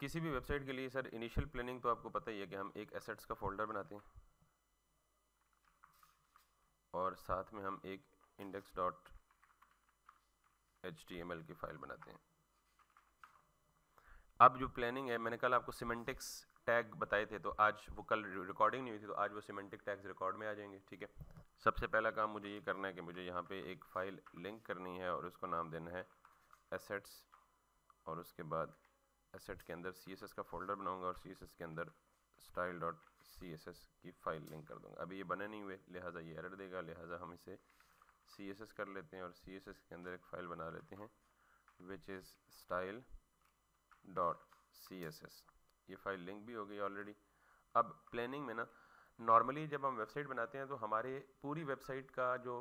किसी भी वेबसाइट के लिए सर इनिशियल प्लानिंग तो आपको पता ही है कि हम एक एसेट्स का फोल्डर बनाते हैं। और साथ में हम एक इंडेक्स डॉट एचटीएमएल की फ़ाइल बनाते हैं। अब जो प्लानिंग है, मैंने कल आपको सीमेंटिक्स टैग बताए थे तो आज वो कल रिकॉर्डिंग नहीं हुई थी तो आज वो सीमेंटिक टैग्स रिकॉर्ड में आ जाएँगे, ठीक है? सबसे पहला काम मुझे ये करना है कि मुझे यहाँ पे एक फ़ाइल लिंक करनी है और उसको नाम देना है एसेट्स और उसके बाद एसेट के अंदर सीएसएस का फोल्डर बनाऊँगा और सीएसएस के अंदर स्टाइल डॉट सीएसएस की फ़ाइल लिंक कर दूँगा। अभी ये बने नहीं हुए, लिहाजा ये एरर देगा, लिहाजा हम इसे सीएसएस कर लेते हैं और सीएसएस के अंदर एक फ़ाइल बना लेते हैं which is style dot CSS ये फ़ाइल लिंक भी हो गई ऑलरेडी अब प्लानिंग में ना नॉर्मली जब हम वेबसाइट बनाते हैं तो हमारे पूरी वेबसाइट का जो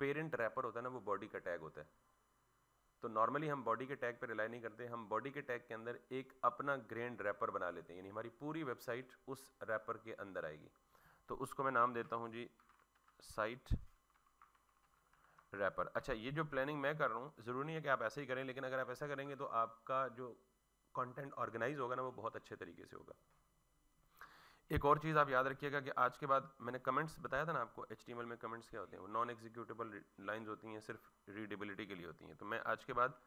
पेरेंट रैपर होता है ना, वो बॉडी का टैग होता है। तो नॉर्मली हम बॉडी के टैग पर रिलाई नहीं करते, हम बॉडी के टैग के अंदर एक अपना ग्रेंड रैपर बना लेते हैं, यानी हमारी पूरी वेबसाइट उस रैपर के अंदर आएगी। तो उसको मैं नाम देता हूँ जी साइट रैपर अच्छा ये जो प्लानिंग मैं कर रहा हूँ, ज़रूरी नहीं है कि आप ऐसे ही करें, लेकिन अगर आप ऐसा करेंगे तो आपका जो कंटेंट ऑर्गेनाइज होगा ना, वो बहुत अच्छे तरीके से होगा। एक और चीज़ आप याद रखिएगा कि आज के बाद मैंने कमेंट्स बताया था ना आपको एच में कमेंट्स क्या होते हैं? वो नॉन एग्जीक्यूटेबल लाइंस होती हैं सिर्फ़ रीडेबिलिटी के लिए होती हैं। तो मैं आज के बाद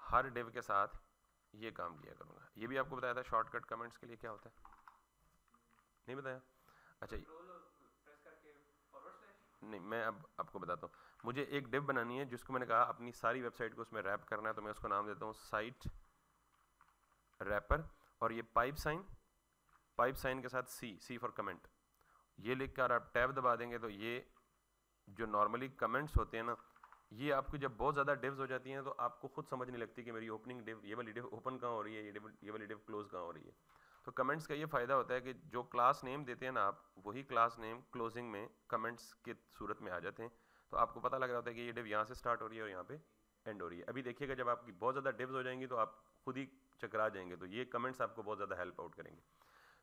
हर डिव के साथ ये काम किया करूँगा। ये भी आपको बताया था शॉर्टकट कमेंट्स के लिए क्या होता है? नहीं बताया? अच्छा नहीं मैं अब आपको बताता हूँ। मुझे एक डिव बनानी है जिसको मैंने कहा अपनी सारी वेबसाइट को उसमें रैप करना है तो मैं उसको नाम देता हूँ साइट रैपर और ये पाइप साइन पाइप साइन के साथ सी सी फॉर कमेंट ये लिख कर आप टैब दबा देंगे तो ये जो नॉर्मली कमेंट्स होते हैं ना, ये आपकी जब बहुत ज़्यादा डिव्स हो जाती हैं तो आपको खुद समझ नहीं लगती कि मेरी ओपनिंग डिव ये वाली डिव ओपन कहाँ हो रही है, ये डिव ये वाली डिव क्लोज कहाँ हो रही है। तो कमेंट्स का ये फ़ायदा होता है कि जो क्लास नेम देते हैं ना आप, वही क्लास नेम क्लोजिंग में कमेंट्स के सूरत में आ जाते हैं। तो आपको पता लग रहा होता है कि ये डिव यहाँ से स्टार्ट हो रही है और यहाँ पे एंड हो रही है। अभी देखिएगा जब आपकी बहुत ज़्यादा डिव्स हो जाएँगी तो आप खुद ही चकरा जाएँगे। तो ये कमेंट्स आपको बहुत ज़्यादा हेल्प आउट करेंगे।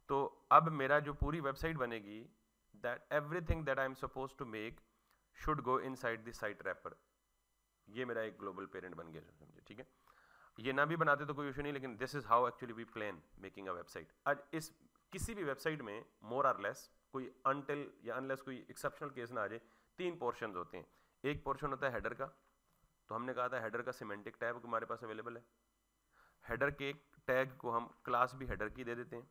तो अब मेरा जो पूरी वेबसाइट बनेगी that everything that I am suppose to make should go inside this site wrapper ये मेरा एक ग्लोबल पेरेंट बन गया, समझे? ठीक है? ये ना भी बनाते तो कोई इशू नहीं, लेकिन this is how actually we plan making a website आज इस किसी भी वेबसाइट में मोर आर लेस कोई अनटिल या अनलेस कोई एक्सेप्शनल केस ना आ जाए, तीन पोर्शन होते हैं। एक पोर्शन होता है हेडर का। तो हमने कहा था हेडर का सिमेंटिक टैग हमारे पास अवेलेबल है। हेडर के टैग को हम क्लास भी हेडर की दे देते हैं।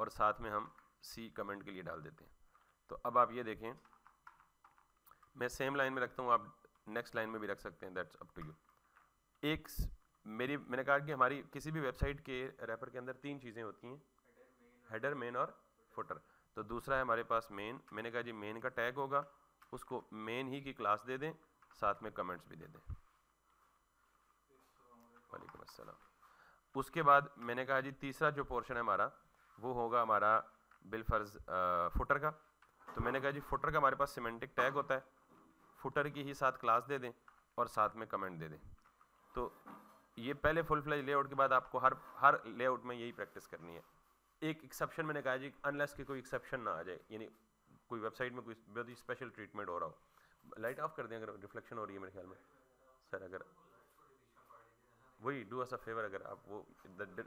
और साथ में हम सी कमेंट के लिए डाल देते हैं। तो अब आप ये देखें, मैं सेम लाइन में रखता हूँ, आप नेक्स्ट लाइन में भी रख सकते हैं दैट्स अप टू यू एक मेरी, मैंने कहा कि हमारी किसी भी वेबसाइट के रैपर के अंदर तीन चीज़ें होती हैं हेडर मेन और फुटर तो दूसरा है हमारे पास मेन मैंने कहा जी मेन का टैग होगा, उसको मेन ही की क्लास दे दें, साथ में कमेंट्स भी दे दें। वालेकुम अस्सलाम। उसके बाद मैंने कहा जी तीसरा जो पोर्शन है हमारा वो होगा हमारा बिलफर्ज फुटर का। तो मैंने कहा जी, फुटर का हमारे पास सीमेंटिक टैग होता है। फुटर की ही साथ क्लास दे दें और साथ में कमेंट दे दें। तो ये पहले फुल फ्लेज लेआउट के बाद आपको हर हर लेआउट में यही प्रैक्टिस करनी है। एक एक्सेप्शन मैंने कहा जी अनलेस कि कोई एक्सेप्शन ना आ जाए, यानी कोई वेबसाइट में कोई बहुत ही स्पेशल ट्रीटमेंट हो रहा हो। लाइट ऑफ़ कर दें अगर रिफ्लेक्शन हो रही है मेरे ख्याल में। सर अगर वही डू अस अ फेवर अगर आप वो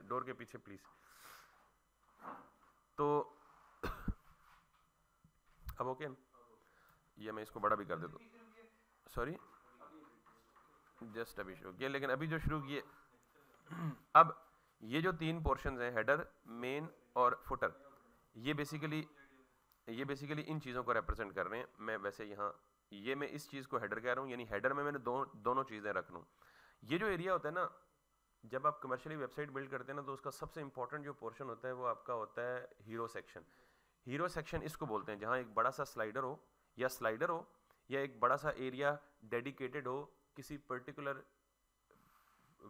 डोर के पीछे प्लीज़ तो अब ओके, ये मैं इसको बड़ा भी कर देता हूँ। सॉरी जस्ट अभी शुरू किया, लेकिन अभी जो शुरू किए, अब ये जो तीन पोर्शंस हैं हेडर मेन और फुटर ये बेसिकली ये बेसिकली इन चीज़ों को रिप्रेजेंट कर रहे हैं। मैं वैसे यहाँ, ये मैं इस चीज़ को हेडर कह रहा हूँ, यानी हेडर में मैंने दो, दोनों चीज़ें रख लूँ। ये जो एरिया होता है ना जब आप कमर्शियली वेबसाइट बिल्ड करते हैं ना तो उसका सबसे इंपॉर्टेंट जो पोर्शन होता है वो आपका होता है हीरो सेक्शन हीरो सेक्शन इसको बोलते हैं जहाँ एक बड़ा सा स्लाइडर हो या स्लाइडर हो या एक बड़ा सा एरिया डेडिकेटेड हो किसी पर्टिकुलर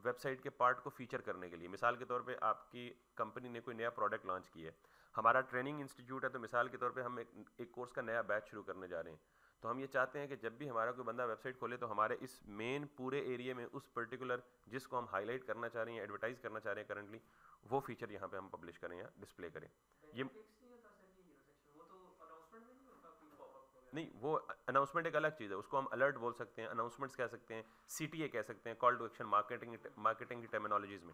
वेबसाइट के पार्ट को फीचर करने के लिए. मिसाल के तौर पे आपकी कंपनी ने कोई नया प्रोडक्ट लॉन्च किया है. हमारा ट्रेनिंग इंस्टीट्यूट है तो मिसाल के तौर पे हम एक, एक कोर्स का नया बैच शुरू करने जा रहे हैं. तो हम ये चाहते हैं कि जब भी हमारा कोई बंदा वेबसाइट खोले तो हमारे इस मेन पूरे एरिया में उस पर्टिकुलर जिसको हम हाईलाइट करना चाह रहे हैं एडवर्टाइज करना चाह रहे हैं करंटली वो फीचर यहाँ पे हम पब्लिश करें या डिस्प्ले करें। ये नहीं वो अनाउंसमेंट एक अलग चीज़ है। उसको हम अलर्ट बोल सकते हैं अनाउंसमेंट्स कह सकते हैं सीटीए कह सकते हैं call to action marketing marketing की टेक्नोलॉजीज़ में।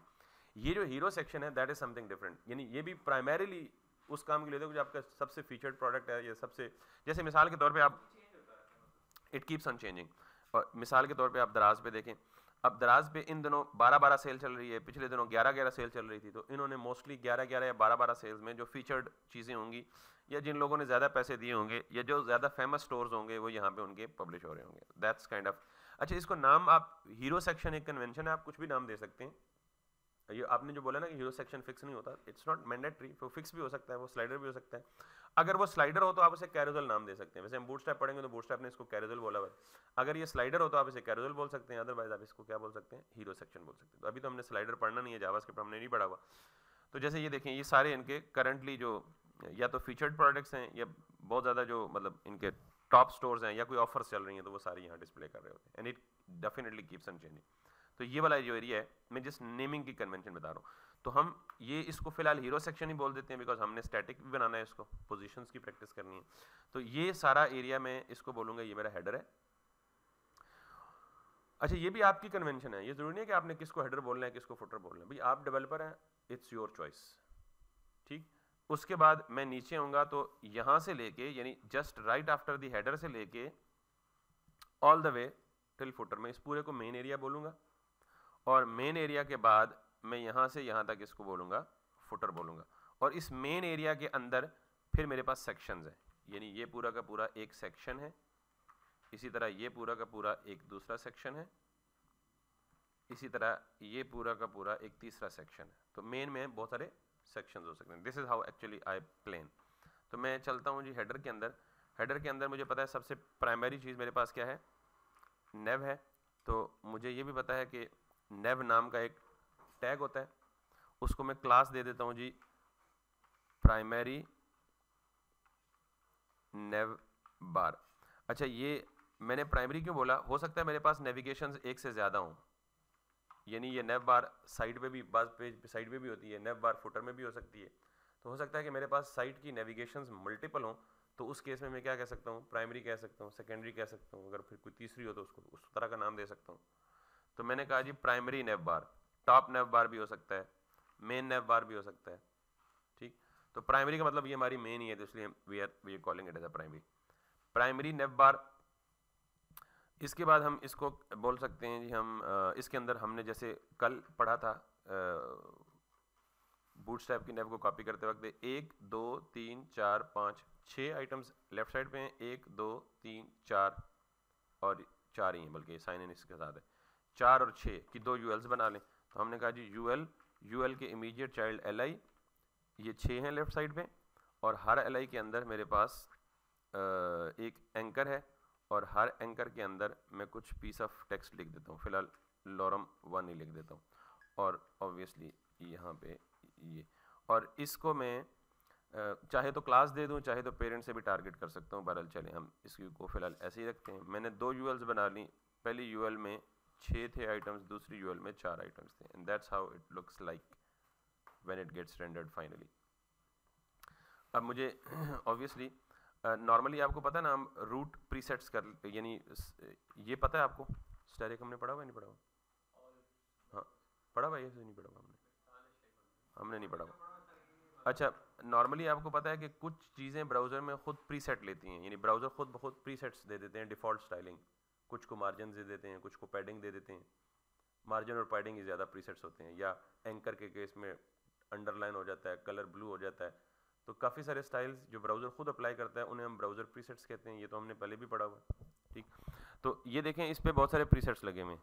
ये जो हीरो सेक्शन है दैट इज़ समथिंग डिफरेंट यानी ये भी प्राइमरीली उस काम के लिए देखो जो आपका सबसे फीचर्ड प्रोडक्ट है या सबसे जैसे मिसाल के तौर पे आप इट कीप्स ऑन चेंजिंग और मिसाल के तौर पे आप दराज पे देखें, अब दराज पे इन दिनों 12-12 सेल चल रही है, पिछले दिनों 11-11 सेल चल रही थी तो इन्होंने मोस्टली 11-11 या 12-12 सेल्स में जो फीचर्ड चीज़ें होंगी, या जिन लोगों ने ज़्यादा पैसे दिए होंगे, या जो ज़्यादा फ़ेमस स्टोर्स होंगे, वो यहाँ पे उनके पब्लिश हो रहे होंगे। दैट्स काइंड ऑफ़ अच्छा इसको नाम आप हीरो सेक्शन एक कन्वेंशन है, आप कुछ भी नाम दे सकते हैं। ये आपने जो बोला ना कि हीरो सेक्शन फिक्स नहीं होता इट्स नॉट मैंडेटरी वो फिक्स भी हो सकता है, वो स्लाइडर भी हो सकता है। अगर वो स्लाइडर हो तो आप उसे कैरोजल नाम दे सकते हैं। वैसे हम बूट स्टैप पढ़ेंगे तो बूट स्टैप ने इसको कैरोजल बोला हुआ अगर ये स्लाइडर हो तो आप इसे कैरोजल बोल सकते हैं अदरवाइज़ आप इसको क्या बोल सकते हैं? हीरो सेक्शन बोल सकते हैं। तो अभी तो हमने स्लाइडर पढ़ना नहीं है जावास्क्रिप्ट हमने नहीं पढ़ा हुआ। तो जैसे ये देखें, ये सारे इनके करंटली जो, या तो फीचर्ड प्रोडक्ट्स हैं, या बहुत ज़्यादा जो मतलब इनके टॉप स्टोर्स हैं, या कोई ऑफर्स चल रही हैं तो वो सारी यहाँ डिस्प्ले कर रहे होते हैं। And it definitely keeps on changing तो ये वाला जो एरिया है, मैं जिस नेमिंग की कन्वेंशन बता रहा हूँ। तो हम ये इसको फ़िलहाल हीरो सेक्शन ही बोल देते हैं बिकॉज़ हमने स्टैटिक भी बनाना है इसको पोजीशंस की प्रैक्टिस करनी है। तो ये सारा एरिया मैं इसको बोलूँगा, ये मेरा हेडर है। अच्छा ये भी आपकी कन्वेंशन है। ये ज़रूरी नहीं है कि आपने किसको हेडर बोलना है, किसको फुटर बोलना है। भाई, आप डेवलपर हैं इट्स योर चॉइस ठीक? उसके बाद मैं नीचे आऊँगा तो यहाँ से लेके, यानी just right after the header से लेके all the way till footer मैं इस पूरे को मेन एरिया बोलूँगा। और मेन एरिया के बाद मैं यहाँ से यहाँ तक इसको बोलूँगा, फुटर बोलूँगा। और इस मेन एरिया के अंदर फिर मेरे पास सेक्शंस है। यानी ये पूरा का पूरा एक सेक्शन है। इसी तरह ये पूरा का पूरा एक दूसरा सेक्शन है। इसी तरह ये पूरा का पूरा एक तीसरा सेक्शन है। तो मेन में बहुत सारे सेक्शंस हो सकते हैं। This is how actually I plan तो मैं चलता हूँ जी हेडर के अंदर। हेडर के अंदर मुझे पता है सबसे प्राइमरी चीज़ मेरे पास क्या है? नेव है। तो मुझे ये भी पता है कि नेव नाम का एक टैग होता है, उसको मैं क्लास दे देता हूँ जी। प्राइमरी नेव बार अच्छा ये मैंने प्राइमरी क्यों बोला? हो सकता है मेरे पास नेविगेशन एक से ज़्यादा हों। यानी ये नेव बार साइड पे भी बाज पेज साइड पे भी होती है नेव बार फुटर में भी हो सकती है। तो हो सकता है कि मेरे पास साइट की नेविगेशन मल्टीपल हों तो उस केस में मैं क्या कह सकता हूँ? प्राइमरी कह सकता हूँ सेकेंडरी कह सकता हूँ, अगर फिर कोई तीसरी हो तो उसको, उस तरह का नाम दे सकता हूँ। तो मैंने कहा जी प्राइमरी नेव बार टॉप नेव बार भी हो सकता है मेन नेव बार भी हो सकता है, ठीक? तो प्राइमरी का मतलब ये हमारी मेन ही है तो इसलिए we are we are calling it as a primary primary nav bar इसके बाद हम इसको बोल सकते हैं जी, हम इसके अंदर हमने जैसे कल पढ़ा था बूट स्टैप की नेव को कॉपी करते वक्त, एक, दो, तीन, चार, पाँच छः आइटम्स लेफ़्ट साइड पे हैं, एक, दो, तीन, चार, और चार ही हैं, बल्कि साइन इन इसके साथ है। चार और छः की दो यूएल्स बना लें। हमने कहा जी यू एल यू एल के इमीडिएट चाइल्ड एल आई ये छः हैं लेफ़्ट साइड पे और हर एल आई के अंदर मेरे पास एक एंकर है और हर एंकर के अंदर मैं कुछ पीस ऑफ़ टेक्स्ट लिख देता हूँ। फ़िलहाल लॉरम वन ही लिख देता हूँ और ऑब्वियसली यहाँ पे ये। और इसको मैं चाहे तो क्लास दे दूँ, चाहे तो पेरेंट्स से भी टारगेट कर सकता हूँ। बहरहाल चले, हम इसकी फ़िलहाल ऐसे ही रखते हैं। मैंने दो यूएल्स बना ली। पहली यूएल में छः थे आइटम्स दूसरी यूएल में चार आइटम्स थे। And that's how it looks like when it gets rendered finally अब मुझे ऑब्वियसली नॉर्मली uh, आपको पता है ना हम रूट प्रीसेट्स कर यानी ये पता है आपको? स्टेरिक हमने पढ़ा हुआ नहीं पढ़ा हुआ? हाँ पढ़ा हुआ ये नहीं पढ़ा हुआ हमने। हमने नहीं पढ़ा हुआ। अच्छा नॉर्मली आपको पता है कि कुछ चीज़ें ब्राउज़र में खुद प्रीसेट लेती हैं यानी ब्राउज़र खुद बहुत प्रीसेट्स दे देते हैं डिफ़ॉल्ट स्टाइलिंग कुछ को मार्जिन दे देते हैं, कुछ को पैडिंग दे देते हैं। मार्जिन और पैडिंग ही ज़्यादा प्रीसेट्स होते हैं, या एंकर के केस में अंडरलाइन हो जाता है कलर ब्लू हो जाता है। तो काफ़ी सारे स्टाइल्स जो ब्राउज़र खुद अप्लाई करता है, उन्हें हम ब्राउज़र प्रीसेट्स कहते हैं, ये तो हमने पहले भी पढ़ा हुआ ठीक? तो ये देखें, इस पर बहुत सारे प्रीसेट्स लगे हुए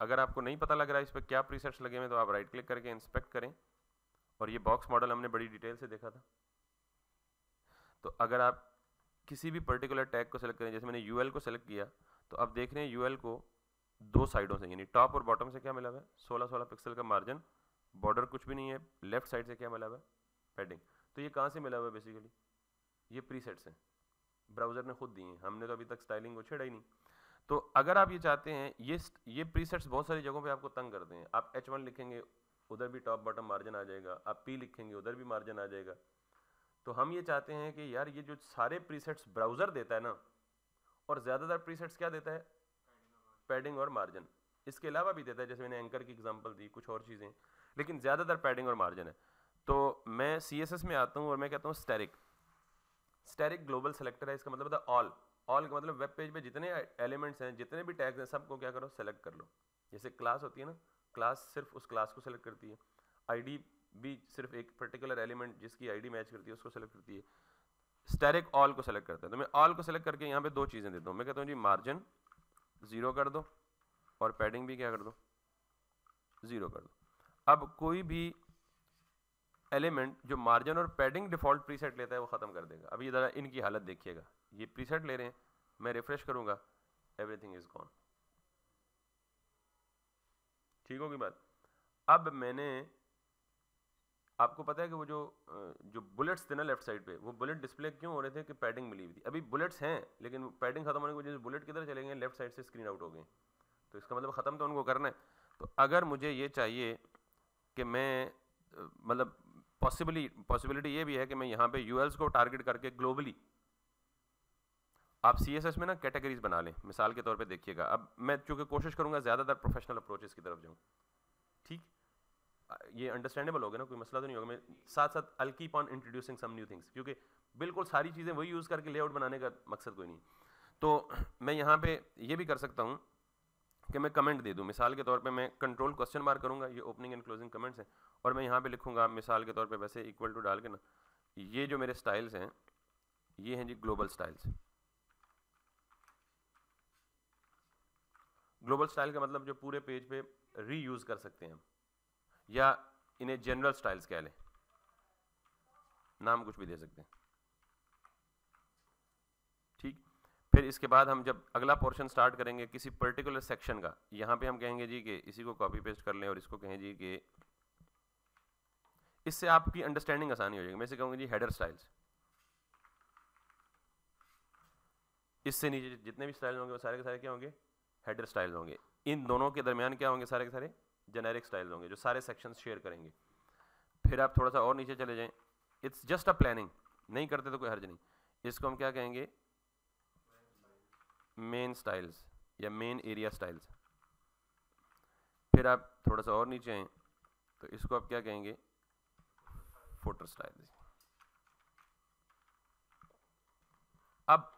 अगर आपको नहीं पता लग रहा है इस पर क्या प्रीसेट्स लगे हुए तो आप राइट क्लिक करके इंस्पेक्ट करें। और ये बॉक्स मॉडल हमने बड़ी डिटेल से देखा था। तो अगर आप किसी भी पर्टिकुलर टैग को सेलेक्ट करें, जैसे मैंने यू को सेलेक्ट किया तो अब देख रहे हैं यूएल को दो साइडों से, यानी टॉप और बॉटम से क्या मिला हुआ है? सोलह सोलह पिक्सल का मार्जिन बॉर्डर कुछ भी नहीं है लेफ़्ट साइड से क्या मिला हुआ है? पैडिंग तो ये कहाँ से मिला हुआ है बेसिकली ये प्री सेट्स हैं। ब्राउज़र ने खुद दिए हैं। हमने तो अभी तक स्टाइलिंग को छेड़ा ही नहीं। तो अगर आप ये चाहते हैं, ये ये प्रीसेट्स बहुत सारी जगहों पे आपको तंग करते हैं। आप एच वन लिखेंगे, उधर भी टॉप बॉटम मार्जिन आ जाएगा। आप पी लिखेंगे, उधर भी मार्जिन आ जाएगा। तो हम ये चाहते हैं कि यार ये जो सारे प्रीसेट्स ब्राउज़र देता है ना और ज़्यादातर प्रीसेट्स क्या देता है? पैडिंग और मार्जिन इसके अलावा भी देता है, जैसे मैंने एंकर की एग्जांपल दी, कुछ और चीज़ें। लेकिन ज़्यादातर पैडिंग और मार्जिन है। तो मैं सीएसएस में आता हूँ और मैं कहता हूँ स्टेरिक स्टेरिक ग्लोबल सेलेक्टर है, इसका मतलब होता है ऑल ऑल का मतलब वेब पेज पे जितने एलिमेंट्स हैं, जितने भी टैग्स हैं, सबको क्या करो सेलेक्ट कर लो। जैसे क्लास होती है ना क्लास सिर्फ़ उस क्लास को सेलेक्ट करती है। आईडी भी सिर्फ़ एक पर्टिकुलर एलिमेंट जिसकी आईडी मैच करती है, उसको सेलेक्ट करती है। स्टेरिक ऑल को सेलेक्ट करते हैं। तो मैं ऑल को सेलेक्ट करके यहाँ पे दो चीज़ें देता हूँ। मैं कहता हूँ जी मार्जिन ज़ीरो कर दो और पैडिंग भी क्या कर दो? ज़ीरो कर दो। अब कोई भी एलिमेंट जो मार्जिन और पैडिंग डिफ़ॉल्ट प्रीसेट लेता है, वो ख़त्म कर देगा। अभी ज़रा इनकी हालत देखिएगा। ये प्रीसेट ले रहे हैं। मैं रिफ्रेश करूँगा। एवरीथिंग इज़ गॉन ठीक होगी बात? अब मैंने आपको पता है कि वो जो जो बुलेट्स थे ना लेफ़्ट साइड पे, वो बुलेट डिस्प्ले क्यों हो रहे थे कि पैडिंग मिली हुई थी? अभी बुलेट्स हैं, लेकिन पैडिंग खत्म होने की वजह से बुलेट किधर चले गए लेफ़्ट साइड से स्क्रीन आउट हो गए। तो इसका मतलब ख़त्म तो उनको करना है। तो अगर मुझे ये चाहिए कि मैं मतलब पॉसिबली पॉसिबिलिटी ये भी है कि मैं यहाँ पे यूएल्स को टारगेट करके ग्लोबली आप सीएसएस में ना कैटेगरीज बना लें। मिसाल के तौर पे देखिएगा। अब मैं चूँकि कोशिश करूँगा ज़्यादातर प्रोफेशनल अप्रोचेस की तरफ़ जाऊँ। ये अंडरस्टैंडेबल हो गया ना, कोई मसला तो नहीं होगा। मैं साथ साथ I'll keep on introducing some new things क्योंकि बिल्कुल सारी चीज़ें वही यूज़ करके लेआउट बनाने का मकसद कोई नहीं। तो मैं यहाँ पे ये भी कर सकता हूँ कि मैं कमेंट दे दूँ। मिसाल के तौर पे मैं कंट्रोल क्वेश्चन मार्क करूँगा, ये ओपनिंग एंड क्लोजिंग कमेंट्स हैं, और मैं यहाँ पे लिखूँगा, मिसाल के तौर पे वैसे इक्वल टू डाल के ना, ये जो मेरे स्टाइल्स हैं, ये हैं जी ग्लोबल स्टाइल्स ग्लोबल स्टाइल का मतलब जो पूरे पेज पे रीयूज़ कर सकते हैं या इन्हें जनरल स्टाइल्स कह लें। नाम कुछ भी दे सकते हैं। ठीक? फिर इसके बाद हम जब अगला पोर्शन स्टार्ट करेंगे किसी पर्टिकुलर सेक्शन का, यहाँ पे हम कहेंगे जी कि इसी को कॉपी पेस्ट कर लें और इसको कहें जी कि इससे आपकी अंडरस्टैंडिंग आसानी हो जाएगी। मैं इसे कहूँगा जी हेडर स्टाइल्स इससे नीचे जितने भी स्टाइल होंगे वो सारे के सारे क्या होंगे? हेडर स्टाइल होंगे। इन दोनों के दरमियान क्या होंगे सारे के सारे? जेनेरिक स्टाइल होंगे, जो सारे सेक्शन शेयर करेंगे। फिर आप थोड़ा सा और नीचे चले जाएँ। इट्स जस्ट अ प्लानिंग नहीं करते तो कोई हर्ज नहीं। इसको हम क्या कहेंगे? मेन स्टाइल्स या मेन एरिया स्टाइल्स फिर आप थोड़ा सा और नीचे आए तो इसको आप क्या कहेंगे? फोटर स्टाइल्स अब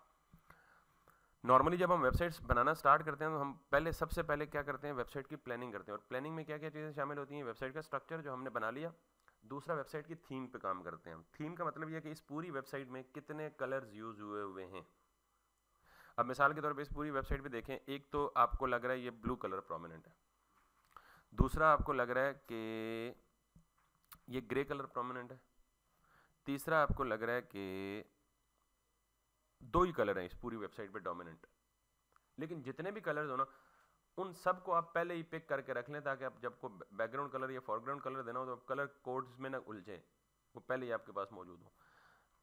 नॉर्मली जब हम वेबसाइट्स बनाना स्टार्ट करते हैं तो हम पहले, सबसे पहले क्या करते हैं? वेबसाइट की प्लानिंग करते हैं। और प्लानिंग में क्या क्या चीज़ें शामिल होती हैं? वेबसाइट का स्ट्रक्चर जो हमने बना लिया। दूसरा वेबसाइट की थीम पे काम करते हैं थीम का मतलब यह कि इस पूरी वेबसाइट में कितने कलर्स यूज़ हुए हुए हैं। अब मिसाल के तौर पर इस पूरी वेबसाइट पर देखें, एक तो आपको लग रहा है ये ब्लू कलर प्रोमिनेंट है। दूसरा, आपको लग रहा है कि ये ग्रे कलर प्रोमिनेंट है। तीसरा, आपको लग रहा है कि दो ही कलर हैं इस पूरी वेबसाइट पे डोमिनेंट लेकिन जितने भी कलर्स हो ना, उन सबको आप पहले ही पिक करके रख लें ताकि आप जब को बैकग्राउंड कलर या फॉरग्राउंड कलर देना हो तो कलर कोड्स में ना उलझे। वो पहले ही आपके पास मौजूद हो।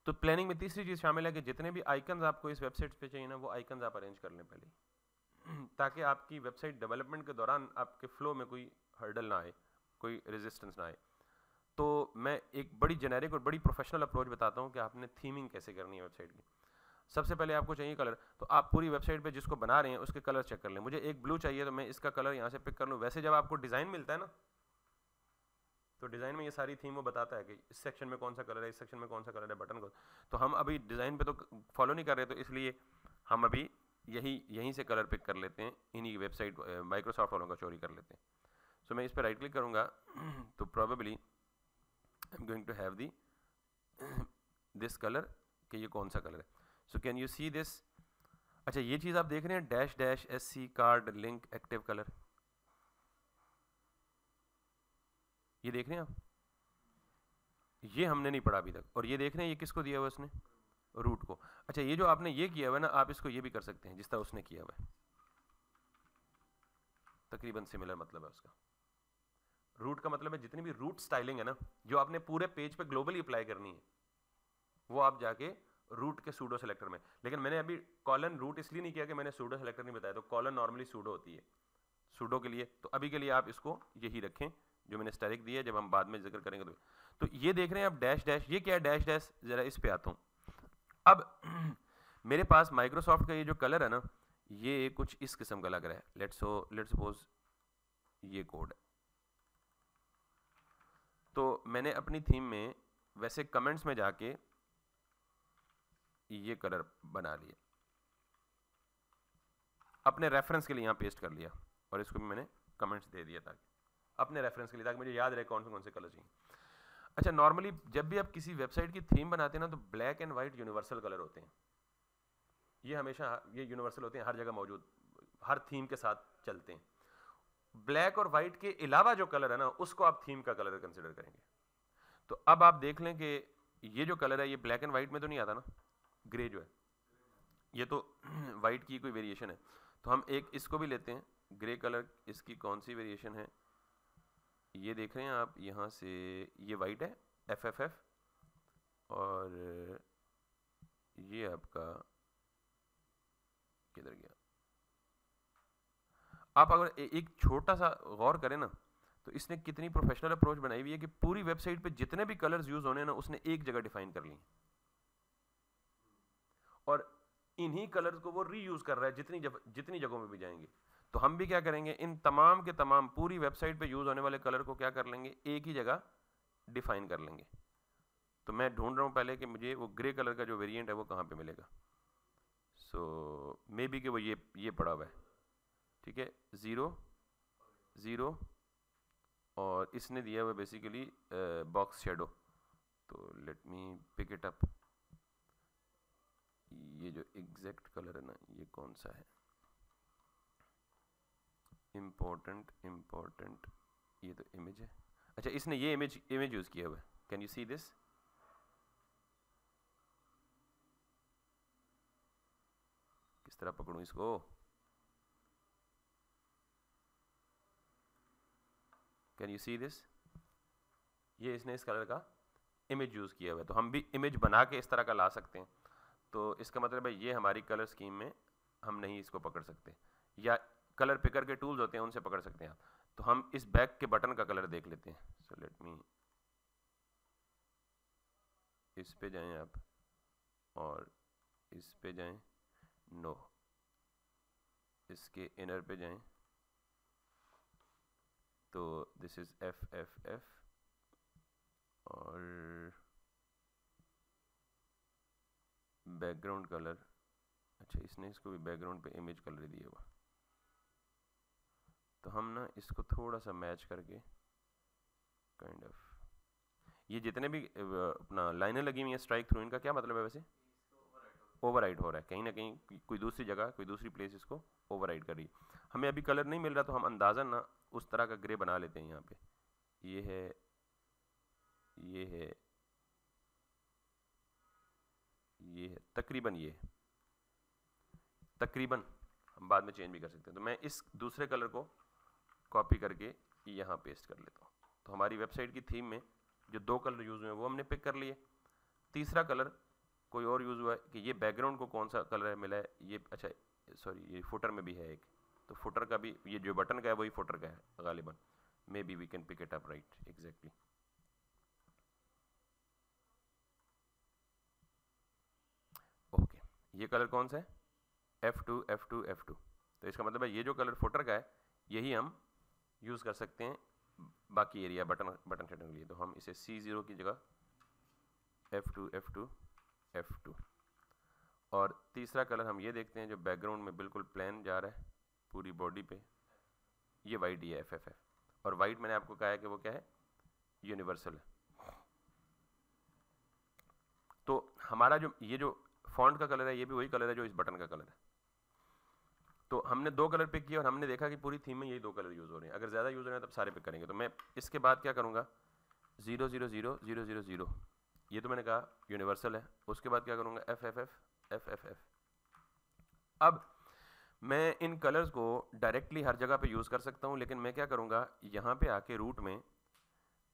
तो प्लानिंग में तीसरी चीज़ शामिल है कि जितने भी आइकन्स आपको इस वेबसाइट पे चाहिए ना, वो आइकन्स आप अरेंज कर लें पहले ताकि आपकी वेबसाइट डेवलपमेंट के दौरान आपके फ्लो में कोई हर्डल ना आए, कोई रेजिस्टेंस ना आए। तो मैं एक बड़ी जेनेरिक और बड़ी प्रोफेशनल अप्रोच बताता हूँ कि आपने थीमिंग कैसे करनी है वेबसाइट की। सबसे पहले आपको चाहिए कलर तो आप पूरी वेबसाइट पे जिसको बना रहे हैं, उसके कलर चेक कर लें। मुझे एक ब्लू चाहिए तो मैं इसका कलर यहाँ से पिक कर लूँ। वैसे जब आपको डिज़ाइन मिलता है ना तो डिज़ाइन में ये सारी थीम वो बताता है कि इस सेक्शन में कौन सा कलर है, इस सेक्शन में कौन सा कलर है बटन को। तो हम अभी डिज़ाइन पे तो फॉलो नहीं कर रहे तो इसलिए हम अभी यही, यहीं से कलर पिक कर लेते हैं। इन्हीं वेबसाइट माइक्रोसॉफ्ट वालों का चोरी कर लेते हैं। सो मैं इस पर राइट क्लिक करूँगा तो probably I am going to have the this colour कि ये कौन सा कलर है। So can you see this अच्छा ये चीज़ आप देख रहे हैं dash dash S C card link active colour ये देख रहे हैं आप? ये हमने नहीं पढ़ा अभी तक। और ये देख रहे हैं, ये किसको दिया हुआ उसने? रूट को। अच्छा ये जो आपने ये किया हुआ है ना, आप इसको ये भी कर सकते हैं, जिस तरह उसने किया हुआ है। तकरीबन सिमिलर मतलब है उसका। रूट का मतलब है, जितनी भी रूट स्टाइलिंग है ना, जो आपने पूरे पेज पे ग्लोबली अप्लाई करनी है, वो आप जाके रूट के सूडो सेलेक्टर में। लेकिन मैंने अभी कॉलन रूट इसलिए नहीं किया कि मैंने सूडो सेलेक्टर नहीं बताया तो कॉलन नॉर्मली सूडो होती है। सूडो के लिए। तो अभी के लिए आप इसको यही रखें, जो मैंने स्टेरिक दिया जब हम बाद में ज़िक्र करेंगे तो। तो ये देख रहे हैं आप डैश डैश ये क्या है डैश डैश ज़रा इस पे आता हूँ। अब मेरे पास माइक्रोसॉफ्ट का ये जो कलर है ना, ये कुछ इस किस्म का लग रहा है। लेट्स लेट्स सपोज़ ये कोड है। तो मैंने अपनी थीम में, वैसे कमेंट्स में जाके ये कलर बना लिए। अपने रेफरेंस के लिए यहाँ पेस्ट कर लिया और इसको भी मैंने कमेंट्स दे दिया ताकि अपने रेफरेंस के लिए, ताकि मुझे याद रहे कौन से कौन से कलर चाहिए। अच्छा नॉर्मली जब भी आप किसी वेबसाइट की थीम बनाते हैं ना तो black and white universal colour होते हैं। ये हमेशा, ये यूनिवर्सल होते हैं, हर जगह मौजूद, हर थीम के साथ चलते हैं। ब्लैक और वाइट के अलावा जो कलर है ना, उसको आप थीम का कलर कंसिडर करेंगे। तो अब आप देख लें कि ये जो कलर है, ये ब्लैक एंड वाइट में तो नहीं आता ना? ग्रे जो है। ये तो वाइट की कोई वेरिएशन है। तो हम एक इसको भी लेते हैं। ग्रे कलर इसकी कौन सी वेरिएशन है? ये देख रहे हैं आप, यहाँ से ये वाइट है एफ़ एफ़ एफ़ और ये आपका किधर गया? आप अगर एक छोटा सा गौर करें ना तो इसने कितनी प्रोफेशनल अप्रोच बनाई हुई है कि पूरी वेबसाइट पे जितने भी कलर्स यूज़ होने हैं ना, उसने एक जगह डिफाइन कर ली। और इन्हीं कलर्स को वो रीयूज कर रहा है जितनी जब, जितनी जगहों में भी जाएँगे। तो हम भी क्या करेंगे इन तमाम के तमाम पूरी वेबसाइट पे यूज़ होने वाले कलर को क्या कर लेंगे एक ही जगह डिफाइन कर लेंगे। तो मैं ढूंढ रहा हूँ पहले कि मुझे वो ग्रे कलर का जो वेरिएंट है वो कहाँ पे मिलेगा। सो मे बी कि वो ये ये पड़ा हुआ है। ठीक है? ज़ीरो ज़ीरो और इसने दिया हुआ बेसिकली बॉक्स शेडो तो let me pick it up ये जो एग्जैक्ट कलर है ना, ये कौन सा है? इम्पोर्टेंट इम्पोर्टेंट ये तो इमेज है। अच्छा इसने ये इमेज इमेज यूज़ किया हुआ है। कैन यू सी दिस किस तरह पकड़ूं इसको? कैन यू सी दिस ये इसने इस कलर का इमेज यूज़ किया हुआ है। तो हम भी इमेज बना के इस तरह का ला सकते हैं। तो इसका मतलब है ये हमारी कलर स्कीम में हम नहीं इसको पकड़ सकते। या कलर पिकर के टूल्स होते हैं, उनसे पकड़ सकते हैं आप। तो हम इस बैक के बटन का कलर देख लेते हैं। सो लेट मी इस पे जाएँ आप और इस पे जाएँ। नो इसके इनर पे जाएँ। तो this is F F F और बैकग्राउंड कलर अच्छा इसने इसको भी बैकग्राउंड पे इमेज कलर दिया हुआ। तो हम ना इसको थोड़ा सा मैच करके काइंड kind ऑफ़ of. ये जितने भी अपना लाइनें लगी हुई हैं स्ट्राइक थ्रू इनका क्या मतलब है वैसे? ओवर हो रहा है। कहीं ना कहीं कोई दूसरी जगह, कोई दूसरी प्लेस इसको ओवर कर रही है। हमें अभी कलर नहीं मिल रहा तो हम अंदाज़ा ना उस तरह का ग्रे बना लेते हैं यहाँ पे। ये है ये है ये है, तकरीबन ये तकरीबन हम बाद में चेंज भी कर सकते हैं। तो मैं इस दूसरे कलर को कॉपी करके यहाँ पेस्ट कर लेता हूँ। तो हमारी वेबसाइट की थीम में जो दो कलर यूज़ हुए हैं, वो हमने पिक कर लिए। तीसरा कलर कोई और यूज़ हुआ है कि ये बैकग्राउंड को कौन सा कलर मिला है? ये अच्छा सॉरी ये फुटर में भी है एक। तो फुटर का भी, ये जो बटन का है, वही फुटर का है गालिबन maybe we can pick it up right exactly okay ये कलर कौन सा है? F two F two F two तो इसका मतलब है ये जो कलर फोटर का है, यही हम यूज़ कर सकते हैं बाकी एरिया बटन बटन सेटिंग के लिए। तो हम इसे सी ज़ीरो की जगह F two F two F two और तीसरा कलर हम ये देखते हैं जो बैकग्राउंड में बिल्कुल प्लेन जा रहा है, पूरी बॉडी पे, ये वाइट ही है एफ़ एफ़ एफ़ और वाइट मैंने आपको कहा है कि वो क्या है? यूनिवर्सल है। तो हमारा जो, ये जो फॉन्ट का कलर है, ये भी वही कलर है जो इस बटन का कलर है। तो हमने दो कलर पिक किया और हमने देखा कि पूरी थीम में यही दो कलर यूज़ हो रहे हैं। अगर ज़्यादा यूज़ हो रहे हैं, तब सारे पिक करेंगे। तो मैं इसके बाद क्या करूँगा? Zero zero zero zero zero zero ये तो मैंने कहा यूनिवर्सल है। उसके बाद क्या करूँगा? F F F F F F अब मैं इन कलर्स को डायरेक्टली हर जगह पे यूज़ कर सकता हूँ, लेकिन मैं क्या करूँगा? यहाँ पे आके रूट में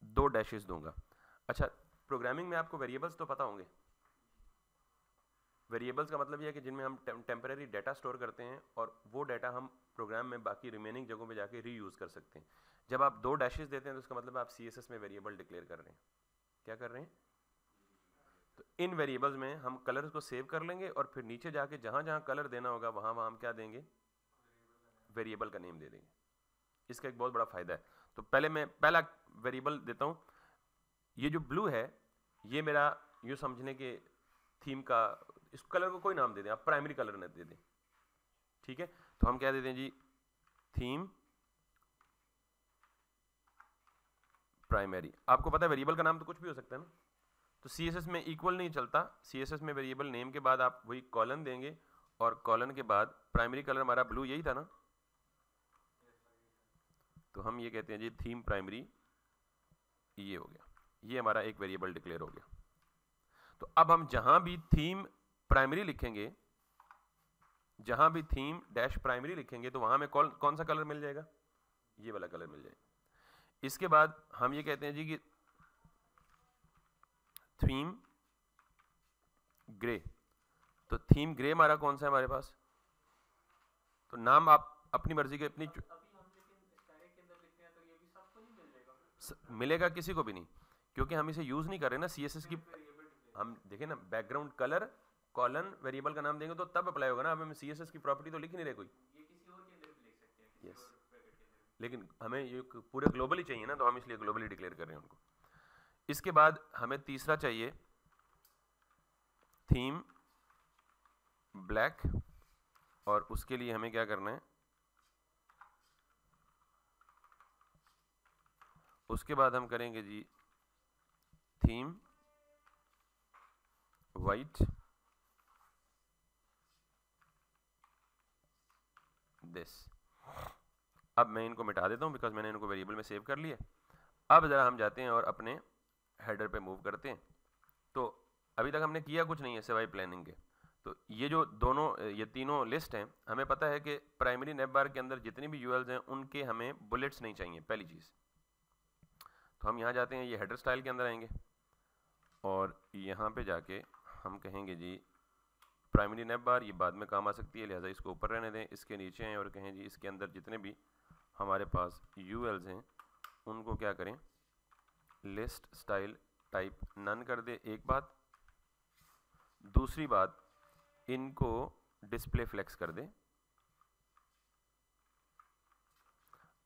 दो डैशेस दूँगा। अच्छा प्रोग्रामिंग में आपको वेरिएबल्स तो पता होंगे। वेरिएबल्स का मतलब यह है कि जिनमें हम टेम्परेरी डाटा स्टोर करते हैं और वो डाटा हम प्रोग्राम में बाकी रिमेनिंग जगहों पे जाके रीयूज़ कर सकते हैं। जब आप दो डैशेस देते हैं तो उसका मतलब आप सीएसएस में वेरिएबल डिक्लेयर कर रहे हैं। क्या कर रहे हैं? तो इन वेरिएबल्स में हम कलर्स को सेव कर लेंगे और फिर नीचे जाके जहाँ जहाँ कलर देना होगा, वहाँ वहाँ हम क्या देंगे? वेरिएबल का नेम दे देंगे। इसका एक बहुत बड़ा फ़ायदा है। तो पहले मैं, पहला वेरिएबल देता हूँ। ये जो ब्लू है, ये मेरा, यूँ समझने के थीम का इस कलर को कोई नाम दे दें, आप प्राइमरी कलर न दे दें। ठीक है? तो हम क्या देते हैं जी? थीम प्राइमरी आपको पता है वेरिएबल का नाम तो कुछ भी हो सकता है ना? तो सी में इक्वल नहीं चलता। सी में वेरिएबल नेम के बाद आप वही कॉलन देंगे और कॉलन के बाद प्राइमरी कलर हमारा ब्लू यही था ना? तो हम ये कहते हैं जी थीम प्राइमरी ये हो गया। ये हमारा एक वेरिएबल डिक्लेयर हो गया। तो अब हम जहाँ भी थीम प्राइमरी लिखेंगे, जहाँ भी थीम डैश प्राइमरी लिखेंगे तो वहाँ में कौन कौन सा कलर मिल जाएगा? ये वाला कलर मिल जाएगा। इसके बाद हम ये कहते हैं जी कि थीम ग्रे तो थीम ग्रे हमारा कौन सा है हमारे पास? तो नाम आप अपनी मर्ज़ी के, अपनी मिलेगा किसी को भी नहीं, क्योंकि हम इसे यूज़ नहीं कर रहे ना सी की हम, देखें ना बैकग्राउंड कलर कॉलन वेरिएबल का नाम देंगे तो तब अप्लाई होगा ना। हम सी की प्रॉपर्टी तो लिख नहीं रहे कोई। यस लेकिन हमें ये पूरे ग्लोबली चाहिए ना तो हम इसलिए ग्लोबली डिक्लेयर कर रहे हैं उनको। इसके बाद हमें तीसरा चाहिए। थीम ब्लैक और उसके लिए हमें क्या करना है? उसके बाद हम करेंगे जी थीम वाइट दिस अब मैं इनको मिटा देता हूँ बिकॉज़ मैंने इनको वेरिएबल में सेव कर लिया। अब ज़रा हम जाते हैं और अपने हेडर पे मूव करते हैं। तो अभी तक हमने किया कुछ नहीं है सिवाय प्लानिंग के। तो ये जो दोनों, ये तीनों लिस्ट हैं, हमें पता है कि प्राइमरी नेप बार के अंदर जितनी भी यूएल्स हैं, उनके हमें बुलेट्स नहीं चाहिए, पहली चीज़। तो हम यहाँ जाते हैं, ये हेडर स्टाइल के अंदर आएँगे। और यहाँ पे जाके हम कहेंगे जी प्राइमरी नेप बार ये बाद में काम आ सकती है, लिहाजा इसको ऊपर रहने दें, इसके नीचे हैं और कहें जी, इसके अंदर जितने भी हमारे पास यू हैं, उनको क्या करें? लिस्ट स्टाइल टाइप नन कर दे, एक बात। दूसरी बात, इनको डिस्प्ले फ्लेक्स कर दे।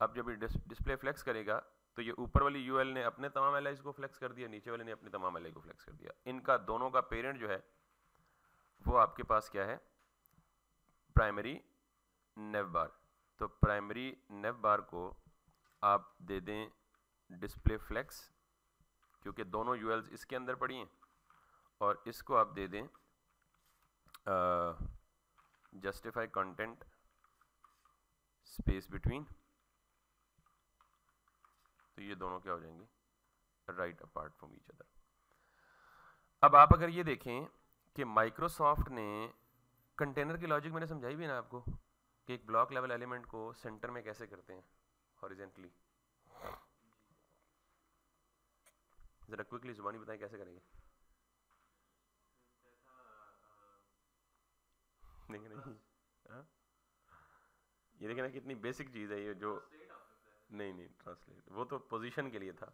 अब जब ये डिस्प्ले फ्लेक्स करेगा तो ये ऊपर वाली यूएल ने अपने तमाम एल को फ्लेक्स कर दिया, नीचे वाले ने अपने तमाम एल को फ्लेक्स कर दिया। इनका दोनों का पेरेंट जो है वो आपके पास क्या है? प्राइमरी नेव बार तो प्राइमरी नेव बार को आप दे दें डिस्प्ले फ्लेक्स क्योंकि दोनों यूएल्स इसके अंदर पड़ी हैं। और इसको आप दे दें जस्टिफाई कंटेंट स्पेस बिटवीन तो ये दोनों क्या हो जाएँगे? Right apart from each other अब आप अगर ये देखें कि माइक्रोसॉफ्ट ने कंटेनर की लॉजिक मैंने समझाई भी ना आपको कि एक ब्लॉक लेवल एलिमेंट को सेंटर में कैसे करते हैं हॉरिजेंटली ज़रा क्विकली जुबानी बताएँ कैसे करेंगे? नहीं नहीं। हाँ? ये देखना कितनी बेसिक चीज़ है ये जो नहीं नहीं ट्रांसलेट वो तो पोजीशन के लिए था।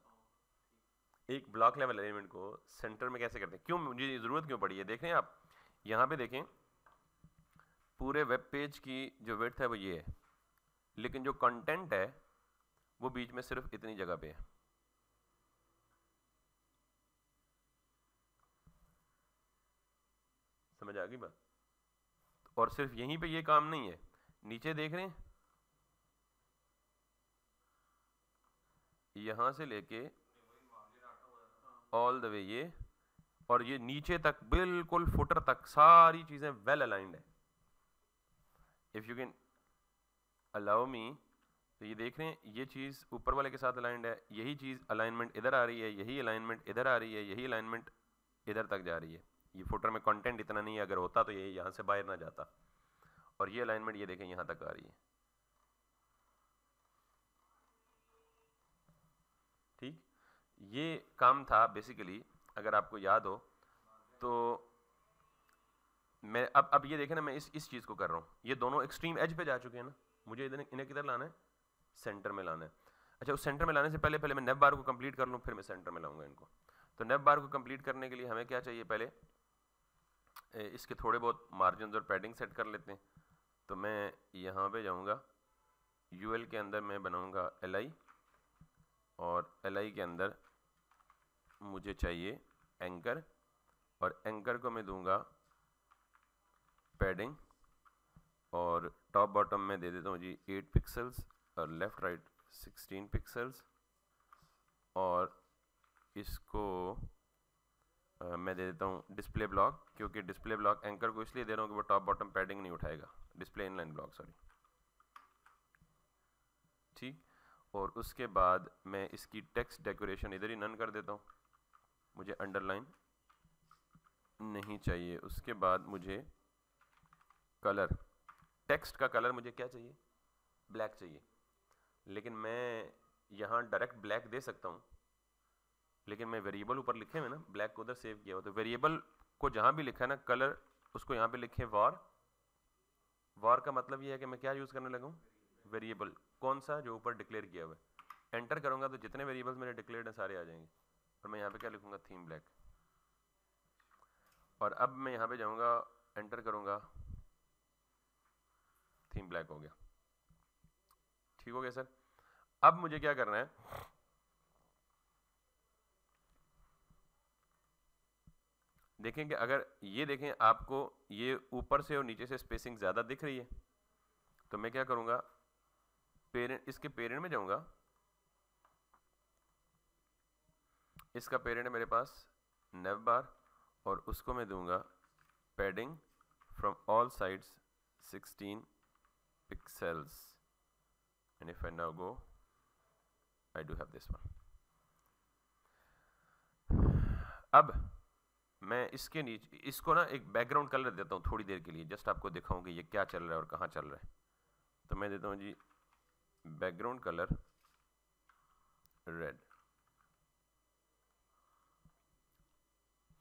एक ब्लॉक लेवल एलिमेंट को सेंटर में कैसे करते हैं? क्यों, मुझे ज़रूरत क्यों पड़ी है? देख रहे हैं आप, यहाँ पे देखें, पूरे वेब पेज की जो वेथ है वो ये है, लेकिन जो कंटेंट है, वो बीच में सिर्फ़ इतनी जगह पे है। समझ आ गई बात? और सिर्फ़ यहीं पे ये काम नहीं है, नीचे देख रहे हैं, यहाँ से लेके ऑल द वे ये, और ये नीचे तक, बिल्कुल फुटर तक सारी चीज़ें वेल अलाइंड है। If you can allow me तो ये देख रहे हैं, ये चीज़ ऊपर वाले के साथ अलाइंड है, यही चीज़ अलाइनमेंट इधर आ रही है, यही अलाइनमेंट इधर आ रही है, यही अलाइनमेंट इधर तक जा रही है। ये फुटर में कंटेंट इतना नहीं है, अगर होता तो ये यहाँ से बाहर ना जाता। और ये अलाइनमेंट ये देखें, यहाँ तक आ रही है ठीक ये काम था बेसिकली अगर आपको याद हो तो मैं, अब अब ये देखें ना, मैं इस इस चीज़ को कर रहा हूँ। ये दोनों एक्सट्रीम एज पे जा चुके हैं ना। मुझे इधर, इन्हें किधर लाना है? सेंटर में लाना है। अच्छा उस सेंटर में लाने से पहले पहले मैं नेब बार को कंप्लीट कर लूँ, फिर मैं सेंटर में लाऊँगा इनको। तो नेब बार को कंप्लीट करने के लिए हमें क्या चाहिए पहले? इसके थोड़े बहुत मार्जिन और पैडिंग सेट कर लेते हैं। तो मैं यहाँ पे जाऊँगा। यू के अंदर मैं बनाऊँगा एल और एलआई के अंदर मुझे चाहिए एंकर और एंकर को मैं दूँगा पैडिंग और टॉप बॉटम में दे देता हूँ जी 8 पिक्सल्स और लेफ़्ट राइट 16 पिक्सल्स और इसको आ, मैं दे देता हूँ डिस्प्ले ब्लॉक क्योंकि डिस्प्ले ब्लॉक एंकर को इसलिए दे रहा हूँ कि वो टॉप बॉटम पैडिंग नहीं उठाएगा। डिस्प्ले इनलाइन ब्लॉक सॉरी ठीक? और उसके बाद मैं इसकी टेक्स्ट डेकोरेशन इधर ही नन कर देता हूँ। मुझे अंडरलाइन नहीं चाहिए। उसके बाद मुझे कलर टेक्स्ट का कलर मुझे क्या चाहिए? ब्लैक चाहिए। लेकिन मैं यहाँ डायरेक्ट ब्लैक दे सकता हूँ। लेकिन मैं वेरिएबल ऊपर लिखे हुए ना ब्लैक को उधर सेव किया हुआ। तो वेरिएबल को जहाँ भी लिखा है ना कलर उसको यहाँ पे लिखे वार वार का मतलब ये है कि मैं क्या यूज़ करने लगा? वेरिएबल कौन सा जो ऊपर डिक्लेयर किया हुआ है? एंटर करूँगा तो जितने वेरिएबल्स मेरे डिक्लेयर्ड हैं, सारे आ जाएँगे। और मैं यहाँ पे क्या लिखूँगा? थीम ब्लैक और अब मैं यहाँ पे जाऊँगा एंटर करूँगा। थीम ब्लैक हो गया। ठीक हो गया सर अब मुझे क्या करना है? देखें कि अगर ये देखें, आपको ये ऊपर से और नीचे से स्पेसिंग ज़्यादा दिख रही है तो मैं क्या करूँगा? पेरेंट इसके पेरेंट में जाऊँगा। इसका पेरेंट है मेरे पास नेव बार और उसको मैं दूँगा padding from all sides 16 pixels and if I now go I do have this one अब मैं इसके नीचे, इसको ना एक बैकग्राउंड कलर देता हूँ थोड़ी देर के लिए जस्ट आपको दिखाऊँ कि ये क्या चल रहा है और कहाँ चल रहा है। तो मैं देता हूँ जी बैकग्राउंड कलर रेड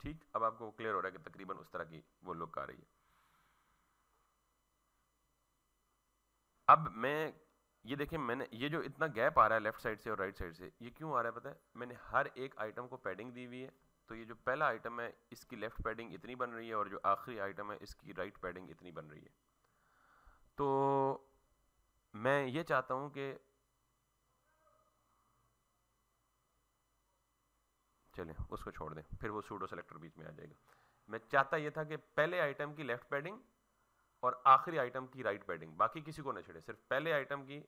ठीक? अब आपको क्लियर हो रहा है कि तकरीबन उस तरह की वो लुक आ रही है। अब मैं, ये देखें मैंने, ये जो इतना गैप आ रहा है लेफ़्ट साइड से और राइट साइड से, ये क्यों आ रहा है पता है? मैंने हर एक आइटम को पैडिंग दी हुई है। तो ये जो पहला आइटम है, इसकी लेफ़्ट पैडिंग इतनी बन रही है और जो आखिरी आइटम है, इसकी राइट पैडिंग इतनी बन रही है। तो मैं ये चाहता हूँ कि चलें, उसको छोड़ दें, फिर वो सूडो सेलेक्टर बीच में आ जाएगा। मैं चाहता ये था कि पहले आइटम की लेफ़्ट पैडिंग और आखिरी आइटम की राइट पैडिंग बाकी किसी को ना छेड़े, सिर्फ़ पहले आइटम की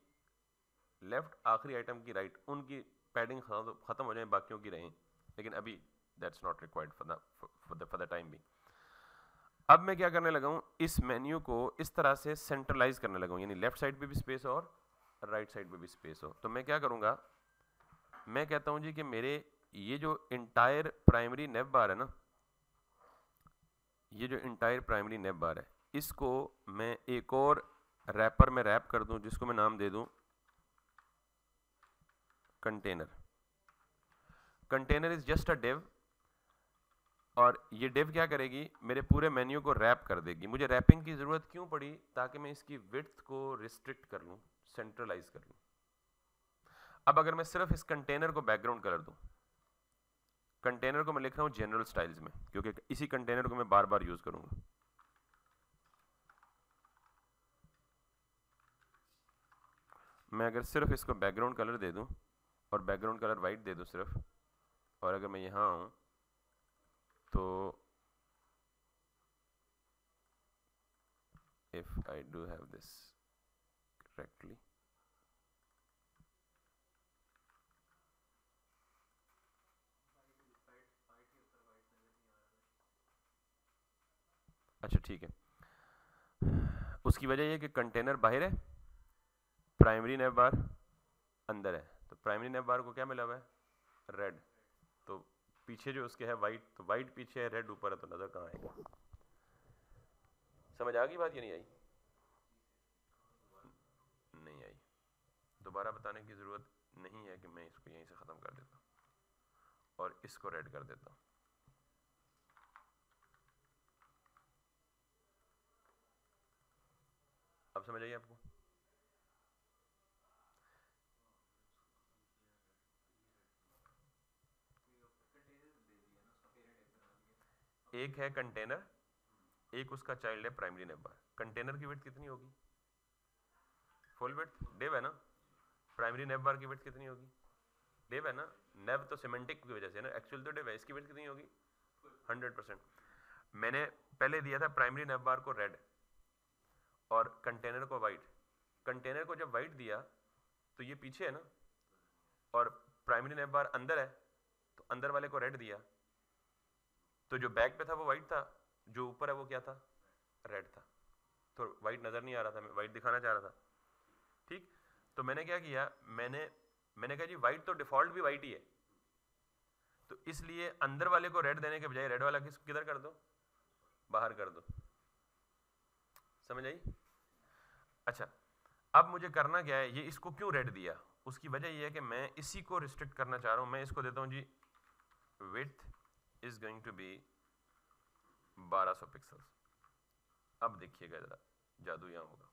लेफ़्ट आखिरी आइटम की राइट उनकी पैडिंग ख़त्म हो जाए, बाकियों की रहें। लेकिन अभी that's not required for the time भी अब मैं क्या करने लगा हूँ? इस मेन्यू को इस तरह से सेंट्रलाइज करने लगा हूँ, यानी लेफ़्ट साइड पे भी स्पेस हो और राइट साइड पे भी स्पेस हो। तो मैं क्या करूँगा? मैं कहता हूँ जी कि मेरे ये जो इंटायर प्राइमरी नेब बार है ना, ये जो इंटायर प्राइमरी नेब बार है, इसको मैं एक और रैपर में रैप कर दूँ, जिसको मैं नाम दे दूँ container container is just a div और ये डेव क्या करेगी? मेरे पूरे मेन्यू को रैप कर देगी। मुझे रैपिंग की ज़रूरत क्यों पड़ी? ताकि मैं इसकी विथ को रिस्ट्रिक्ट कर लूँ सेंट्रलाइज कर लूँ। अब अगर मैं सिर्फ़ इस कंटेनर को बैकग्राउंड कलर दूँ कंटेनर को मैं लिख रहा हूँ जनरल स्टाइल्स में, क्योंकि इसी कंटेनर को मैं बार बार यूज़ करूँगा। मैं अगर सिर्फ़ इसको बैकग्राउंड कलर दे दूँ, और बैकग्राउंड कलर वाइट दे दूँ सिर्फ़, और अगर मैं यहाँ आऊँ तो if I do have this correctly अच्छा ठीक है। उसकी वजह यह कि कंटेनर बाहर है प्राइमरी नेब बार अंदर है। तो प्राइमरी नेब बार को क्या मिला हुआ है? रेड तो पीछे जो उसके है वाइट तो वाइट पीछे है रेड ऊपर है तो नज़र कहाँ आएगा? समझ आ गई बात ये नहीं आई? नहीं आई। दोबारा बताने की ज़रूरत नहीं है कि मैं इसको यहीं से ख़त्म कर देता हूँ और इसको रेड कर देता हूँ। अब समझ आइए आपको? एक है कंटेनर एक उसका चाइल्ड है प्राइमरी नेबर कंटेनर की विड्थ कितनी होगी? फुल विड्थ डेव है ना? प्राइमरी नेब बार की विड्थ कितनी होगी? डिव है ना? नेव तो सिमेंटिक की वजह से ना? एक्चुअल तो डिव है, इसकी विड्थ कितनी होगी? 100 परसेंट मैंने पहले दिया था प्राइमरी नेव बार को रेड और कंटेनर को वाइट कंटेनर को जब वाइट दिया तो ये पीछे है ना? और प्राइमरी नेव बार अंदर है तो अंदर वाले को रेड दिया। तो जो बैक पे था, वो वाइट था। जो ऊपर है, वो क्या था? रेड था। तो वाइट नज़र नहीं आ रहा था, मैं वाइट दिखाना चाह रहा था। ठीक? तो मैंने क्या किया? मैंने मैंने कहा जी वाइट तो डिफ़ॉल्ट भी वाइट ही है। तो इसलिए अंदर वाले को रेड देने के बजाय रेड वाला किस, किधर कर दो? बाहर कर दो। समझ आई? अच्छा अब मुझे करना क्या है? ये इसको क्यों रेड दिया? उसकी वजह यह है कि मैं इसी को रिस्ट्रिक्ट करना चाह रहा हूँ। मैं इसको देता हूँ जी width is going to be 1200 pixels अब देखिएगा जरा, जादू यहाँ होगा।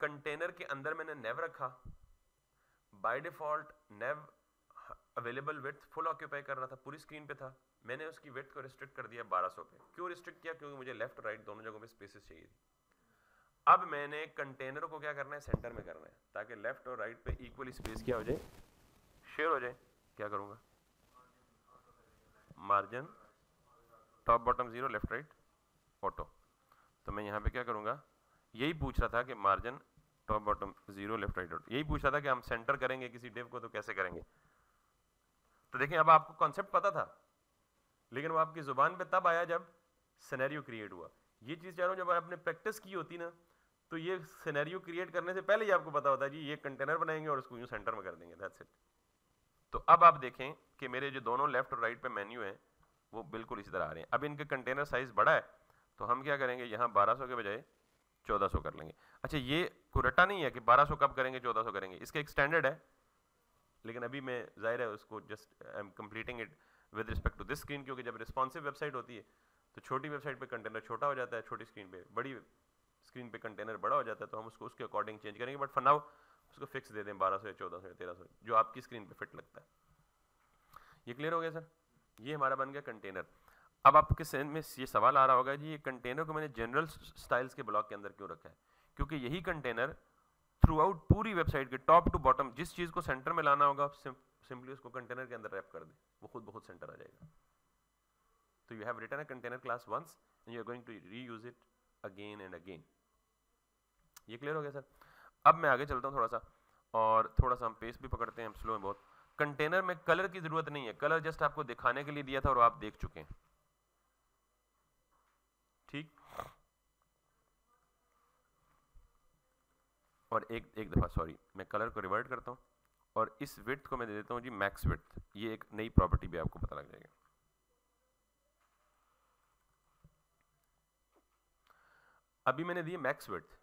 कंटेनर के अंदर मैंने नेव रखा। By default nav available width full occupy कर रहा था, पूरी स्क्रीन पे था। मैंने उसकी विथ को रिस्ट्रिक्ट कर दिया 1200 पे। क्यों रिस्ट्रिक्ट किया? क्योंकि मुझे लेफ़्ट राइट दोनों जगहों पे स्पेसेस चाहिए थी। अब मैंने कंटेनर को क्या करना है? सेंटर में करना है, ताकि लेफ़्ट और राइट पे इक्वल स्पेस क्या हो जाए? शेयर हो जाए। क्या करूँगा? Margin top bottom zero left right auto तो मैं यहाँ पे क्या करूँगा? यही पूछ रहा था कि margin top bottom zero left right auto यही पूछ रहा था कि हम सेंटर करेंगे किसी डिव को तो कैसे करेंगे? तो देखें अब आपको कॉन्सेप्ट पता था। लेकिन वो आपकी ज़ुबान पे तब आया जब सिनेरियो क्रिएट हुआ। ये चीज़ चाह रहा हूँ, जब आपने प्रैक्टिस की होती ना तो ये सिनेरियो क्रिएट करने से पहले ही आपको पता होता है जी ये कंटेनर बनाएँगे और उसको यूँ सेंटर में कर देंगे दैट्स इट तो अब आप देखें कि मेरे जो दोनों लेफ़्ट और राइट पे मेन्यू हैं, वो बिल्कुल इसी तरह आ रहे हैं। अब इनके कंटेनर साइज़ बड़ा है तो हम क्या करेंगे, यहाँ 1200 के बजाय 1400 कर लेंगे। अच्छा ये को रटा नहीं है कि 1200 कब करेंगे 1400 करेंगे, इसका एक स्टैंडर्ड है, लेकिन अभी मैं ज़ाहिर है उसको just I am completing it with respect to this screen क्योंकि जब रिस्पॉन्सिव वेबसाइट होती है तो छोटी वेबसाइट पे कंटेनर छोटा हो जाता है, छोटी स्क्रीन पे। बड़ी स्क्रीन पे कंटेनर बड़ा हो जाता है तो हम उसको, उसके अकॉर्डिंग चेंज करेंगे बट फॉर नाउ उसको फिक्स दे दें बारह सौ या चौदह सौ या तेरह सौ, जो आपकी स्क्रीन पे फिट लगता है। ये क्लियर हो गया सर ये हमारा बन गया कंटेनर अब आपके सेंस में ये सवाल आ रहा होगा जी ये कंटेनर को मैंने जनरल स्टाइल्स के ब्लॉक के अंदर क्यों रखा है? क्योंकि यही कंटेनर थ्रू आउट पूरी वेबसाइट के टॉप टू बॉटम जिस चीज़ को सेंटर में लाना होगा सिंपली उसको कंटेनर के अंदर रैप कर दे। वो खुद बहुत सेंटर आ जाएगा। तो you have written a container class once and you are going to reuse it again and again ये क्लियर हो गया सर अब मैं आगे चलता हूँ थोड़ा सा और थोड़ा सा हम पेस भी पकड़ते हैं, हम स्लो में बहुत। कंटेनर में कलर की ज़रूरत नहीं है। कलर जस्ट आपको दिखाने के लिए दिया था और आप देख चुके हैं। ठीक? और एक एक दफ़ा सॉरी मैं कलर को रिवर्ट करता हूँ। और इस विथ को मैं दे देता हूँ जी मैक्स विथ ये एक नई प्रॉपर्टी भी आपको पता लग जाएगा। अभी मैंने दी मैक्स विथ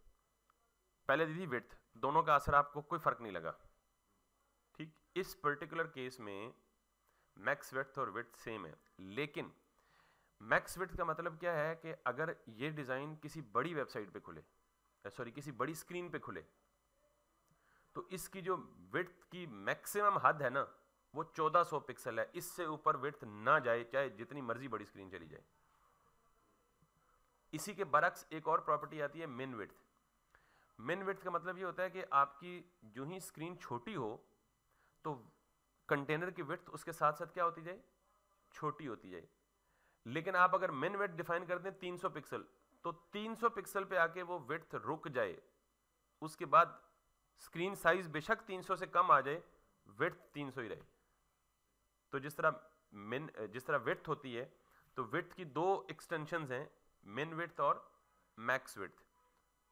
पहले दी थी विथ दोनों का असर आपको कोई फ़र्क नहीं लगा। ठीक? इस पर्टिकुलर केस में मैक्स विथ और विथ सेम है। लेकिन मैक्स विथ का मतलब क्या है कि अगर ये डिज़ाइन किसी बड़ी वेबसाइट पे खुले सॉरी किसी बड़ी स्क्रीन पे खुले तो इसकी जो विथ की मैक्सिमम हद है ना, वो 1400 पिक्सल है। इससे ऊपर विथ ना जाए, चाहे जितनी मर्ज़ी बड़ी स्क्रीन चली जाए। इसी के बरक्स एक और प्रॉपर्टी आती है मिन विथ मिन विथ का मतलब ये होता है कि आपकी जो ही स्क्रीन छोटी हो तो कंटेनर की विथ उसके साथ साथ क्या होती जाए? छोटी होती जाए। लेकिन आप अगर मिन विथ डिफाइन कर दें 300 पिक्सल तो 300 पिक्सल पे आके वो विथ रुक जाए। उसके बाद स्क्रीन साइज़ बेशक 300 से कम आ जाए विथ 300 ही रहे। तो जिस तरह मिन जिस तरह विथ होती है तो विथ की दो एक्सटेंशन हैं मिन विथ और मैक्स विथ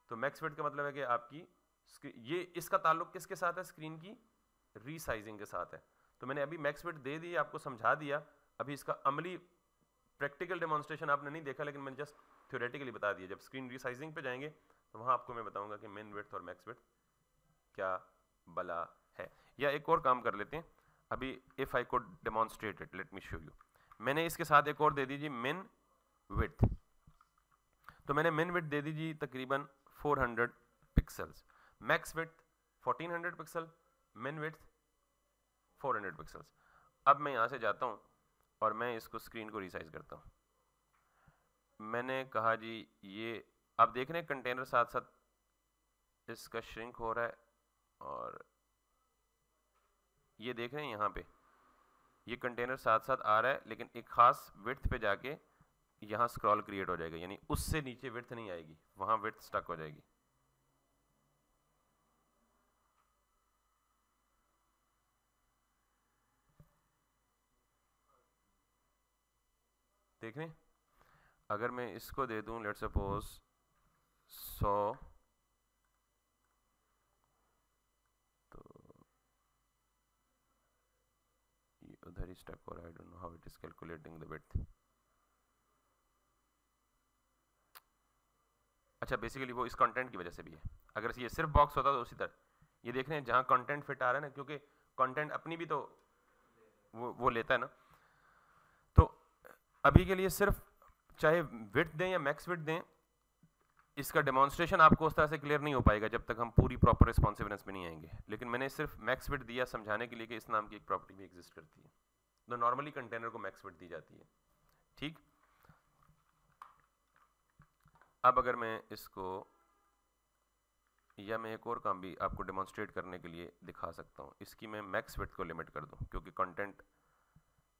तो मैक्स विथ का मतलब है कि आपकी ये इसका ताल्लुक किसके साथ है? स्क्रीन की रीसाइजिंग के साथ है। तो मैंने अभी मैक्स विथ दे दी, आपको समझा दिया। अभी इसका अमली प्रैक्टिकल डेमोन्स्ट्रेशन आपने नहीं देखा, लेकिन मैंने जस्ट थ्योरेटिकली बता दिया। जब स्क्रीन रीसाइजिंग पे जाएँगे तो वहाँ आपको मैं बताऊँगा कि मिन विथ और मैक्स विथ क्या बला है। या एक और काम कर लेते हैं। अभी if I code demonstrate it let me show you मैंने इसके साथ एक और दे दीजिए मिन विथ तो मैंने मिन विथ दे दीजिए तकरीबन 400 pixels max width 1400 pixel min width 400 pixels अब मैं यहाँ से जाता हूँ और मैं इसको स्क्रीन को रिसाइज करता हूँ। मैंने कहा जी, ये, आप देख रहे हैं कंटेनर साथ साथ इसका श्रिंक हो रहा है। और ये देख रहे हैं यहाँ पे। ये कंटेनर साथ साथ आ रहा है, लेकिन एक खास विर्थ पे जाके यहाँ स्क्रॉल क्रिएट हो जाएगा, यानी उससे नीचे विर्थ नहीं आएगी, वहाँ विर्थ स्टक हो जाएगी। देख रहे हैं? अगर मैं इसको दे दूँ लेट सपोज़ सौ तो रहा है I don't know how it is calculating the width अच्छा बेसिकली वो इस कंटेंट की वजह से भी है। अगर ये सिर्फ़ बॉक्स होता तो उसी तरह। ये देख रहे हैं जहाँ कंटेंट फिट आ रहा है ना, क्योंकि कंटेंट अपनी भी तो वो वो लेता है ना। तो अभी के लिए सिर्फ़ चाहे विथ दें या मैक्स विथ दें, इसका डेमोन्स्ट्रेशन आपको उस तरह से क्लियर नहीं हो पाएगा जब तक हम पूरी प्रॉपर रिस्पॉन्सिवनेस में नहीं आएँगे। लेकिन मैंने सिर्फ़ मैक्स विट दिया समझाने के लिए कि इस नाम की एक प्रॉपर्टी भी एग्जिस्ट करती है। तो नॉर्मली कंटेनर को मैक्स विथ दी जाती है। ठीक? अब अगर मैं इसको, या मैं एक और काम भी आपको डेमोन्स्ट्रेट करने के लिए दिखा सकता हूँ। इसकी मैं मैक्स विथ को लिमिट कर दूँ, क्योंकि कंटेंट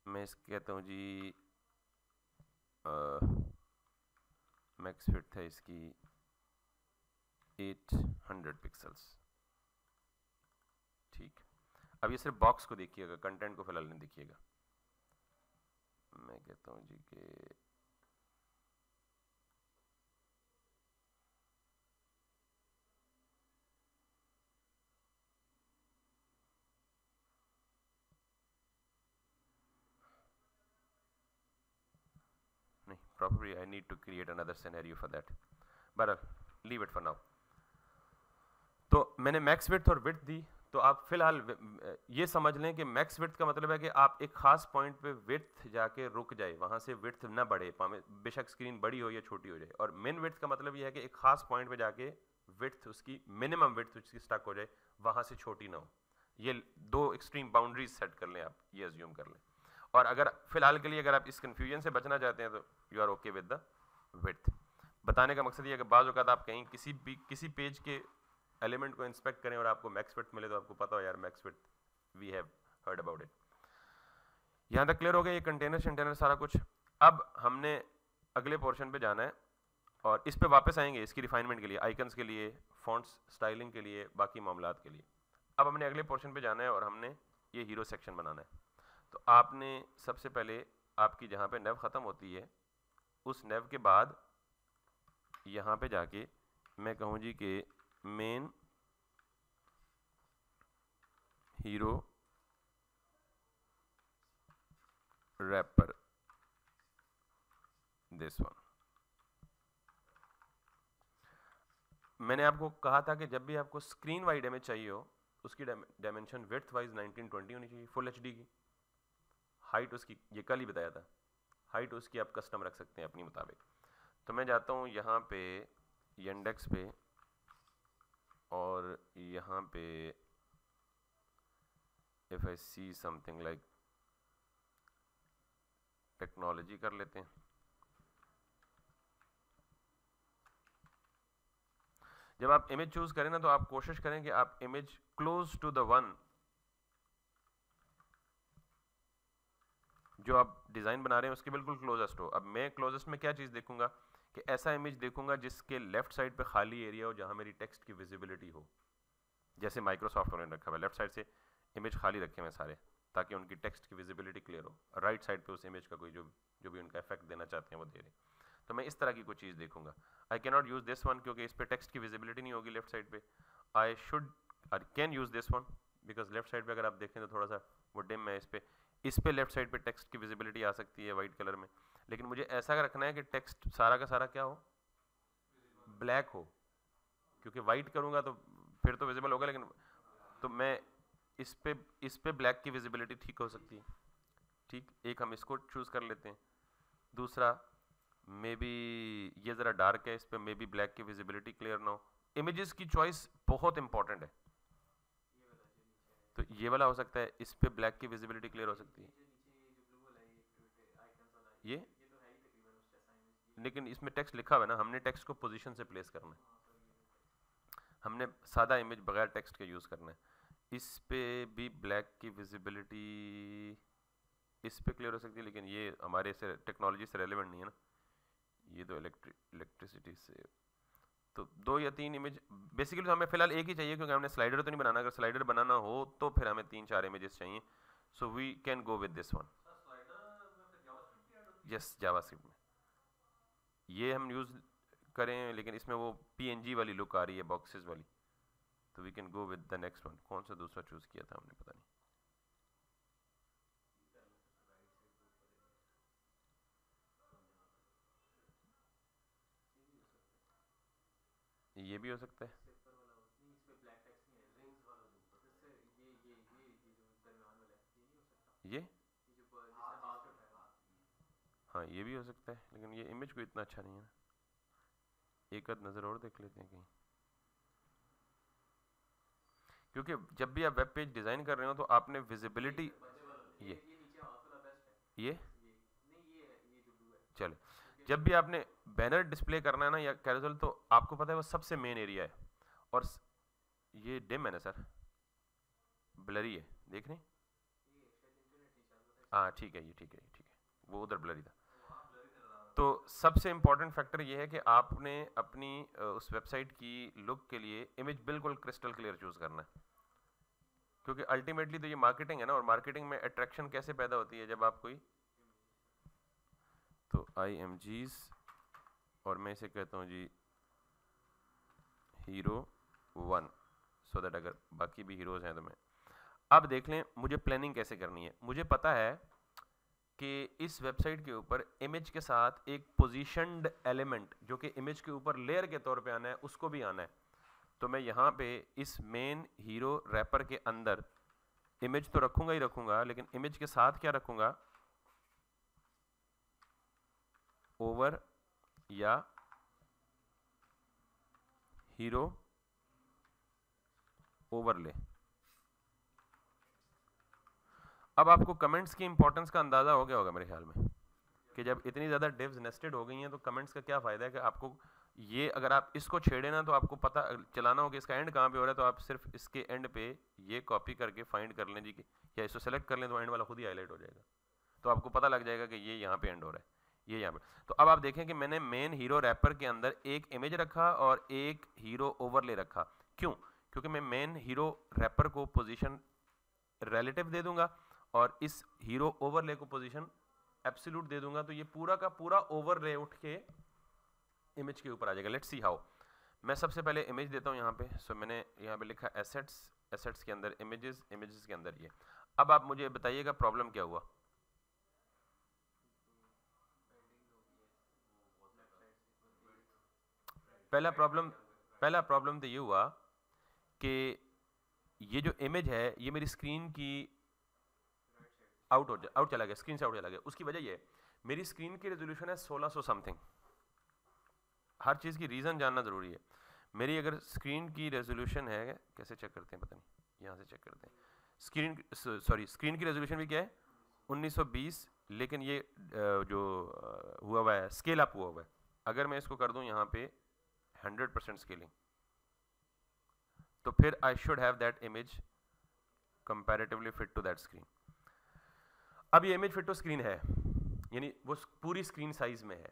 मैं इस कहता हूँ जी मैक्स विथ है इसकी 800 पिक्सल्स ठीक? अब ये सिर्फ़ बॉक्स को देखिएगा कंटेंट को फ़िलहाल नहीं देखिएगा। मैं कहता हूँ जी कि probably I need to create another scenario for that but uh, leave it for now तो मैंने मैक्स विथ और विथ दी तो आप फ़िलहाल ये समझ लें कि मैक्स विथ का मतलब है कि आप एक खास पॉइंट पे विथ जाके रुक जाए, वहाँ से विथ ना बढ़े, पावे, बेशक स्क्रीन बड़ी हो या छोटी हो जाए। और मिन विथ का मतलब ये है कि एक खास पॉइंट पे जाके विथ उसकी मिनिमम विथ उसकी स्टक हो जाए, वहाँ से छोटी ना हो। ये दो एक्सट्रीम बाउंड्रीज सेट कर लें आप, ये एज्यूम कर लें। और अगर फ़िलहाल के लिए अगर आप इस कन्फ्यूज़न से बचना चाहते हैं तो you are okay with the width बताने का मकसद ये है कि आप कहीं किसी भी, किसी पेज के एलिमेंट को इंस्पेक्ट करें और आपको मैक्स मिले तो आपको पता हो यार max we have heard about it यहाँ तक क्लियर हो गया ये कंटेनर शंटेनर सारा कुछ। अब हमने अगले पोर्शन पे जाना है और इस पे वापस आएँगे इसकी रिफाइनमेंट के लिए आइकन्स के लिए फॉन्ट्स स्टाइलिंग के लिए, बाकी मामला के लिए। अब हमने अगले पोर्शन पे जाना है और हमने ये हीरो सेक्शन बनाना है। तो आपने सबसे पहले आपकी जहाँ पे नेव ख़त्म होती है, उस नेव के बाद यहाँ पे जाके मैं कहूँ जी कि main hero wrapper this one मैंने आपको कहा था कि जब भी आपको स्क्रीन वाइड इमेज चाहिए हो, उसकी डायमेंशन विथ वाइज 1920 होनी चाहिए फुल एचडी की। हाइट उसकी, ये कल ही बताया था। हाइट उसकी आप कस्टम रख सकते हैं अपनी मुताबिक। तो मैं जाता हूँ यहाँ पे इंडेक्स पे। और यहाँ पे if I see something like technology कर लेते हैं। जब आप इमेज चूज़ करें ना तो आप कोशिश करें कि आप image close to the one जो आप डिज़ाइन बना रहे हैं, उसके बिल्कुल क्लोजेस्ट हो। अब मैं क्लोजेस्ट में क्या चीज़ देखूँगा? कि ऐसा इमेज देखूँगा जिसके लेफ़्ट साइड पे खाली एरिया हो जहाँ मेरी टेक्स्ट की विजिबिलिटी हो। जैसे माइक्रोसॉफ्ट उन्होंने रखा हुआ लेफ़्ट साइड से इमेज खाली रखे हुए सारे, ताकि उनकी टेक्स्ट की विजिबिलिटी क्लियर हो। राइट साइड पे उस इमेज का कोई जो जो भी उनका इफ़ेक्ट देना चाहते हैं वो दे रहे तो मैं इस तरह की कोई चीज़ देखूँगा। I can not use this one क्योंकि इस पर टेक्स्ट की विजिबिलिटी नहीं होगी लेफ़्ट साइड पे। I should I can use this one because left side पे अगर आप देखें तो थोड़ा सा वो डिम है इस पर इस पे लेफ़्ट साइड पे टेक्स्ट की विजिबिलिटी आ सकती है वाइट कलर में। लेकिन मुझे ऐसा रखना है कि टेक्स्ट सारा का सारा क्या हो? ब्लैक हो। क्योंकि वाइट करूँगा तो फिर तो विजिबल होगा, लेकिन तो मैं इस पे इस पे ब्लैक की विजिबिलिटी ठीक हो सकती है। ठीक, एक हम इसको चूज़ कर लेते हैं। दूसरा मे बी ये ज़रा डार्क है, इस पर मे बी ब्लैक की विजिबिलिटी क्लियर ना हो। इमेजेस की चॉइस बहुत इंपॉर्टेंट है। तो ये वाला हो सकता है, इस पे ब्लैक की विजिबिलिटी क्लियर हो सकती है। ये? लेकिन इसमें टेक्स्ट लिखा हुआ है ना हमने टेक्स्ट को पोजीशन से प्लेस करना है। हमने सादा इमेज बगैर टेक्स्ट के यूज़ करना है। इस पे भी ब्लैक की विजिबिलिटी इस पे क्लियर हो सकती है लेकिन ये हमारे से टेक्नोलॉजी से रेलिवेंट नहीं है ना। ये तो इलेक्ट्रिक इलेक्ट्रिसिटी से। तो दो या तीन इमेज बेसिकली तो हमें फ़िलहाल एक ही चाहिए क्योंकि हमने स्लाइडर तो नहीं बनाना। अगर स्लाइडर बनाना हो तो फिर हमें तीन चार इमेजेस चाहिए। So we can go with this one yes JavaScript में। ये हम यूज़ करें, लेकिन इसमें वो पीएनजी वाली लुक आ रही है बॉक्सेस वाली। तो we can go with the next one कौन सा दूसरा चूज़ किया था हमने, पता नहीं। ये भी हो सकता है। ये? हाँ ये भी हो सकता है लेकिन ये इमेज को इतना अच्छा नहीं है ना। एक आध नज़र और देख लेते हैं कहीं। क्योंकि जब भी आप वेब पेज डिज़ाइन कर रहे हो तो आपने विजिबिलिटी ये ये। चलो। जब भी आपने बैनर डिस्प्ले करना है ना या कैजुअल तो आपको पता है वो सबसे मेन एरिया है। और ये डिम है ना सर ब्लरी है। देख रहे हाँ? ठीक है ये ठीक है ये ठीक है। वो उधर ब्लरी था। तो सबसे इंपॉर्टेंट फैक्टर ये है कि आपने अपनी उस वेबसाइट की लुक के लिए इमेज बिल्कुल क्रिस्टल क्लियर चूज़ करना है। क्योंकि अल्टीमेटली तो ये मार्केटिंग है ना, और मार्केटिंग में अट्रैक्शन कैसे पैदा होती है जब आप कोई तो आई एम जीज और मैं इसे कहता हूँ जी हीरो वन सो दैट अगर बाकी भी हीरोज़ हैं तो मैं। अब देख लें, मुझे प्लानिंग कैसे करनी है? मुझे पता है कि इस वेबसाइट के ऊपर इमेज के साथ एक पोजीशनड एलिमेंट जो कि इमेज के ऊपर लेयर के तौर पे आना है, उसको भी आना है। तो मैं यहाँ पे इस मेन हीरो रैपर के अंदर इमेज तो रखूँगा ही रखूँगा, लेकिन इमेज के साथ क्या रखूँगा? ओवर या हीरो ओवरले अब आपको कमेंट्स की इंपॉर्टेंस का अंदाज़ा हो गया होगा मेरे ख्याल में, कि जब इतनी ज़्यादा डिव्स नेस्टेड हो गई हैं तो कमेंट्स का क्या फ़ायदा है कि आपको ये अगर आप इसको छेड़े ना तो आपको पता चलाना हो कि इसका एंड कहाँ पे हो रहा है तो आप सिर्फ़ इसके एंड पे ये कॉपी करके फाइंड कर लें जी कि, या इसको सेलेक्ट कर लें तो एंड वाला खुद ही हाईलाइट हो जाएगा। तो आपको पता लग जाएगा कि ये यहाँ पे एंड हो रहा है, ये यहाँ पर तो अब आप देखें कि मैंने मेन हीरो रैपर के अंदर एक इमेज रखा और एक हीरो ओवरले रखा। क्यों? क्योंकि मैं मेन हीरो रैपर को पोजिशन रिलेटिव दे दूँगा और इस हीरो ओवरले को पोजीशन एब्सोल्यूट दे दूँगा तो ये पूरा का पूरा ओवरले उठ के इमेज के ऊपर आ जाएगा। लेट्स सी हाउ मैं सबसे पहले इमेज देता हूँ यहाँ पे। सो so, मैंने यहाँ पे लिखा एसेट्स एसेट्स के अंदर इमेजेस इमेजेस के अंदर ये। अब आप मुझे बताइएगा प्रॉब्लम क्या हुआ। पहला प्रॉब्लम पहला प्रॉब्लम तो ये हुआ कि ये जो इमेज है ये मेरी स्क्रीन की आउट हो आउट चला गया स्क्रीन से आउट चला गया। उसकी वजह ये, मेरी स्क्रीन की रेजोल्यूशन है 1600 समथिंग हर चीज़ की रीज़न जानना ज़रूरी है। मेरी अगर स्क्रीन की रेजोल्यूशन है, कैसे चेक करते हैं पता नहीं, यहाँ से चेक करते हैं। स्क्रीन सॉरी स्क्रीन की रेजोल्यूशन भी क्या है? 1920 लेकिन ये जो हुआ हुआ है स्केल अप हुआ हुआ है। अगर मैं इसको कर दूँ यहाँ पे 100 परसेंट स्केलिंग तो फिर I should have that image comparatively fit to that screen अब ये इमेज फिट टू स्क्रीन है, यानी वो पूरी स्क्रीन साइज़ में है।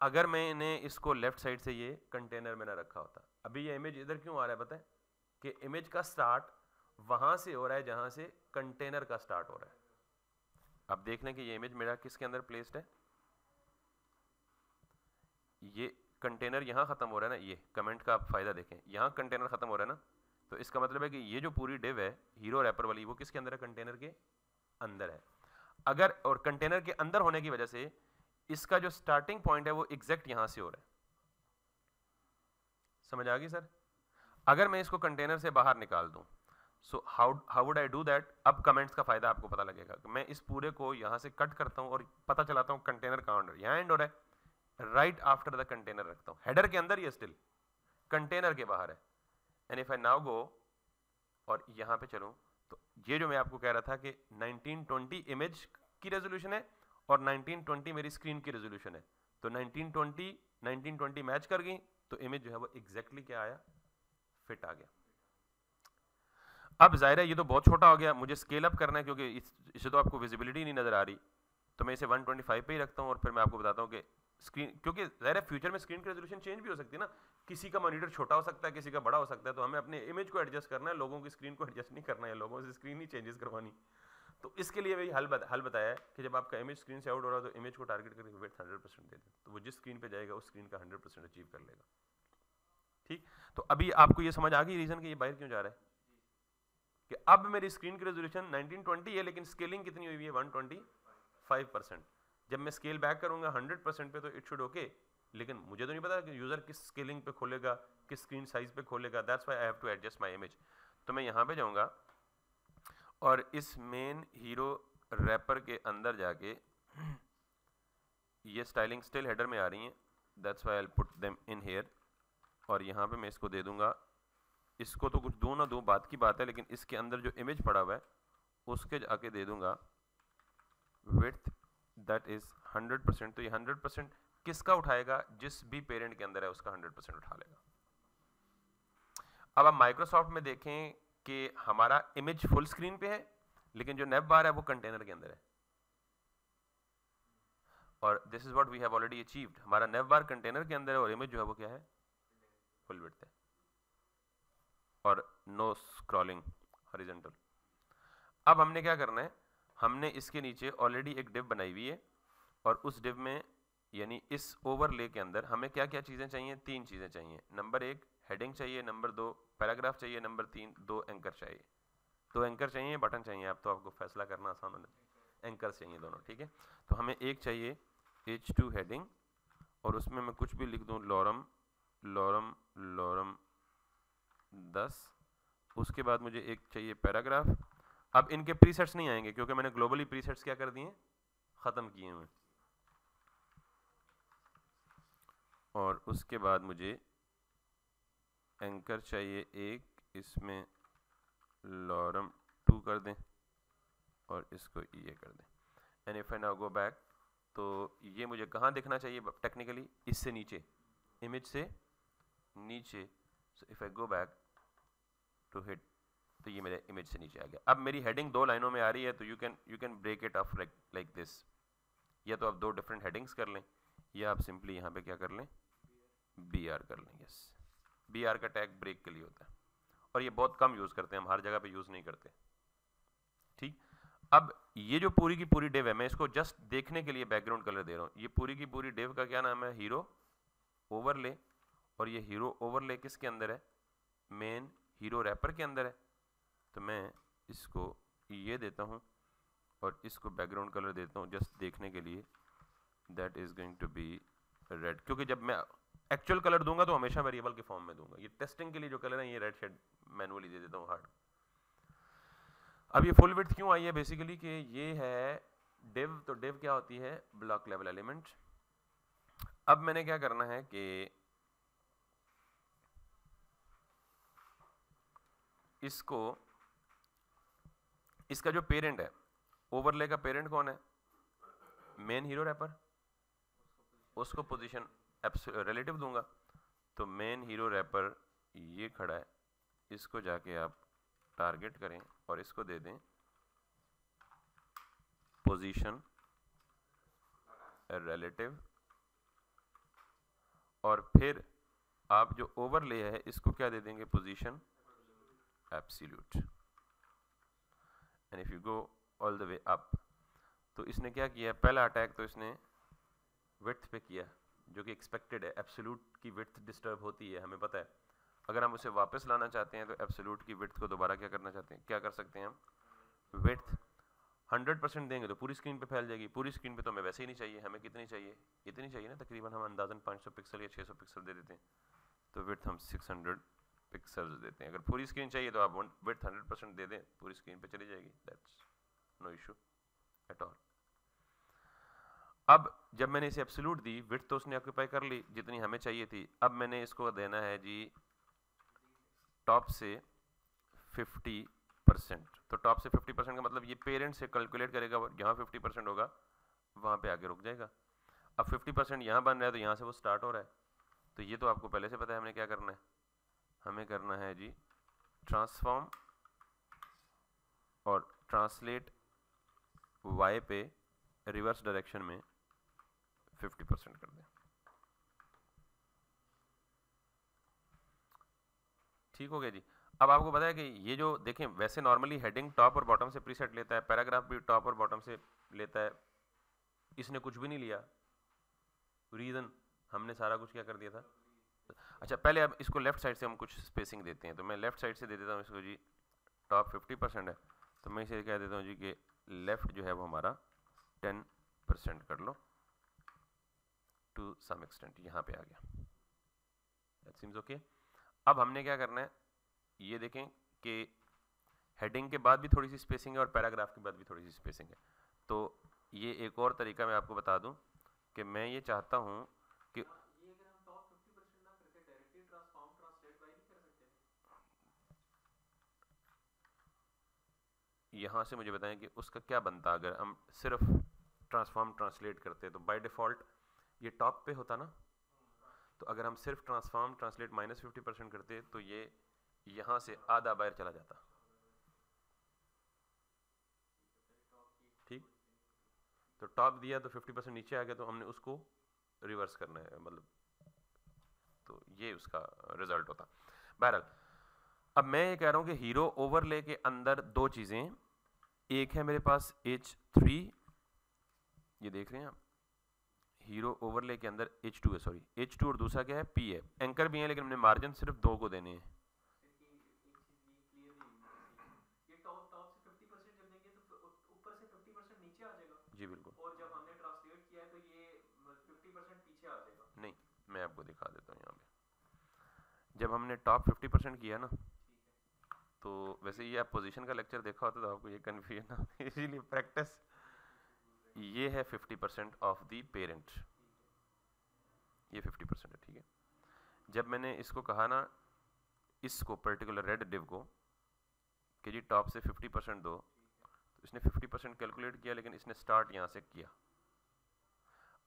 अगर मैंने इसको लेफ़्ट साइड से ये कंटेनर में ना रखा होता। अभी ये इमेज इधर क्यों आ रहा है पता है? कि इमेज का स्टार्ट वहाँ से हो रहा है जहाँ से कंटेनर का स्टार्ट हो रहा है। अब देख लें कि ये इमेज मेरा किसके अंदर प्लेस्ड है? ये कंटेनर यहाँ खत्म हो रहा है ना, ये कमेंट का आप फ़ायदा देखें। यहाँ कंटेनर खत्म हो रहा है ना तो इसका मतलब है कि ये जो पूरी डिव है हीरो रैपर वाली, वो किसके अंदर है? कंटेनर के अंदर है। अगर और कंटेनर के अंदर होने की वजह से इसका जो स्टार्टिंग पॉइंट है वो एग्जैक्ट यहाँ से हो रहा है। समझ आ गई सर अगर मैं इसको कंटेनर से बाहर निकाल दूँ so how how would I do that अब कमेंट्स का फ़ायदा आपको पता लगेगा कि मैं इस पूरे को यहाँ से कट करता हूँ और पता चलाता हूँ कंटेनर कहाँ है। यहाँ एंड हो रहा है। राइट आफ्टर द कंटेनर रखता हूँ। हेडर के अंदर ये स्टिल कंटेनर के बाहर है। And if I now go और यहाँ पे चलूँ तो ये जो मैं आपको कह रहा था कि 1920 इमेज की रेजोल्यूशन है और 1920 मेरी स्क्रीन की रेजोल्यूशन है। तो 1920 1920 मैच कर गई तो इमेज जो है वो एग्जैक्टली क्या आया? फिट आ गया। अब ज़ाहिर है ये तो बहुत छोटा हो गया मुझे स्केल अप करना है क्योंकि इस, इसे तो आपको विजिबिलिटी नहीं नज़र आ रही। तो मैं इसे 125 पे ही रखता हूँ और फिर मैं आपको बताता हूँ कि स्क्रीन क्योंकि ज़ाहिर है फ्यूचर में स्क्रीन की रेजोल्यूशन चेंज भी हो सकती है ना। किसी का मॉनिटर छोटा हो सकता है किसी का बड़ा हो सकता है तो हमें अपने इमेज को एडजस्ट करना है लोगों की स्क्रीन को एडजस्ट नहीं करना है लोगों से स्क्रीन ही चेंजेस करवानी। तो इसके लिए वही हल बता, हल बताया है कि जब आपका इमेज स्क्रीन से आउट हो रहा है तो इमेज को टारगेट करके वेट हंड्रेड परसेंट दे दें। तो वो जिस स्क्रीन पे जाएगा उस स्क्रीन का हंड्रेड परसेंट अचीव कर लेगा। ठीक? तो अभी आपको ये समझ आ गई रीजन कि ये बाहर क्यों जा रहा है? कि अब मेरी स्क्रीन की रेजोल्यूशन 1920 है लेकिन स्केलिंग कितनी हुई है? 125 परसेंट जब मैं स्केल बैक करूँगा 100 परसेंट पे तो इट शुड ओके लेकिन मुझे तो नहीं पता कि यूज़र किस स्केलिंग पे खोलेगा, किस स्क्रीन साइज़ पे खोलेगा that's why I have to adjust my image तो मैं यहाँ पे जाऊँगा और इस मेन हीरो रैपर के अंदर जाके ये स्टाइलिंग स्टिल हेडर में आ रही हैं that's why I put them in here और यहाँ पे मैं इसको दे दूँगा। इसको तो कुछ दो ना दो बात की बात है, लेकिन इसके अंदर जो इमेज पड़ा हुआ है, उसके जाके दे दूँगा। With that is hundred percent तो ये हंड्रेड परसेंट किसका उठाएगा? जिस भी पेरेंट के अंदर है, उसका हंड्रेड परसेंट उठा लेगा। अब आप माइक्रोसॉफ्ट में देखें कि हमारा इमेज फुल स्क्रीन पे है, लेकिन जो नेप बार है, वो कंटेनर के अंदर है। और this is what we have already achieved हमारा नेप बार कंटेनर के अंदर है और इमेज जो है, वो क्या है? फुल विड्थ है। और नो स्क्रॉलिंग हॉरिजॉन्टल अब हमने क्या करना है? हमने इसके नीचे ऑलरेडी एक डिव बनाई हुई है और उस डिव में यानी इस ओवरले के अंदर हमें क्या क्या चीज़ें चाहिए? तीन चीज़ें चाहिए। नंबर एक हेडिंग चाहिए, नंबर दो पैराग्राफ चाहिए, नंबर तीन, दो एंकर चाहिए। दो एंकर चाहिए बटन चाहिए? आप तो आपको फैसला करना आसान हो एंकर चाहिए दोनों, ठीक है? तो हमें एक चाहिए एच टू हेडिंग और उसमें मैं कुछ भी लिख दूँ लॉरम लॉरम लॉरम दस। उसके बाद मुझे एक चाहिए पैराग्राफ अब इनके प्रीसेट्स नहीं आएँगे क्योंकि मैंने ग्लोबली प्रीसेट्स क्या कर दिए ख़त्म किए हुए और उसके बाद मुझे एंकर चाहिए एक, इसमें लॉरम टू कर दें और इसको ये कर दें। And if I now go back तो ये मुझे कहाँ देखना चाहिए टेक्निकली इससे नीचे। इमेज से नीचे। So if I go back to hit तो ये मेरे इमेज से नीचे आ गया। अब मेरी हेडिंग दो लाइनों में आ रही है तो you can you can break it off like like this या तो आप दो डिफरेंट हेडिंग्स कर लें, या आप सिंपली यहाँ पे क्या कर लें? बी आर कर लें यस बी आर का टैग ब्रेक के लिए होता है। और ये बहुत कम यूज़ करते हैं, हम हर जगह पे यूज़ नहीं करते। ठीक? अब ये जो पूरी की पूरी डेव है, मैं इसको जस्ट देखने के लिए बैकग्राउंड कलर दे रहा हूँ। ये पूरी की पूरी डेव का क्या नाम है? हीरो ओवरले और ये हीरो ओवरले किसके अंदर है? मेन हीरो रैपर के अंदर है। तो मैं इसको ये देता हूँ और इसको बैकग्राउंड कलर देता हूँ जस्ट देखने के लिए। That is going to be red क्योंकि जब मैं एक्चुअल कलर दूँगा तो हमेशा वेरिएबल के फॉर्म में दूँगा। ये टेस्टिंग के लिए जो कलर है, ये रेड शेड मैनुअली दे देता हूँ हार्ड अब ये फुल विथ क्यों आई है? बेसिकली कि ये है डिव तो डिव क्या होती है? ब्लॉक लेवल एलिमेंट अब मैंने क्या करना है कि इसको, इसका जो पेरेंट है ओवरले का पेरेंट कौन है? मेन हीरो रैपर उसको पोजीशन रिलेटिव दूँगा। तो मेन हीरो रैपर ये खड़ा है। इसको जाके आप टारगेट करें और इसको दे दें। पोजीशन रिलेटिव और फिर आप जो ओवरले है, इसको क्या दे देंगे? Position absolute and if you go all the way up तो इसने क्या किया? पहला अटैक तो इसने विथ पे किया। जो कि एक्सपेक्टेड है एब्सोल्यूट की विथ डिस्टर्ब होती है, हमें पता है। अगर हम उसे वापस लाना चाहते हैं तो एब्सोल्यूट की विथ को दोबारा क्या करना चाहते हैं? क्या कर सकते हैं हम? विथ हंड्रेड परसेंट देंगे तो पूरी स्क्रीन पे फैल जाएगी। पूरी स्क्रीन पे तो हमें वैसे ही नहीं चाहिए, हमें कितनी चाहिए? इतनी चाहिए ना, तकरीबन हम अंदाजन 500 पिक्सल या 600 पिक्सल दे देते हैं। तो विथ हम 600 पिक्सल्स देते हैं। अगर पूरी स्क्रीन चाहिए तो आप विथ हंड्रेड परसेंट दे दें, पूरी स्क्रीन पे चली जाएगी। That's no issue at all अब जब मैंने इसे एब्सोल्यूट दी विथ तो उसने ऑक्यूपाई कर ली, जितनी हमें चाहिए थी। अब मैंने इसको देना है जी टॉप से 50 परसेंट तो टॉप से 50 परसेंट का मतलब ये पेरेंट से कैलकुलेट करेगा जहाँ 50 परसेंट होगा, वहाँ पे आगे रुक जाएगा। अब 50 परसेंट यहाँ बन रहा है तो यहाँ से वो स्टार्ट हो रहा है। तो ये तो आपको पहले से पता है हमने क्या करना है। हमें करना है जी ट्रांसफॉर्म और ट्रांसलेट वाई पे रिवर्स डायरेक्शन में 50 परसेंट कर दें ठीक हो गया जी। अब आपको पता है कि ये जो देखें, वैसे नॉर्मली हेडिंग टॉप और बॉटम से प्रीसेट लेता है पैराग्राफ भी टॉप और बॉटम से लेता है। इसने कुछ भी नहीं लिया। रीज़न हमने सारा कुछ क्या कर दिया था? अच्छा पहले अब इसको लेफ़्ट साइड से हम कुछ स्पेसिंग देते हैं। तो मैं लेफ़्ट साइड से दे देता हूँ इसको जी। टॉप 50 परसेंट है। तो मैं इसे कह देता हूँ जी कि लेफ़्ट जो है वो हमारा टेन परसेंट कर लो। टू सम एक्सटेंट यहाँ पे आ गया। दैट सीम्स ओके अब हमने क्या करना है? ये देखें कि हेडिंग के बाद भी थोड़ी सी स्पेसिंग है और पैराग्राफ के बाद भी थोड़ी सी स्पेसिंग है। तो ये एक और तरीका मैं आपको बता दूँ कि मैं ये चाहता हूँ कि यहाँ से मुझे बताएँ कि उसका क्या बनता अगर हम सिर्फ़ ट्रांसफॉर्म ट्रांसलेट करते तो बाय डिफ़ॉल्ट ये टॉप पे होता ना तो अगर हम सिर्फ़ transform translate minus fifty percent करते तो ये यहाँ से आधा बाहर चला जाता। ठीक? तो टॉप दिया तो फिफ्टी परसेंट नीचे आ गया तो हमने उसको रिवर्स करना है मतलब तो ये उसका रिज़ल्ट होता। बहरहाल, अब मैं ये कह रहा हूँ कि हीरो ओवरले के अंदर दो चीज़ें एक है मेरे पास एच थ्री ये देख रहे हैं आप? हीरो ओवरले के अंदर एच टू है सॉरी एच टू और दूसरा क्या है? पी है। एंकर भी है लेकिन हमने मार्जिन सिर्फ़ दो को देने हैं। जी बिल्कुल। और जब हमने ट्रांसलेट किया है तो ये 50% पीछे आ जाएगा। नहीं मैं आपको दिखा देता हूँ यहाँ पे। जब हमने टॉप 50 परसेंट किया ना तो वैसे ये आप पोजीशन का लेक्चर देखा होता तो आपको ये कन्फ्यूज़न इसीलिए प्रैक्टिस ये है 50 परसेंट ऑफ़ दी पेरेंट ये 50 परसेंट है, ठीक है? जब मैंने इसको कहा ना, इसको पर्टिकुलर रेड डिव को, कि जी टॉप से 50 परसेंट दो तो इसने 50 परसेंट कैलकुलेट किया, लेकिन इसने स्टार्ट यहाँ से किया।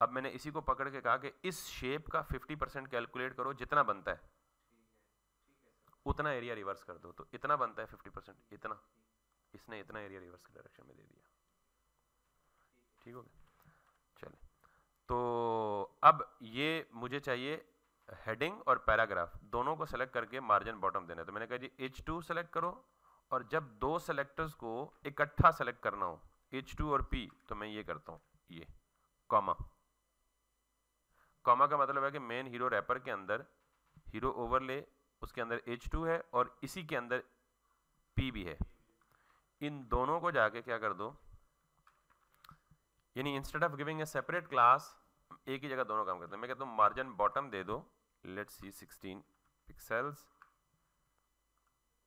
अब मैंने इसी को पकड़ के कहा कि इस शेप का 50 परसेंट कैलकुलेट करो, जितना बनता है। उतना एरिया रिवर्स कर दो तो इतना बनता है 50 परसेंट इतना। इसने इतना एरिया रिवर्स डायरेक्शन में दे दिया। ठीक हो गया? चलिए। तो अब ये मुझे चाहिए हेडिंग और पैराग्राफ दोनों को सेलेक्ट करके मार्जिन बॉटम देना तो मैंने कहा जी एच टू सेलेक्ट करो और जब दो सेलेक्टर्स को इकट्ठा सेलेक्ट करना हो एच टू और पी तो मैं ये करता हूँ, ये कॉमा कॉमा का मतलब है कि मेन हीरो रैपर के अंदर हीरो ओवरले उसके अंदर एच टू है और इसी के अंदर पी भी है। इन दोनों को जाके क्या कर दो यानी instead of giving a separate class एक ही जगह दोनों काम करते हैं। मैं कहता हूँ मार्जिन बॉटम दे दो। Let's see 16 pixels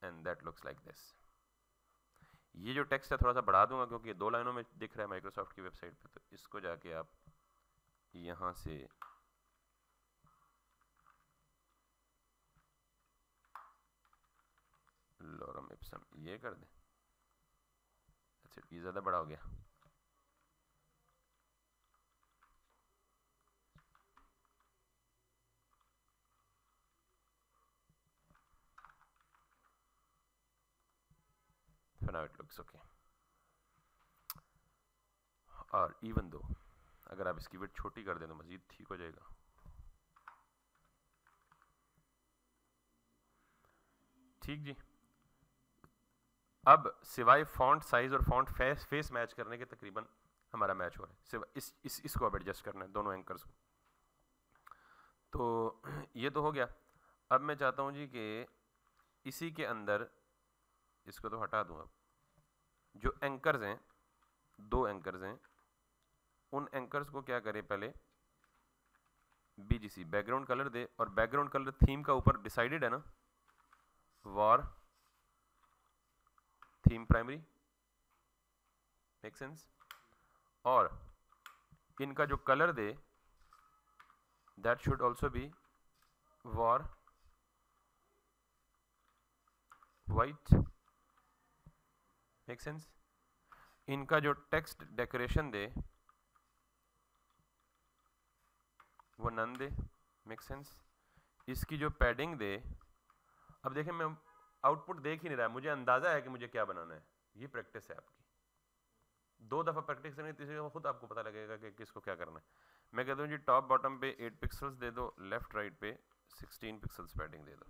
and that looks like this ये जो टेक्स्ट है, थोड़ा सा बढ़ा दूँगा, क्योंकि ये दो लाइनों में दिख रहा है माइक्रोसॉफ्ट की वेबसाइट पे तो इसको जाके आप यहाँ से लॉरम इप्सम ये कर दें। अच्छा ये ज़्यादा बड़ा हो गया। Now it looks okay. और इवन दो अगर आप इसकी वेट छोटी कर दें तो मज़ीद ठीक हो जाएगा। ठीक जी। अब सिवाय फॉन्ट साइज़ और फॉन्ट फेस फेस मैच करने के तकरीबन हमारा मैच हो रहा है। सिवा, इस इस, इसको अब एडजस्ट करना है, दोनों एंकर्स को। तो ये तो हो गया। अब मैं चाहता हूँ जी कि इसी के अंदर, इसको तो हटा दूँ अब। जो एंकर्स हैं, दो एंकर्स हैं, उन एंकर्स को क्या करें पहले? बीजीसी बैकग्राउंड कलर दे और बैकग्राउंड कलर थीम का ऊपर डिसाइडेड है ना? Var theme primary make sense और इनका जो colour they that should also be var white make sense इनका जो टेक्स्ट डेकोरेशन दे, वो नन दे. मेक सेंस इसकी जो पैडिंग दे, अब देखें मैं आउटपुट देख ही नहीं रहा, मुझे अंदाज़ा है कि मुझे क्या बनाना है। ये प्रैक्टिस है आपकी। दो दफ़ा प्रैक्टिस करेंगे तीसरी दफ़ा खुद आपको पता लगेगा कि किसको क्या करना है। मैं कहता हूँ जी टॉप बॉटम पे 8 पिक्सल्स दे दो लेफ़्ट राइट पे 16 पिक्सल्स पैडिंग दे दो।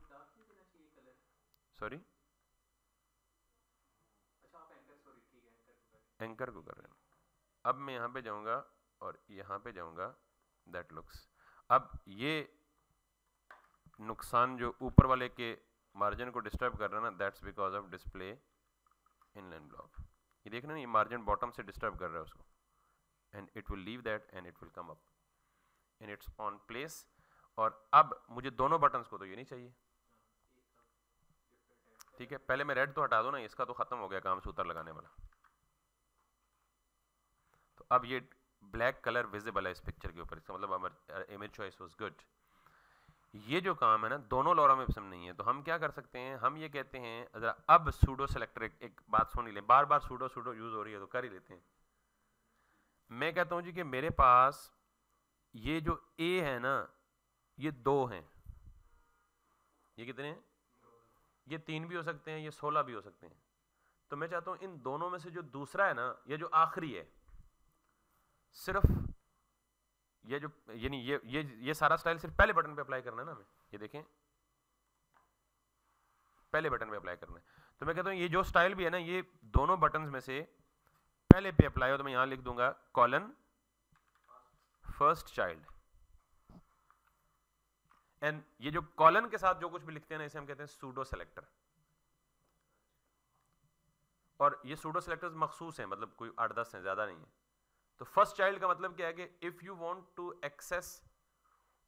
सॉरी एंकर को कर रहे हैं। अब मैं यहाँ पे जाऊँगा और यहाँ पे जाऊँगा दैट लुक्स अब ये नुकसान जो ऊपर वाले के मार्जिन को डिस्टर्ब कर रहा है ना that's because of display inline block ये देख रहे हैं ये मार्जिन बॉटम से डिस्टर्ब कर रहा है उसको। And it will leave that and it will come up in its own place और अब मुझे दोनों बटन्स को तो ये नहीं चाहिए। ठीक है, पहले मैं रेड तो हटा दो ना, इसका तो खत्म हो गया काम सूतर लगाने वाला। तो अब ये ब्लैक कलर विजिबल है इस पिक्चर के ऊपर इसका मतलब इमेज चॉइस वाज गुड ये जो काम है ना दोनों लॉरा में पसंद नहीं है तो हम क्या कर सकते हैं? हम ये कहते हैं ज़रा अब सूडो सेलेक्टर एक, एक बात सुन ही लें। बार बार सूडो सूडो यूज़ हो रही है तो कर ही लेते हैं। मैं कहता हूँ जी कि मेरे पास ये जो ए है ना ये दो हैं। ये कितने हैं? ये तीन भी हो सकते हैं ये सोलह भी हो सकते हैं। तो मैं चाहता हूँ इन दोनों में से जो दूसरा है ना ये जो आखिरी है सिर्फ़ ये जो, यानी ये ये ये सारा स्टाइल सिर्फ़ पहले बटन पे अप्लाई करना है ना हमें? ये देखें। पहले बटन पे अप्लाई करना है। तो मैं कहता हूँ, ये जो स्टाइल भी है ना, ये दोनों बटन में से पहले पे अप्लाई हो तो मैं यहाँ लिख दूँगा कॉलन फ़र्स्ट चाइल्ड एंड ये जो कॉलन के साथ जो कुछ भी लिखते हैं ना, इसे हम कहते हैं सूडो सेलेक्टर और ये सूडो सेलेक्टर्स मखसूस हैं मतलब कोई आठ दस हैं, ज़्यादा नहीं है। तो फ़र्स्ट चाइल्ड का मतलब क्या है कि if you want to access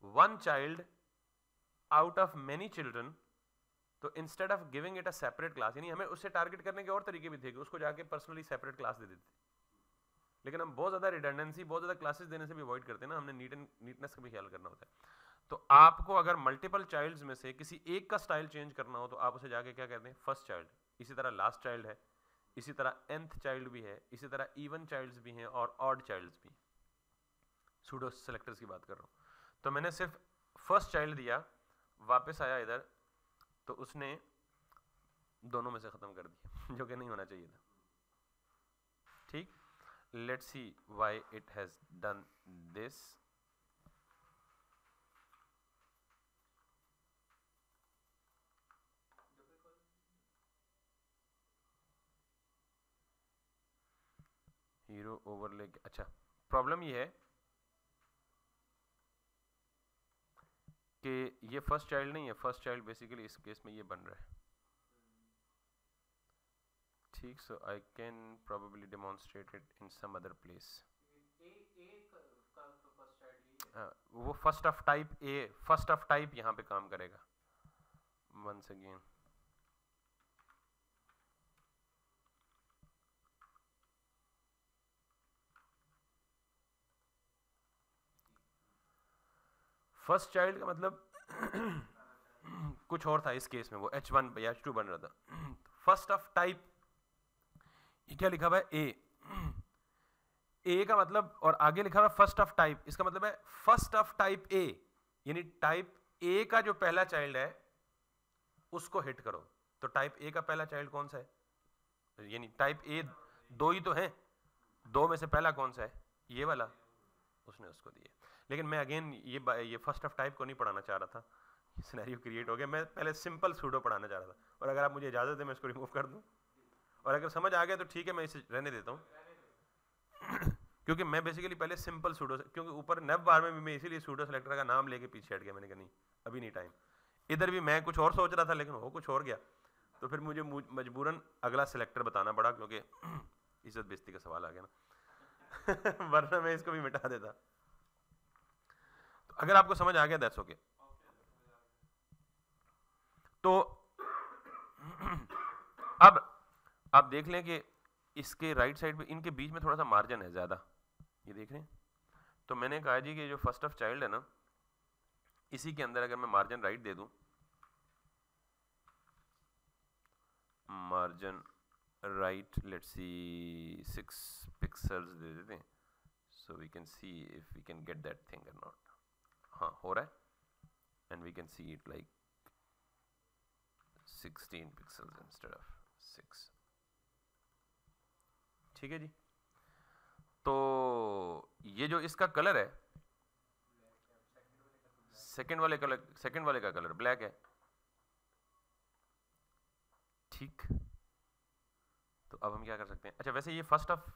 one child out of many children तो instead of giving it a separate class यानी हमें उससे टारगेट करने के और तरीके भी थे कि उसको जाके पर्सनली सेपरेट क्लास दे देते। लेकिन हम बहुत ज़्यादा रिडेंडेंसी बहुत ज़्यादा क्लासेस देने से भी अवॉइड करते हैं ना, हमने नीट एंड नीटनेस का भी ख्याल करना होता है। तो आपको अगर मल्टीपल चाइल्ड्स में से किसी एक का स्टाइल चेंज करना हो तो आप उसे जाके क्या कहते हैं? फ़र्स्ट चाइल्ड इसी तरह लास्ट चाइल्ड है। इसी तरह nth चाइल्ड भी है, इसी तरह इवन चाइल्ड्स भी हैं और ऑड चाइल्ड्स भी सूडो सेलेक्टर्स की बात कर रहा हूँ। तो मैंने सिर्फ़ फ़र्स्ट चाइल्ड दिया, वापस आया इधर तो उसने दोनों में से ख़त्म कर दिया, जो कि नहीं होना चाहिए था। ठीक? Let's see why it has done this hero overlay अच्छा प्रॉब्लम ये है कि ये फ़र्स्ट चाइल्ड नहीं है फ़र्स्ट चाइल्ड बेसिकली इस केस में ये बन रहा है। ठीक so I can probably demonstrate it in some other place वो first of type a first of type यहाँ पे काम करेगा। वंस अगेन फ़र्स्ट चाइल्ड का मतलब कुछ और था इस केस में, वो एच वन एच टू बन रहा था। फ़र्स्ट ऑफ़ टाइप, ये क्या लिखा हुआ है? ए ए का मतलब और आगे लिखा हुआ फ़र्स्ट ऑफ़ टाइप, इसका मतलब है फ़र्स्ट ऑफ़ टाइप ए यानी टाइप ए का जो पहला चाइल्ड है, उसको हिट करो। तो टाइप ए का पहला चाइल्ड कौन सा है? यानी टाइप ए दो ही तो है, दो में से पहला कौन सा है? ये वाला, उसने उसको दिया। लेकिन मैं अगेन ये ये फ़र्स्ट ऑफ़ टाइप को नहीं पढ़ाना चाह रहा था। सिनेरियो क्रिएट हो गया। मैं पहले सिंपल सूडो पढ़ाना चाह रहा था। और अगर आप मुझे इजाज़त दें, मैं इसको रिमूव कर दूँ। और अगर समझ आ गया तो ठीक है, मैं इसे रहने देता हूँ। क्योंकि मैं बेसिकली पहले सिंपल सूडो क्योंकि ऊपर नब बार में भी मैं इसीलिए सूडो सेलेक्टर का नाम लेके पीछे हट गया मैंने कहा, नहीं, अभी नहीं टाइम इधर भी मैं कुछ और सोच रहा था, लेकिन हो कुछ और गया। तो फिर मुझे मजबूरन अगला सिलेक्टर बताना पड़ा, क्योंकि इज़्ज़त बेस्ती का सवाल आ गया ना। वरना मैं इसको भी मिटा देता। अगर आपको समझ आ गया दैट्स ओके तो अब, आप देख लें कि इसके राइट साइड पे इनके बीच में थोड़ा सा मार्जिन है ज़्यादा। ये देख रहे हैं? तो मैंने कहा जी कि जो फ़र्स्ट ऑफ़ चाइल्ड है ना, इसी के अंदर अगर मैं मार्जिन राइट दे दूँ margin right let's see six pixels दे देते हैं। So we can see if we can get that thing not हाँ हो रहा है। And we can see it like 16 pixels instead of 6 ठीक है जी? तो ये जो इसका कलर है सेकंड वाले कलर सेकंड वाले का कलर ब्लैक है। ठीक। तो अब हम क्या कर सकते हैं? अच्छा वैसे ये फ़र्स्ट ऑफ़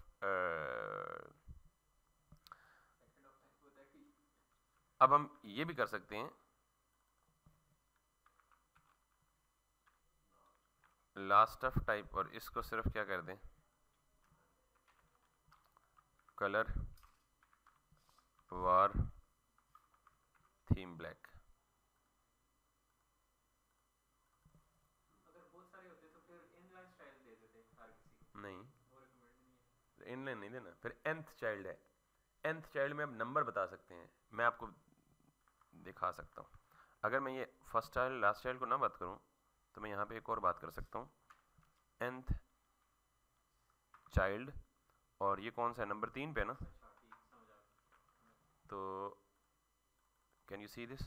अब हम ये भी कर सकते हैं। लास्ट ऑफ़ टाइप और इसको सिर्फ़ क्या कर दें? कलर वार थीम ब्लैक नहीं। इनलाइन नहीं देना फिर एंथ चाइल्ड है। एंथ चाइल्ड में आप नंबर बता सकते हैं। मैं आपको दिखा सकता हूँ। अगर मैं ये फ़र्स्ट चाइल्ड लास्ट चाइल्ड को ना बात करूँ तो मैं यहाँ पे एक और बात कर सकता हूँ। एंथ चाइल्ड और ये कौन सा है? नंबर तीन पे ना? तो कैन यू सी दिस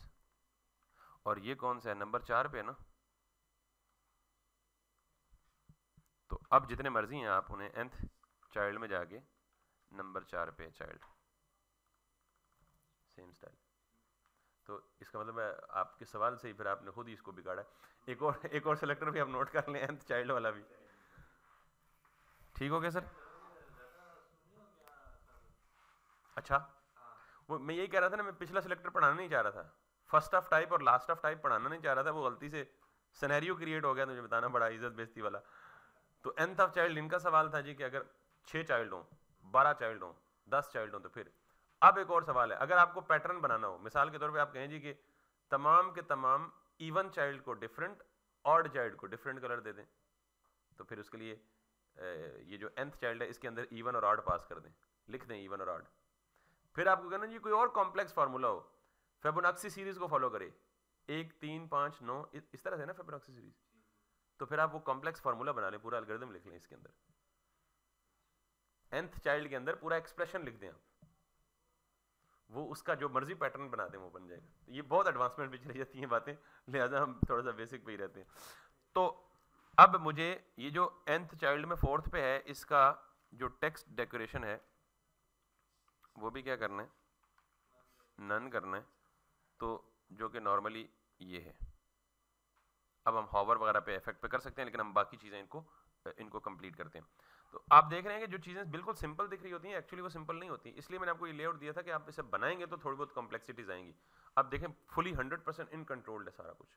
और ये कौन सा है? नंबर चार पे ना? तो अब जितने मर्ज़ी हैं आप उन्हें एंथ चाइल्ड में जाके नंबर चार पे चाइल्ड सेम स्टाइल तो इसका मतलब है, आपके सवाल से ही फिर आपने खुद ही इसको बिगाड़ा। एक और एक और सेलेक्टर भी आप नोट कर लें एंथ चाइल्ड वाला भी। ठीक हो गया सर अच्छा। वो मैं यही कह रहा था ना, मैं पिछला सिलेक्टर पढ़ाना नहीं चाह रहा था। फ़र्स्ट ऑफ़ टाइप और लास्ट ऑफ़ टाइप पढ़ाना नहीं चाह रहा था, वो गलती से सनेरियो क्रिएट हो गया, मुझे बताना बड़ा इज़्ज़त बेजती वाला। तो एंथ ऑफ़ चाइल्ड इनका सवाल था जी कि अगर छः चाइल्ड हों, बारह चाइल्ड हों, दस चाइल्ड हों तो फिर? अब एक और सवाल है, अगर आपको पैटर्न बनाना हो, मिसाल के तौर पे आप कहें जी कि तमाम के तमाम इवन चाइल्ड को डिफरेंट ऑड चाइल्ड को डिफरेंट कलर दे दें तो फिर उसके लिए ये जो एंथ चाइल्ड है, इसके अंदर इवन और ऑड पास कर दें। लिख दें इवन और ऑड फिर आपको कहना जी, कोई और कॉम्प्लेक्स फार्मूला हो फेबोनाक्सी सीरीज़ को फॉलो करे। एक, तीन, पाँच, नौ इस तरह से ना फेबोनाक्सी सीरीज़ तो फिर आप वो कॉम्प्लेक्स फार्मूला बना लें, पूरा अलगरिदम लिख लें इसके अंदर। एंथ चाइल्ड के अंदर पूरा एक्सप्रेशन लिख दें आप। वो उसका जो मर्ज़ी पैटर्न बना दें, वो बन जाएगा। तो ये बहुत एडवांसमेंट भी चली जाती हैं बातें। लिहाजा हम थोड़ा सा बेसिक पे ही रहते हैं। तो अब मुझे ये जो एंथ चाइल्ड में फोर्थ पे है, इसका जो टेक्स्ट डेकोरेशन है, वो भी क्या करना है? नन करना है। तो जो कि नॉर्मली ये है। अब हम हॉवर वगैरह पे इफ़ेक्ट पे कर सकते हैं, लेकिन हम बाकी चीज़ें इनको इनको कंप्लीट करते हैं। तो आप देख रहे हैं कि जो चीज़ें बिल्कुल सिंपल दिख रही होती हैं एक्चुअली वो सिंपल नहीं होती। इसलिए मैंने आपको ये लेआउट दिया था कि आप इसे बनाएँगे तो थोड़ी बहुत कॉम्प्लेक्सिटीज आएँगी। अब देखें fully hundred percent in controlled है सारा कुछ।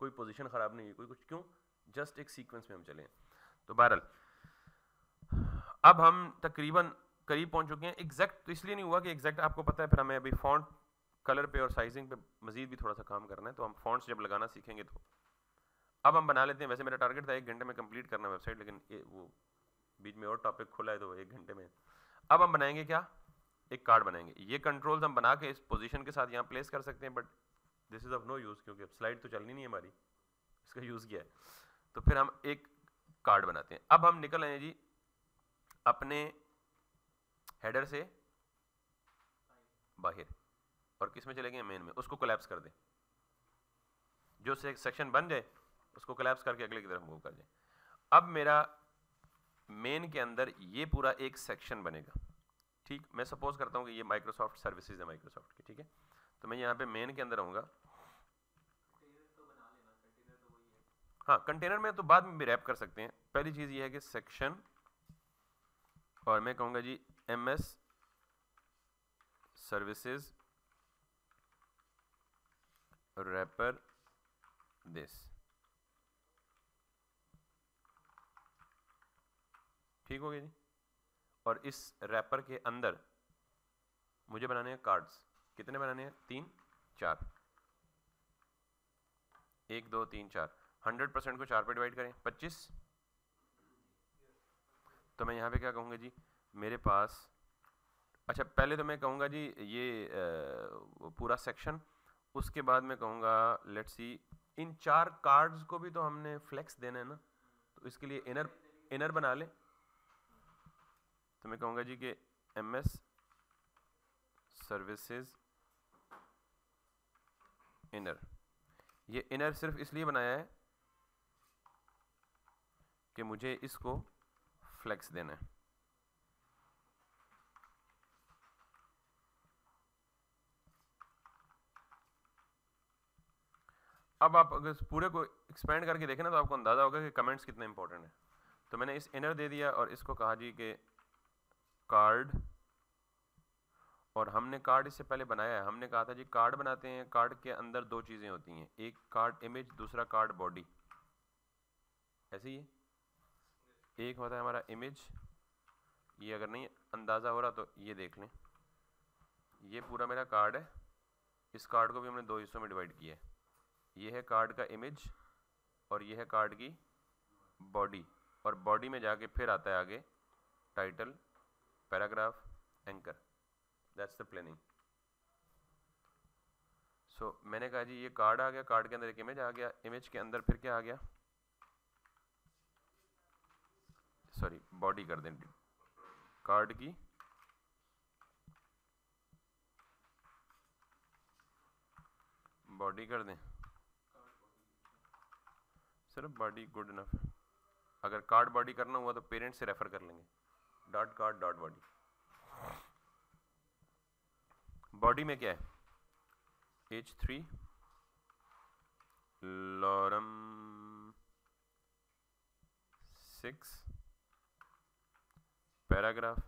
कोई पोजिशन ख़राब नहीं है, कोई कुछ क्यों? जस्ट एक सीक्वेंस में हम चले तो बहरल अब हम तकरीबन करीब पहुँच चुके हैं। एग्जैक्ट तो इसलिए नहीं हुआ कि एग्जैक्ट आपको पता है, फिर हमें अभी फॉन्ट कलर पे और साइजिंग पे मजीद भी थोड़ा सा काम करना है तो हम फॉन्ट्स जब लगाना सीखेंगे तो अब हम बना लेते हैं। वैसे मेरा टारगेट था एक घंटे में कंप्लीट करना वेबसाइट लेकिन ये वो बीच में और टॉपिक खुला है तो एक घंटे में। अब हम बनाएँगे क्या? एक कार्ड बनाएँगे। ये कंट्रोल्स हम बना के इस पोजीशन के साथ यहाँ प्लेस कर सकते हैं but this is of no use क्योंकि स्लाइड तो चलनी नहीं है हमारी। इसका यूज़ किया है? तो फिर हम एक कार्ड बनाते हैं। अब हम निकल आए जी अपने हेडर से बाहर। और किसमें चले गए? मेन में। उसको कोलेप्स कर दें। जो सेक्शन बन जाए उसको कोलैप्स करके अगले की तरफ़ मूव कर जाए अब मेरा मेन के अंदर ये पूरा एक सेक्शन बनेगा। ठीक? मैं सपोज़ करता हूँ कि ये माइक्रोसॉफ्ट सर्विसेज़ है माइक्रोसॉफ्ट की, ठीक है? तो मैं यहाँ पे मेन के अंदर आऊँगा। हाँ कंटेनर में तो बाद में भी रैप कर सकते हैं। पहली चीज़ ये है कि सेक्शन और मैं कहूँगा जी M S services wrapper this ठीक हो गया जी? और इस रैपर के अंदर मुझे बनाने हैं कार्ड्स कितने बनाने हैं? तीन चार। एक दो तीन चार। हंड्रेड परसेंट को चार पे डिवाइड करें। पच्चीस? तो मैं यहाँ पे क्या कहूँगा जी? मेरे पास अच्छा पहले तो मैं कहूँगा जी ये आ, पूरा सेक्शन उसके बाद मैं कहूँगा लेट्स सी इन चार कार्ड्स को भी तो हमने फ्लेक्स देना है ना? तो इसके लिए इनर इनर बना लें। तो मैं कहूँगा जी कि एम एस सर्विसेज़ इनर ये इनर सिर्फ़ इसलिए बनाया है कि मुझे इसको फ्लेक्स देना है। अब आप अगर पूरे को एक्सपेंड करके देखें ना तो आपको अंदाज़ा होगा कि कमेंट्स कितने इंपॉर्टेंट हैं। तो मैंने इस इनर दे दिया और इसको कहा जी कि कार्ड और हमने कार्ड इससे पहले बनाया है। हमने कहा था जी कार्ड बनाते हैं कार्ड के अंदर दो चीज़ें होती हैं। एक कार्ड इमेज दूसरा कार्ड बॉडी ऐसे ही एक होता है हमारा इमेज ये अगर नहीं, अंदाज़ा हो रहा तो ये देख लें। ये पूरा मेरा कार्ड है। इस कार्ड को भी हमने दो हिस्सों में डिवाइड किया है। ये है कार्ड का इमेज और ये है कार्ड की बॉडी और बॉडी में जाके फिर आता है आगे title paragraph anchor that's the planning so मैंने कहा जी, ये कार्ड आ गया कार्ड के अंदर एक इमेज आ गया इमेज के अंदर फिर क्या आ गया? सॉरी बॉडी कर दें। कार्ड की। बॉडी कर दें। सिर्फ़ बॉडी गुड इनफ अगर कार्ड बॉडी करना हुआ तो पेरेंट्स से रेफर कर लेंगे। Dot card dot body body में क्या है? H three lorem six paragraph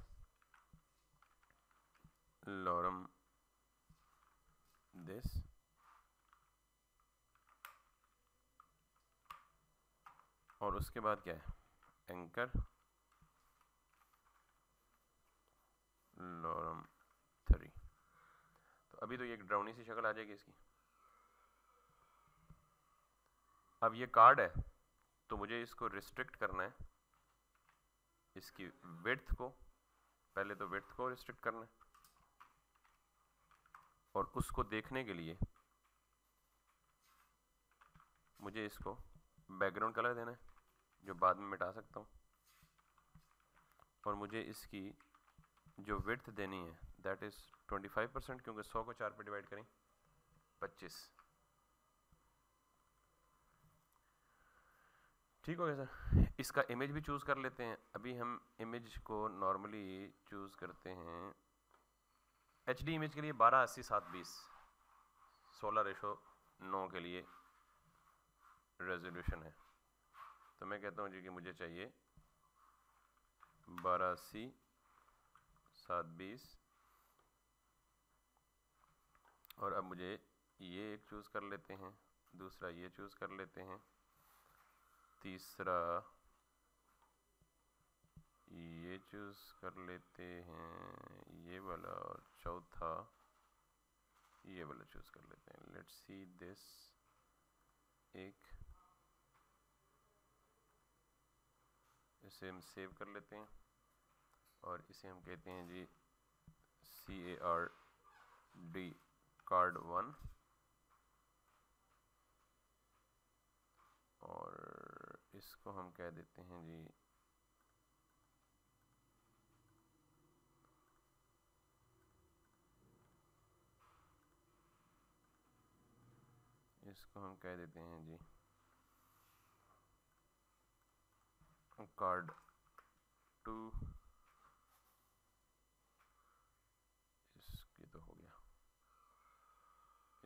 lorem this और उसके बाद क्या है? Anchor lorem three. तो अभी तो ये ड्राउनी सी शक्ल आ जाएगी इसकी। अब ये कार्ड है तो मुझे इसको रिस्ट्रिक्ट करना है। इसकी विड्थ को, पहले तो विड्थ को रिस्ट्रिक्ट करना है। और उसको देखने के लिए मुझे इसको बैकग्राउंड कलर देना है, जो बाद में मिटा सकता हूँ। और मुझे इसकी जो विड्थ देनी है दैट इज़ 25 परसेंट क्योंकि 100 को चार पे डिवाइड करें 25 ठीक हो गया सर इसका इमेज भी चूज़ कर लेते हैं। अभी हम इमेज को नॉर्मली चूज़ करते हैं। एच डी इमेज के लिए बारह अस्सी सात बीस। सोलह रेशो नौ के लिए रेजोल्यूशन है। तो मैं कहता हूँ जी कि मुझे चाहिए बारह अस्सी सात बीस। और अब मुझे ये एक चूज़ कर लेते हैं, दूसरा ये चूज़ कर लेते हैं, तीसरा ये चूज़ कर लेते हैं, ये वाला और चौथा ये वाला चूज़ कर लेते हैं। लेट्स सी दिस एक। इसे हम सेव कर लेते हैं। और इसे हम कहते हैं जी C A R D card one और इसको हम कह देते हैं जी इसको हम कह देते हैं जी कार्ड टू इसकी तो हो गया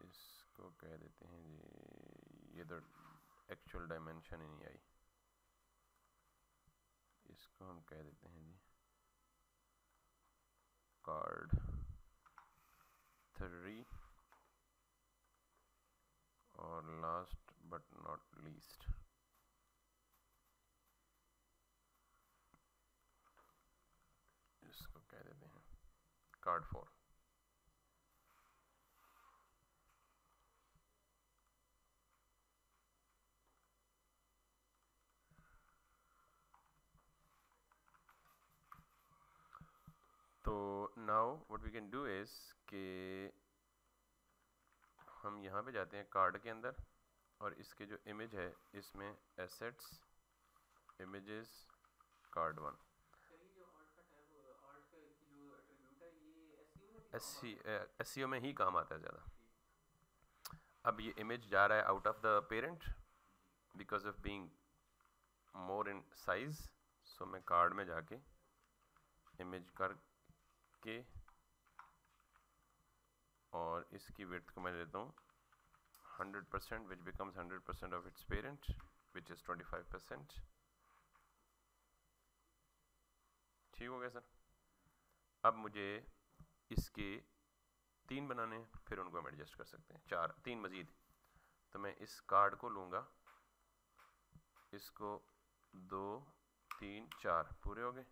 इसको कह देते हैं जी, ये तो एक्चुअल डायमेंशन ही नहीं आई। इसको हम कह देते हैं जी कार्ड थ्री और लास्ट बट नॉट लीस्ट इसको कह देते हैं कार्ड फोर तो now what we can do is कि हम यहाँ पे जाते हैं कार्ड के अंदर और इसके जो इमेज है, इसमें assets images card one S C में ही काम आता है ज़्यादा। अब ये इमेज जा रहा है out of the parent because of being more in size so मैं कार्ड में जाके इमेज कर के और इसकी विड्थ को मैं लेता हूँ। Hundred percent which becomes hundred percent of its parent which is twenty five percent ठीक हो गया सर अब मुझे इसके तीन बनाने हैं, फिर उनको हम एडजस्ट कर सकते हैं। चार, तीन मज़ीद। तो मैं इस कार्ड को लूँगा। इसको दो, तीन, चार, पूरे हो गए?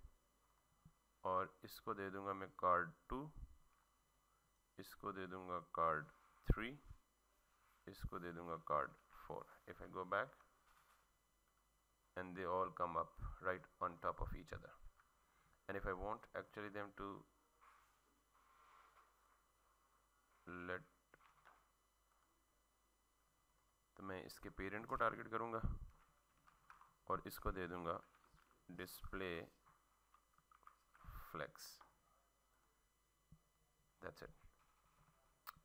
और इसको दे दूँगा मैं कार्ड टू इसको दे दूँगा कार्ड थ्री इसको दे दूँगा card four if I go back and they all come up right on top of each other. And if I want actually them to let तो मैं इसके पेरेंट को टारगेट करूँगा और इसको दे दूँगा डिस्प्ले फ्लेक्स दैट्स इट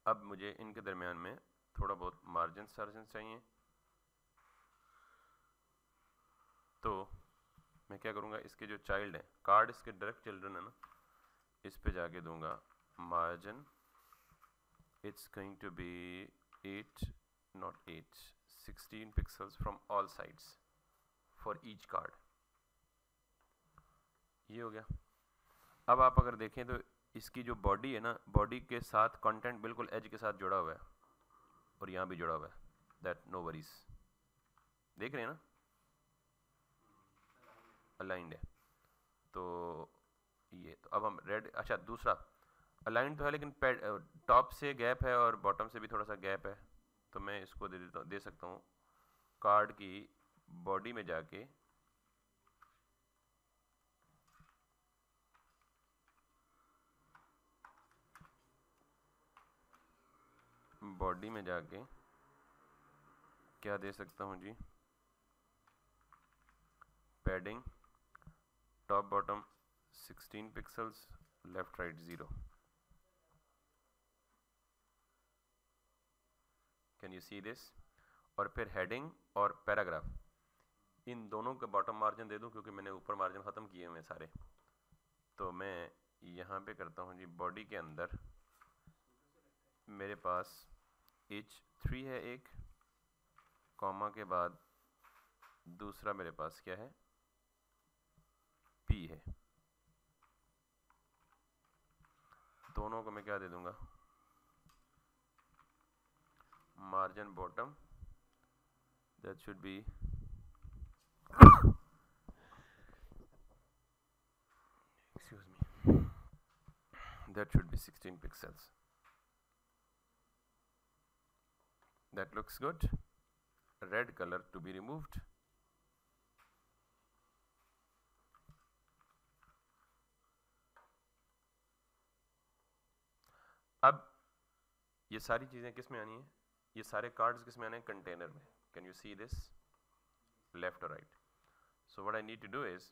अब मुझे इनके दरमियान में थोड़ा बहुत मार्जिन सार्जिन चाहिए। तो मैं क्या करूँगा, इसके जो चाइल्ड हैं कार्ड इसके डायरेक्ट चिल्ड्रन है ना, इस पे जाके दूँगा margin it's going to be eight not eight sixteen pixels from all sides for each card ये हो गया। अब आप अगर देखें तो इसकी जो बॉडी है ना बॉडी के साथ कंटेंट बिल्कुल एज के साथ जुड़ा हुआ है। और यहाँ भी जुड़ा हुआ है। दैट नो वरीज देख रहे हैं ना? अलाइंड है। तो ये तो अब हम रेड अच्छा दूसरा। अलाइंड तो है लेकिन टॉप से गैप है और बॉटम से भी थोड़ा सा गैप है। तो मैं इसको दे देता दे सकता हूँ। कार्ड की बॉडी में जाके बॉडी में जाके क्या दे सकता हूँ जी? Padding top bottom 16 pixels left right zero can you see this और फिर हेडिंग और पैराग्राफ इन दोनों का बॉटम मार्जिन दे दूँ क्योंकि मैंने ऊपर मार्जिन ख़त्म किए हुए सारे। तो मैं यहाँ पे करता हूँ जी बॉडी के अंदर मेरे पास एच थ्री है एक कॉमा के बाद दूसरा मेरे पास क्या है? पी है। दोनों को मैं क्या दे दूँगा? Margin bottom that should be excuse me. That should be 16 pixels. That looks good. Red color to be removed. अब ये सारी चीज़ें किसमें आनी है? ये सारे कार्ड्स किसमें आने हैं? कंटेनर में। Can you see this left और right so what I need to do is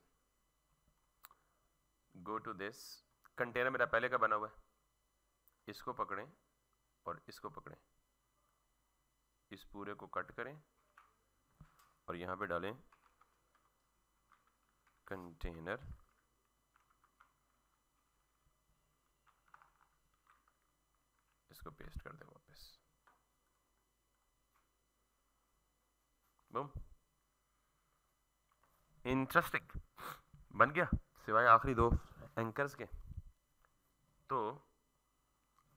go to this container मेरा पहले का बना हुआ है। इसको पकड़ें और इसको पकड़ें। इस पूरे को कट करें और यहाँ पे डालें कंटेनर। इसको पेस्ट कर दे वापस। बूम इंटरेस्टिंग बन गया। सिवाय आखिरी दो एंकर्स के। तो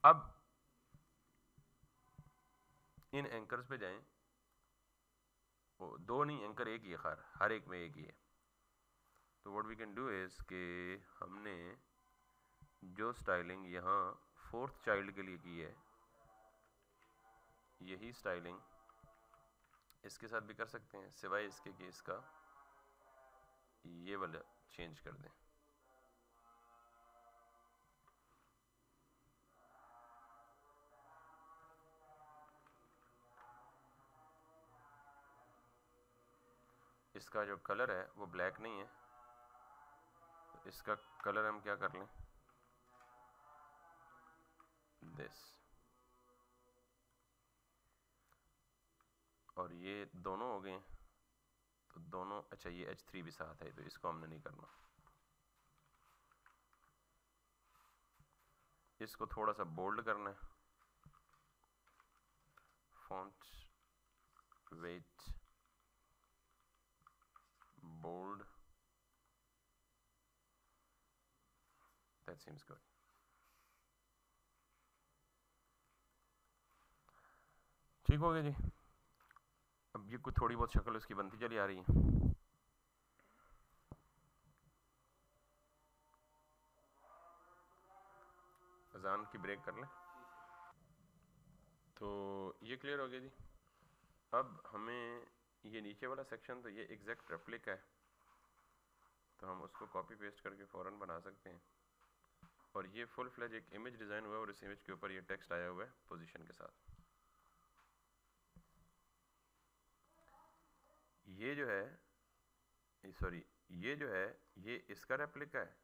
अब इन एंकर्स पे जाएँ, वो दो नहीं एंकर एक ही है, खैर, हर एक में एक ही है। तो what we can do is कि हमने जो स्टाइलिंग यहाँ फोर्थ चाइल्ड के लिए की है, यही स्टाइलिंग इसके साथ भी कर सकते हैं, सिवाय इसके कि इसका ये वाला चेंज कर दें। इसका जो कलर है, वो ब्लैक नहीं है। तो इसका कलर हम क्या कर लें? दिस और ये दोनों हो गए तो दोनों अच्छा ये एच थ्री भी साथ है तो इसको हमने नहीं करना। इसको थोड़ा सा बोल्ड करना है। Font, weight bold that seems good. ठीक हो गया जी। अब ये कुछ थोड़ी बहुत शक्ल उसकी बनती चली आ रही है। अजान की ब्रेक कर लें। तो ये क्लियर हो गया जी। अब हमें ये नीचे वाला सेक्शन तो ये एग्जैक्ट रेप्लिक है। तो हम उसको कॉपी पेस्ट करके फ़ौरन बना सकते हैं। और ये फुल फ्लैज एक इमेज डिज़ाइन हुआ है और इस इमेज के ऊपर ये टेक्स्ट आया हुआ है पोजीशन के साथ। ये जो है सॉरी ये जो है, ये इसका रेप्लिका है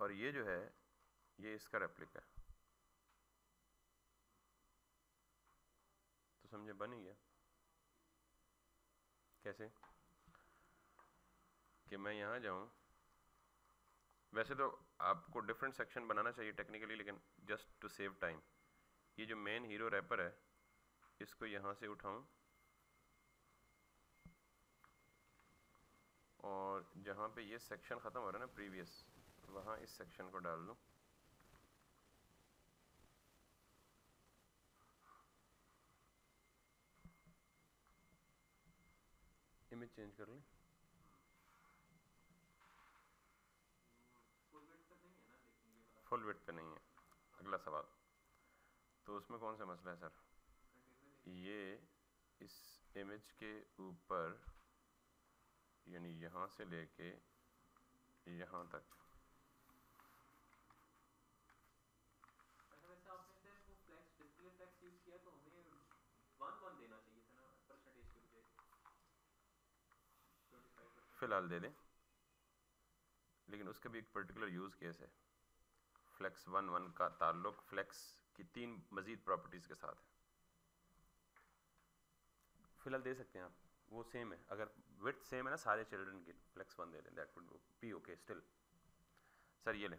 और ये जो है, ये इसका रेप्लिका है। तो समझे, बन ही गया। कैसे? कि मैं यहाँ जाऊँ। वैसे तो आपको डिफरेंट सेक्शन बनाना चाहिए टेक्निकली लेकिन जस्ट टू सेव टाइम ये जो मेन हीरो रैपर है, इसको यहाँ से उठाऊँ। और जहाँ पे ये सेक्शन ख़त्म हो रहा है ना प्रीवियस वहाँ इस सेक्शन को डाल दूँ। इमेज चेंज कर लें। फुल वेट पे नहीं है। अगला सवाल। तो उसमें कौन सा मसला है सर? ये इस इमेज के ऊपर यानी यहाँ से लेके यहाँ तक फ़िलहाल दे दें। लेकिन उसका भी एक पर्टिकुलर यूज़ केस है। फ्लेक्स वन वन का ताल्लुक फ्लेक्स की तीन मज़ीद प्रॉपर्टीज़ के साथ है। फ़िलहाल दे सकते हैं आप। वो सेम है। अगर विथ सेम है ना सारे चिल्ड्रन के फ्लेक्स वन दे दें। That would be okay still sir, ये लें।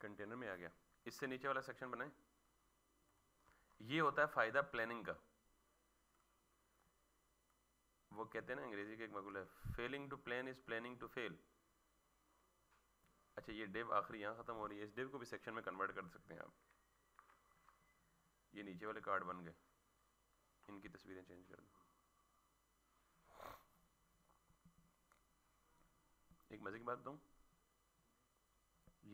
कंटेनर में आ गया। इससे नीचे वाला सेक्शन बनाए। ये होता है फ़ायदा प्लानिंग का। वो कहते हैं ना अंग्रेज़ी का एक मकूल है failing to plan is planning to fail अच्छा ये डिव आखिरी यहाँ ख़त्म हो रही है, इस डिव को भी सेक्शन में कन्वर्ट कर सकते हैं आप। ये नीचे वाले कार्ड बन गए। इनकी तस्वीरें चेंज कर दो। एक मज़े की बात बताऊँ?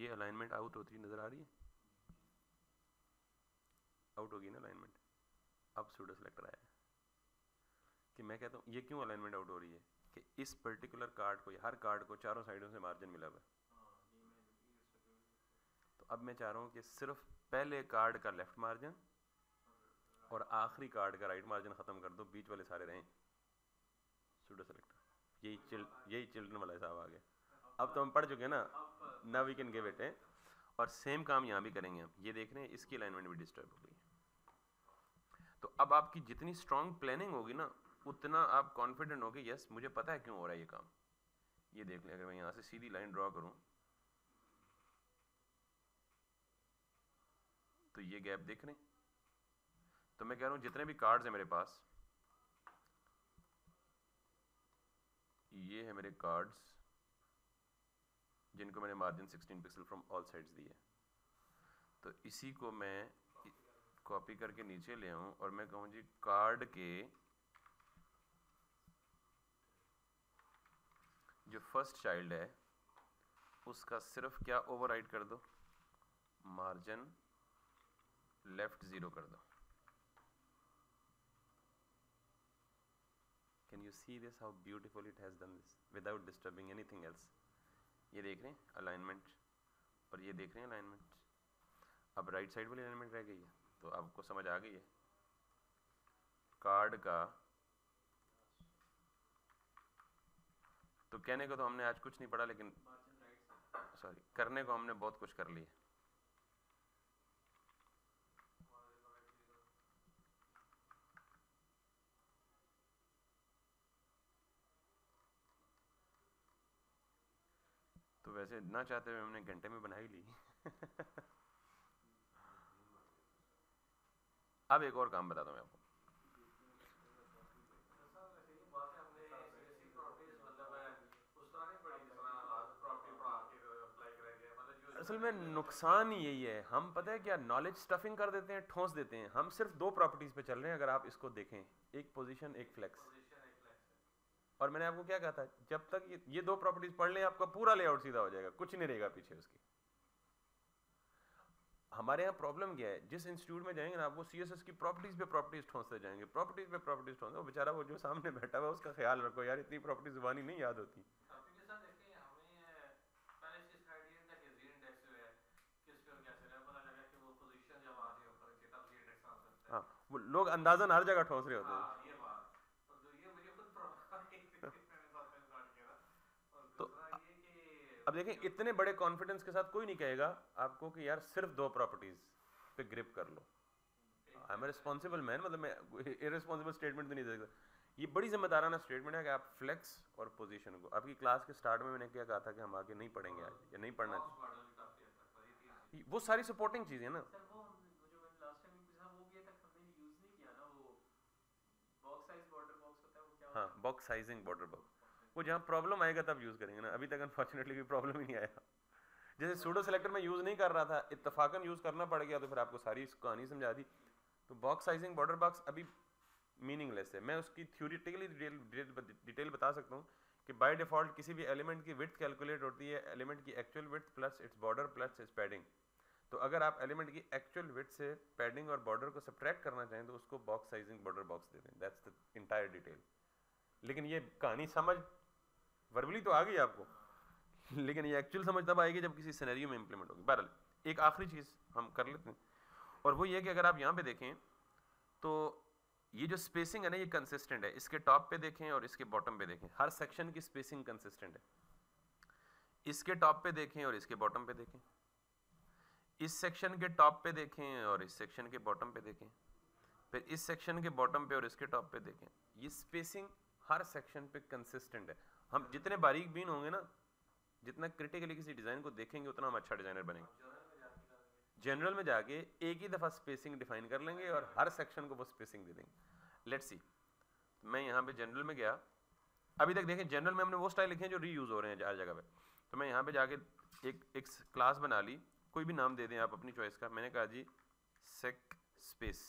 ये अलाइनमेंट आउट होती नज़र आ रही है? आउट होगी ना अलाइनमेंट अब सूडो सेलेक्टर आया है। कि मैं कहता हूँ, ये क्यों अलाइनमेंट आउट हो रही है? कि इस पर्टिकुलर कार्ड को, हर कार्ड को चारों साइडों से मार्जिन मिला हुआ है। तो अब मैं चाह रहा हूँ कि सिर्फ़ पहले कार्ड का लेफ़्ट मार्जिन और आखिरी कार्ड का राइट मार्जिन ख़त्म कर दो, बीच वाले सारे रहें। सूडो सेलेक्टर यही चिल, यही चिल्ड्रन वाला हिसाब आ गया। अब तो हम पढ़ चुके हैं ना ना वी कैन गिव इट है। और सेम काम यहाँ भी करेंगे हम। ये देख रहे हैं, इसकी अलाइनमेंट भी डिस्टर्ब हो गई तो अब आपकी जितनी स्ट्रॉन्ग प्लानिंग होगी ना उतना आप कॉन्फिडेंट हो कि यस मुझे पता है क्यों हो रहा है ये काम। ये देख लें, अगर मैं यहाँ से सीधी लाइन ड्रॉ करूँ तो ये गैप देख रहे हैं तो मैं कह रहा हूँ, जितने भी कार्ड्स हैं मेरे पास, ये है मेरे कार्ड्स जिनको मैंने margin 16 pixel from all sides दिए तो इसी को मैं कॉपी करके नीचे ले आऊँ और मैं कहूँ जी कार्ड के जो फ़र्स्ट चाइल्ड है, उसका सिर्फ़ क्या ओवरराइड कर दो? मार्जिन लेफ़्ट ज़ीरो कर दो। Can you see this how beautiful it has done this without disturbing anything else ये देख रहे हैं अलाइनमेंट और ये देख रहे हैं अलाइनमेंट अब राइट साइड वाली अलाइनमेंट रह गई है तो आपको समझ आ गई है। कार्ड का तो कहने को तो हमने आज कुछ नहीं पढ़ा, लेकिन सॉरी करने को हमने बहुत कुछ कर लिया। तो वैसे ना चाहते हुए हमने घंटे में बना ही ली। अब एक और काम बताता हूँ मैं आपको। असल में नुकसान यही है। हम पता है क्या? नॉलेज स्टफिंग कर देते हैं ठोस देते हैं। हम सिर्फ़ दो प्रॉपर्टीज़ पे चल रहे हैं अगर आप इसको देखें। एक पोजीशन एक फ्लेक्स और मैंने आपको क्या कहा था? जब तक ये, ये दो प्रॉपर्टीज़ पढ़ लें आपका पूरा लेआउट सीधा हो जाएगा। कुछ नहीं रहेगा पीछे उसकी। हमारे यहाँ प्रॉब्लम क्या है? जिस इंस्टीट्यूट में जाएँगे ना वो सीएसएस की प्रॉपर्टीज़ पे प्रॉपर्टीज़ ठोंसते जाएँगे। प्रॉपर्टीज़ पे प्रॉपर्टीज़ ठोंसते वो बेचारा वो जो सामने बैठा हुआ उसका ख्याल रखो यार इतनी प्रॉपर्टी जुबानी नहीं याद होती। लोग अंदाजन हर जगह ठोस रहे होते हैं। हाँ, तो अब देखें इतने बड़े कॉन्फिडेंस के साथ कोई नहीं कहेगा आपको कि यार सिर्फ़ दो प्रॉपर्टीज़ पे ग्रिप कर लो। आई एम रिस्पॉन्सिबल मैन मतलब मैं इरेस्पॉन्सिबल स्टेटमेंट भी नहीं दे सकता। ये बड़ी जिम्मेदाराना स्टेटमेंट है कि आप फ्लेक्स और पोजीशन को आपकी क्लास के स्टार्ट में मैंने क्या कहा था कि हम आगे नहीं पढ़ेंगे आज या नहीं पढ़ना चाहिए। वो सारी सपोर्टिंग चीज़ें ना। हाँ बॉक्स साइजिंग बॉर्डर बॉक्स वो जहाँ प्रॉब्लम आएगा तब यूज़ करेंगे ना। अभी तक अनफॉर्चुनेटली कोई प्रॉब्लम ही नहीं आया। जैसे सूडो सेलेक्टर में यूज़ नहीं कर रहा था इतफाकन यूज़ करना पड़ गया तो फिर आपको सारी कहानी समझा दी। तो बॉक्स साइजिंग बॉर्डर बॉक्स अभी मीनिंगलेस है। मैं उसकी थ्योरिटिकली डिटेल बता सकता हूँ कि बाय डिफ़ॉल्ट किसी भी एलिमेंट की विथ कैलकुलेट होती है। एलिमेंट की actual width plus its border plus its padding तो अगर आप एलिमेंट की एक्चुअल विथ से पैडिंग और बॉर्डर को सब्ट्रैक्ट करना चाहें तो उसको बॉक्स साइजिंग बॉर्डर बॉक्स दे दें। दैट्स द इंटायर डिटेल लेकिन ये कहानी समझ वर्बली तो आ गई आपको, लेकिन ये एक्चुअल समझ तब आएगी जब किसी सिनेरियो में इंप्लीमेंट होगी। बहरहाल, एक आखिरी चीज़ हम कर लेते हैं, और वो ये कि अगर आप यहाँ पे देखें तो ये जो स्पेसिंग है ना, ये कंसिस्टेंट है। इसके टॉप पे देखें और इसके बॉटम पे देखें। हर सेक्शन की स्पेसिंग कंसिस्टेंट है। इसके टॉप पे देखें और इसके बॉटम पे देखें। इस सेक्शन के टॉप पे देखें और इस सेक्शन के बॉटम पे देखें। फिर इस सेक्शन के बॉटम पे और इसके टॉप पे देखें। ये स्पेसिंग हर सेक्शन पे कंसिस्टेंट है। हम जितने बारीक बीन होंगे ना, जितना क्रिटिकली किसी डिज़ाइन को देखेंगे, उतना हम अच्छा डिज़ाइनर बनेंगे। जनरल में जाके एक ही दफ़ा स्पेसिंग डिफाइन कर लेंगे और हर सेक्शन को वो स्पेसिंग दे देंगे। लेट्स सी मैं यहाँ पे जनरल में गया। अभी तक देखें जनरल में हमने वो स्टाइल लिखे हैं जो रीयूज़ हो रहे हैं हर जगह पे। तो मैं यहाँ पे जाके एक एक क्लास बना ली। कोई भी नाम दे दें आप अपनी चॉइस का। मैंने कहा जी सेक स्पेस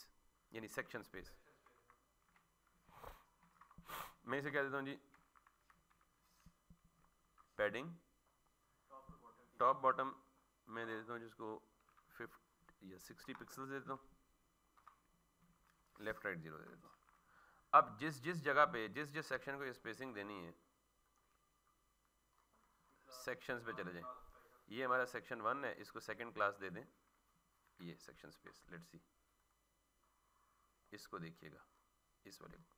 यानी सेक्शन स्पेस मैं इसे कह देता हूँ जी? पैडिंग टॉप बॉटम मैं दे देता हूँ जिसको फिफ्टी या सिक्सटी पिक्सल दे देता हूँ। लेफ़्ट राइट ज़ीरो दे देता हूँ। अब जिस जिस जगह पे, जिस जिस सेक्शन को ये स्पेसिंग देनी है सेक्शंस पे चले जाएँ। ये हमारा सेक्शन वन है, इसको सेकंड क्लास दे दें। ये सेक्शन स्पेस लेट्स सी इसको देखिएगा, इस वाले को।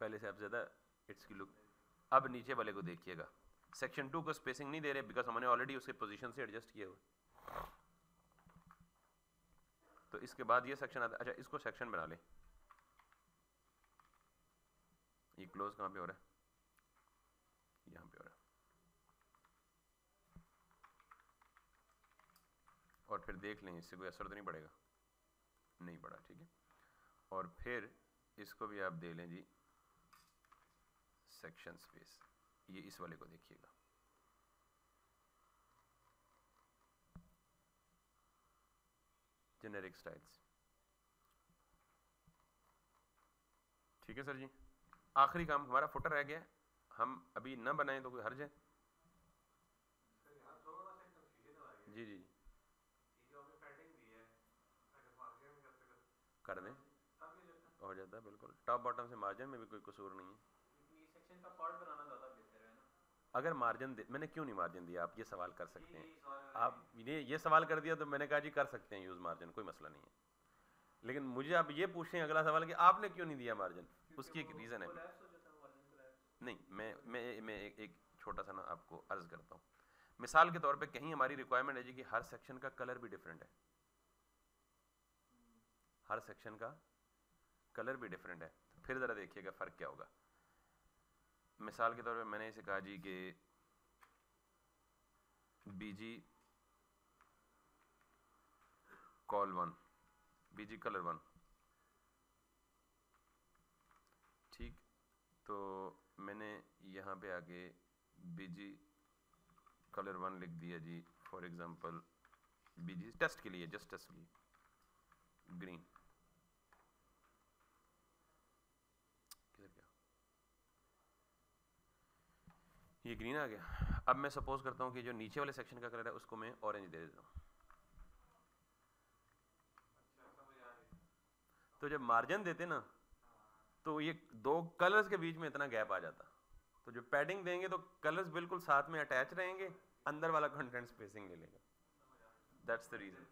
पहले से आप ज़्यादा इट्स की लुक। अब नीचे वाले को देखिएगा। सेक्शन टू को स्पेसिंग नहीं दे रहे बिकॉज़ हमने ऑलरेडी उसके पोजीशन से एडजस्ट किया हुआ। तो इसके बाद ये सेक्शन आता अच्छा इसको सेक्शन बना लें। ये क्लोज कहाँ पे हो रहा है? यहाँ पे हो रहा है। और फिर देख लें, इससे कोई असर तो नहीं पड़ेगा। नहीं पड़ा, ठीक है? और फिर इसको भी आप दे लें जी। सेक्शन स्पेस ये इस वाले को देखिएगा। जेनेरिक स्टाइल्स ठीक है सर जी? आखिरी काम हमारा फुटर रह गया। हम अभी न बनाएँ तो कोई हर्ज है? जी जी। कर दें। हो जाता है बिल्कुल। टॉप बॉटम से मार्जिन में भी कोई कसूर नहीं है। अगर मार्जिन दे मैंने क्यों नहीं मार्जिन दिया? आप ये सवाल कर सकते हैं। आप ये ये सवाल कर दिया तो मैंने कहा जी कर सकते हैं यूज़ मार्जिन कोई मसला नहीं है। लेकिन मुझे आप ये पूछ अगला सवाल कि आपने क्यों नहीं दिया मार्जिन उसकी एक रीज़न है। नहीं मैं मैं मैं एक, एक छोटा सा ना आपको अर्ज़ करता हूँ। मिसाल के तौर पे कहीं हमारी रिक्वायरमेंट है जी कि हर सेक्शन का कलर भी डिफरेंट है। हर सेक्शन का कलर भी डिफरेंट है। फिर ज़रा देखिएगा फ़र्क क्या होगा। मिसाल के तौर पे मैंने इसे कहा जी कि BG col one BG colour one ठीक तो मैंने यहाँ पे आके बीजी कलर वन लिख दिया जी फॉर एग्जांपल बीजी टेस्ट के लिए जस्ट टेस्ट के लिए ग्रीन ये ग्रीन आ गया। अब मैं सपोज़ करता हूँ कि जो नीचे वाले सेक्शन का कलर है, उसको मैं ऑरेंज दे देता हूँ। तो जब मार्जिन देते ना तो ये दो कलर्स के बीच में इतना गैप आ जाता। तो जो पैडिंग देंगे तो कलर्स बिल्कुल साथ में अटैच रहेंगे, अंदर वाला कंटेंट स्पेसिंग ले लेगा। That's the reason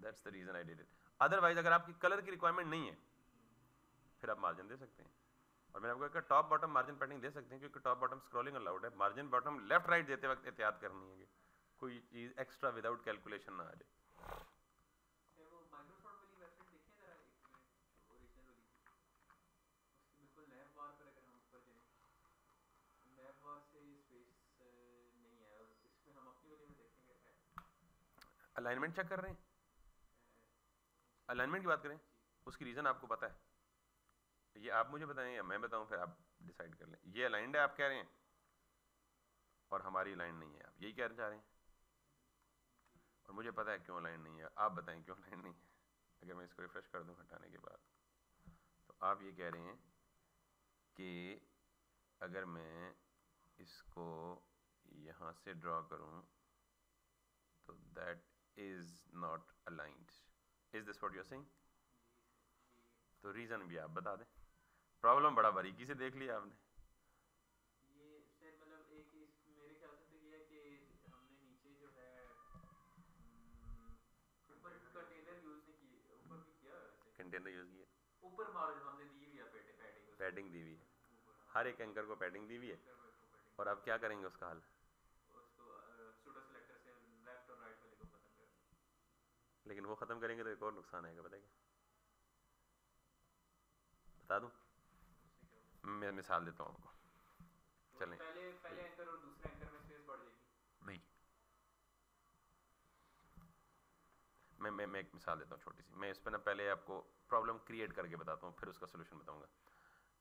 that's the reason I did it otherwise अगर आपकी कलर की रिक्वायरमेंट नहीं है, फिर आप मार्जिन दे सकते हैं। और मैंने आपको कहा टॉप बॉटम मार्जिन पैडिंग दे सकते हैं क्योंकि टॉप बॉटम स्क्रॉलिंग अलाउड है। मार्जिन बॉटम लेफ़्ट राइट देते वक्त एहतियात करनी है कोई चीज़ एक्स्ट्रा विदाउट कैलकुलेशन ना आ जाए। अलाइनमेंट चेक कर रहे हैं? अलाइनमेंट की बात करें? उसकी रीज़न आपको पता है? ये आप मुझे बताएँ या मैं बताऊँ फिर आप डिसाइड कर लें। ये अलाइंड है आप कह रहे हैं? और हमारी लाइन नहीं है आप यही कहना चाह रहे हैं? और मुझे पता है क्यों लाइन नहीं है। आप बताएँ क्यों लाइन नहीं है? अगर मैं इसको रिफ्रेश कर दूँ हटाने के बाद। तो आप ये कह रहे हैं कि अगर मैं इसको यहाँ से ड्रॉ करूँ तो that is not aligned is this what you're seeing तो रीज़न भी आप बता दें। प्रॉब्लम बड़ा बारीकी से देख लिया आपने। सर मतलब एक मेरे ख्याल से तो ये है कि हमने नीचे जो है हम्म, ऊपर कंटेनर यूज़ नहीं किए ऊपर भी किया कंटेनर यूज़ ऊपर हमने दी हुई है पैडिंग पैडिंग दी हुई है। हर एक एंकर को पैडिंग दी हुई है। और अब क्या करेंगे उसका हल? लेकिन वो ख़त्म करेंगे तो एक और नुकसान आएगा बताइए बता दूँ? मैं मिसाल देता हूँ आपको। चलें। पहले पहले एंकर और दूसरे एंकर में स्पेस बढ़ जाएगी। नहीं। मैं मैं मैं एक मिसाल देता हूँ छोटी सी। मैं इस पर ना पहले आपको प्रॉब्लम क्रिएट करके बताता हूँ फिर उसका सोल्यूशन बताऊँगा।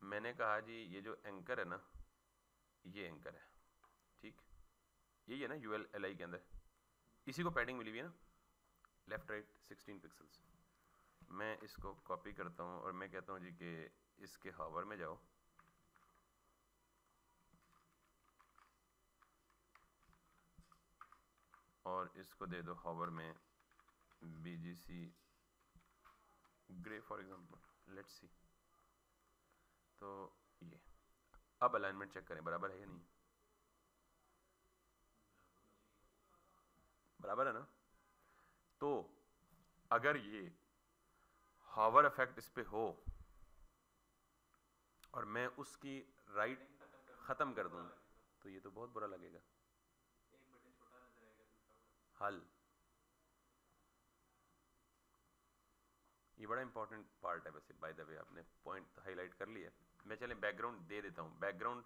मैंने कहा जी ये जो एंकर है ना ये एंकर है। ठीक? यही है ना यू एल एल आई के अंदर। इसी को पैडिंग मिली हुई है ना? लेफ़्ट राइट सिक्सटीन पिक्सल्स मैं इसको कॉपी करता हूँ और मैं कहता हूँ जी कि इसके हावर में जाओ। और इसको दे दो हॉवर में B G C grey for example let's see तो ये। अब अलाइनमेंट चेक करें। बराबर है या नहीं? बराबर है ना? तो अगर ये हावर इफ़ेक्ट इस पे हो और मैं उसकी राइट ख़त्म कर दूँ तो ये तो बहुत बुरा लगेगा एक बटन छोटा नज़र आएगा दूसरा हल। ये बड़ा इंपॉर्टेंट पार्ट है वैसे बाय द वे आपने पॉइंट हाईलाइट कर लिया मैं चले बैकग्राउंड दे देता हूँ। बैकग्राउंड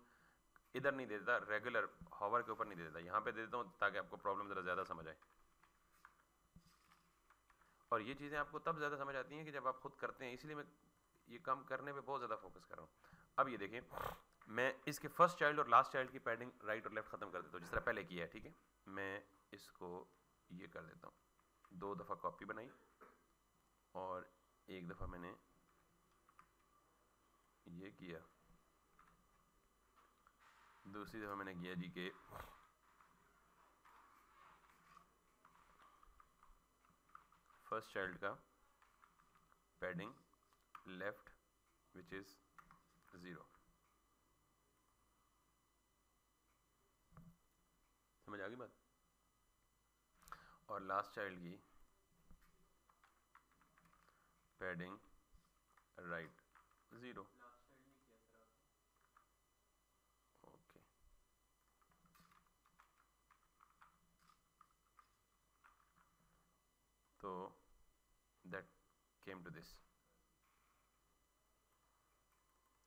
इधर नहीं दे देता रेगुलर हॉवर के ऊपर नहीं दे देता। यहाँ पे दे देता हूँ ताकि आपको प्रॉब्लम ज़रा ज़्यादा समझ आए। और ये चीज़ें आपको तब ज़्यादा समझ आती हैं कि जब आप खुद करते हैं। इसलिए मैं ये काम करने पे बहुत ज़्यादा फोकस कर रहा हूँ। अब ये देखिए मैं इसके फ़र्स्ट चाइल्ड और लास्ट चाइल्ड की पैडिंग राइट और लेफ़्ट ख़त्म कर देता हूँ, जिस तरह पहले किया है, ठीक है? मैं इसको ये कर देता हूँ। दो दफ़ा कॉपी बनाई और एक दफ़ा मैंने ये किया। दूसरी दफ़ा मैंने किया जी के। फ़र्स्ट चाइल्ड का padding left which is zero समझ आ गई बात? और लास्ट चाइल्ड की पैडिंग राइट ज़ीरो तो that came to this.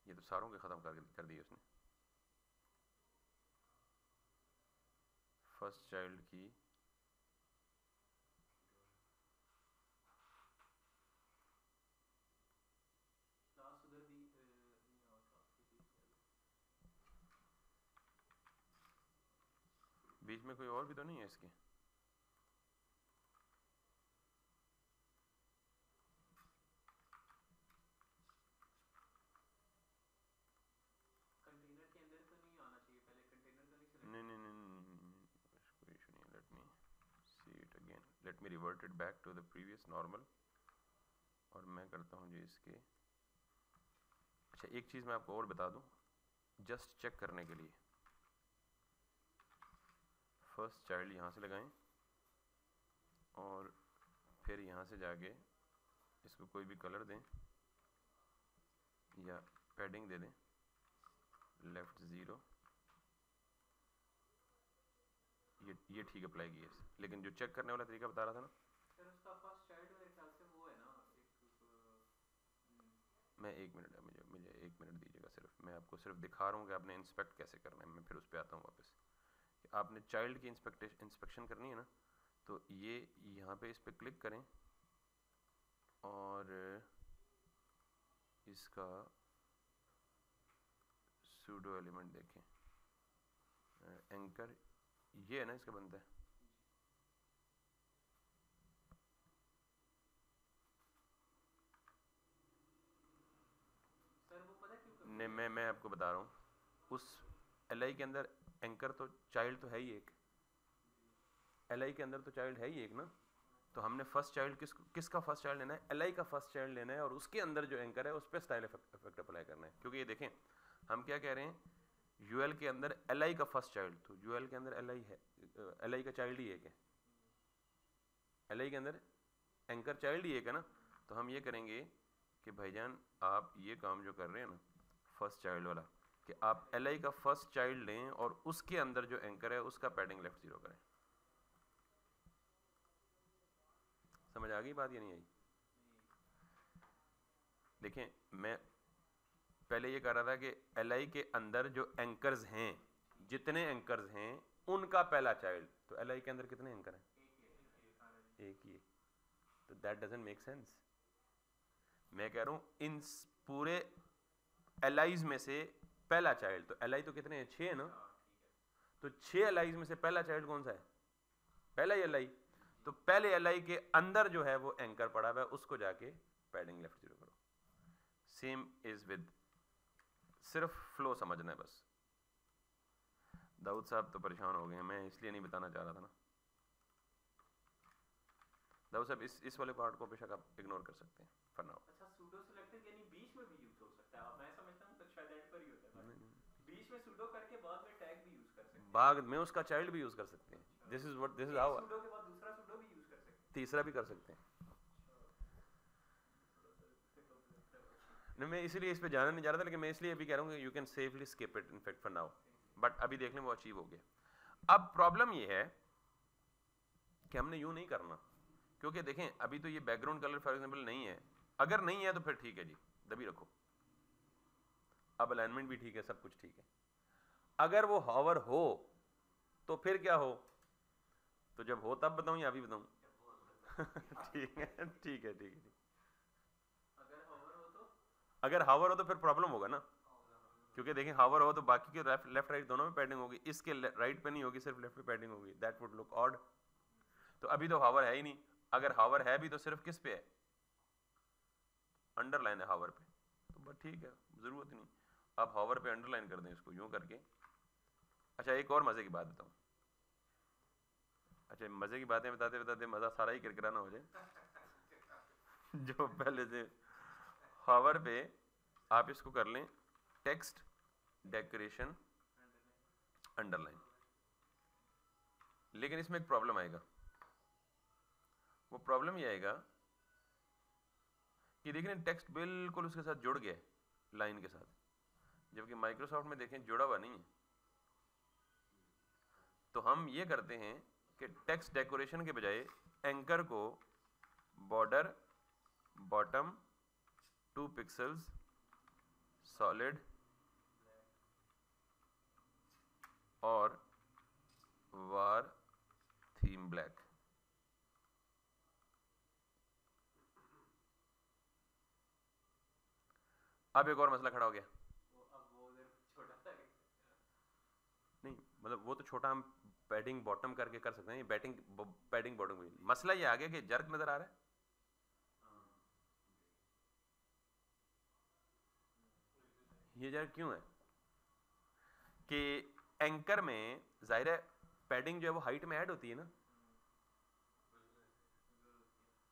ये तो सारों के ख़त्म कर कर दिए उसने। फ़र्स्ट चाइल्ड की लास्ट उधर भी अ, नहीं और था उसके बीच में। बीच में कोई और भी तो नहीं है इसके? तो नहीं नहीं, नहीं, नहीं, कोई इशू नहीं let me see it again let me revert it back to the previous normal और मैं करता हूँ जी इसके। अच्छा एक चीज़ मैं आपको और बता दूँ जस्ट चेक करने के लिए। फ़र्स्ट चाइल्ड यहाँ से लगाएँ और फिर यहाँ से जाके इसको कोई भी कलर दें या पैडिंग दे दें। Left zero. ये ये ठीक अप्लाई किया है लेकिन जो चेक करने वाला तरीका बता रहा था ना? सर उसका फ़र्स्ट चाइल्ड मेरे ख्याल से वो है ना हम्म, मैं एक मिनट मुझे मुझे एक मिनट दीजिएगा सिर्फ़। मैं आपको सिर्फ़ दिखा रहा हूँ कि आपने इंस्पेक्ट कैसे करना है। मैं फिर उस पर आता हूँ वापस। आपने चाइल्ड की इंस्पेक्शन करनी है ना तो ये यहाँ पे इस पर क्लिक करें और इसका सूडो एलिमेंट देखें। एंकर ये है ना इसका बनता है। करते मैं मैं आपको बता रहा हूँ। उस एल के अंदर एंकर तो चाइल्ड तो है ही एक। एलआई के अंदर तो चाइल्ड है ही एक ना। तो हमने फ़र्स्ट चाइल्ड किस, किसका फ़र्स्ट चाइल्ड लेना है? एलआई का फ़र्स्ट चाइल्ड लेना है और उसके अंदर जो एंकर है उस पर स्टाइल इफ़ेक्ट अप्लाई करना है। क्योंकि ये देखें, हम क्या कह रहे हैं? यूएल के अंदर एलआई का फ़र्स्ट चाइल्ड तो यूएल के अंदर एलआई है एलआई का चाइल्ड ही एक है। एलआई के अंदर एंकर चाइल्ड ही एक है ना। तो हम ये करेंगे कि भाईजान, आप ये काम जो कर रहे हैं ना फ़र्स्ट चाइल्ड वाला कि आप एलआई का फ़र्स्ट चाइल्ड लें और उसके अंदर जो एंकर है, उसका पैडिंग लेफ़्ट ज़ीरो करें। समझ आ गई बात या नहीं आई? देखें, मैं पहले ये कह रहा था कि एलआई के अंदर जो एंकर्स हैं, जितने एंकर्स हैं, उनका पहला चाइल्ड तो एलआई के अंदर कितने एंकर हैं? एक ही तो दैट डजेंट मेक सेंस मैं कह रहा हूँ, इन पूरे एलाइज में से पहला चाइल्ड तो एलआई तो कितने हैं? छः है ना? तो छः एलाइज में से पहला चाइल्ड कौन सा है? पहला ही एल तो पहले एलआई के अंदर जो है वो एंकर पड़ा हुआ है उसको जाके पैडिंग लेफ़्ट ज़ीरो करो। सेम इज़ विद सिर्फ़ फ्लो समझना है बस। दाऊद साहब तो परेशान हो गए हैं मैं इसलिए नहीं बताना चाह रहा था ना। दाऊद साहब इस इस वाले पार्ट को बेशक आप इग्नोर कर सकते हैं फॉर नाउ अच्छा सूडो सिलेक्टेड यानी बीच में भी यूज़ हो सकता है मैं समझता हूँ तो शायद एंड पर ही होता है बीच में सूडो करके बाद में टैग भी यूज़ कर सकते हैं। बाद में उसका चाइल्ड भी यूज़ कर सकते हैं। This is what this is how pseudo के बाद दूसरा सूडो भी यूज़ कर सकते हैं। तीसरा भी कर सकते हैं। नहीं मैं इसीलिए इस पे जाना नहीं जा रहा था लेकिन मैं इसलिए अभी कह रहा हूँ कि you can safely skip it in fact for now but अभी देख लें वो अचीव हो गया। अब प्रॉब्लम ये है कि हमने यूँ नहीं करना। क्योंकि देखें अभी तो ये बैकग्राउंड कलर फॉर एग्ज़ाम्पल नहीं है। अगर नहीं है तो फिर ठीक है जी दबी रखो। अब अलाइनमेंट भी ठीक है सब कुछ ठीक है। अगर वो हॉवर हो तो फिर क्या हो? तो जब हो तब बताऊँ या अभी बताऊँ? ठीक है ठीक है ठीक है अगर होवर हो तो? अगर हावर हो तो फिर प्रॉब्लम होगा ना। क्योंकि देखें हावर हो तो बाकी के लेफ़्ट राइट दोनों में पैडिंग होगी। इसके राइट पे नहीं होगी सिर्फ़ लेफ़्ट पे पैडिंग होगी। दैट वुड लुक ऑड तो अभी तो हावर है ही नहीं। अगर हावर है भी तो सिर्फ़ किस पे है? अंडरलाइन है हावर पे। तो बस ठीक है ज़रूरत नहीं। आप हावर पे अंडरलाइन कर दें इसको, यूँ करके। अच्छा एक और मज़े की बात बताऊँ। अच्छा मज़े की बातें बताते बताते मज़ा सारा ही किरकिराना हो जाए। जो पहले से हावर पे आप इसको कर लें टेक्स्ट डेकोरेशन अंडरलाइन लेकिन इसमें एक प्रॉब्लम आएगा। वो प्रॉब्लम ये आएगा कि देखिए टेक्स्ट बिल्कुल उसके साथ जुड़ गया लाइन के साथ। जबकि माइक्रोसॉफ्ट में देखें, जुड़ा हुआ नहीं है। तो हम ये करते हैं कि टेक्स्ट डेकोरेशन के बजाय एंकर को border bottom two pixels solid और वार थीम ब्लैक अब एक और मसला खड़ा हो गया वो अब वो उधर छोटा था नहीं मतलब वो तो छोटा हम पैडिंग बॉटम करके कर सकते हैं बैटिंग पैडिंग बॉटम मसला ये आ गया कि जर्क नज़र आ रहा है? ये जर्क क्यों है? कि एंकर में ज़ाहिर है पैडिंग जो है वो हाइट में ऐड होती है ना।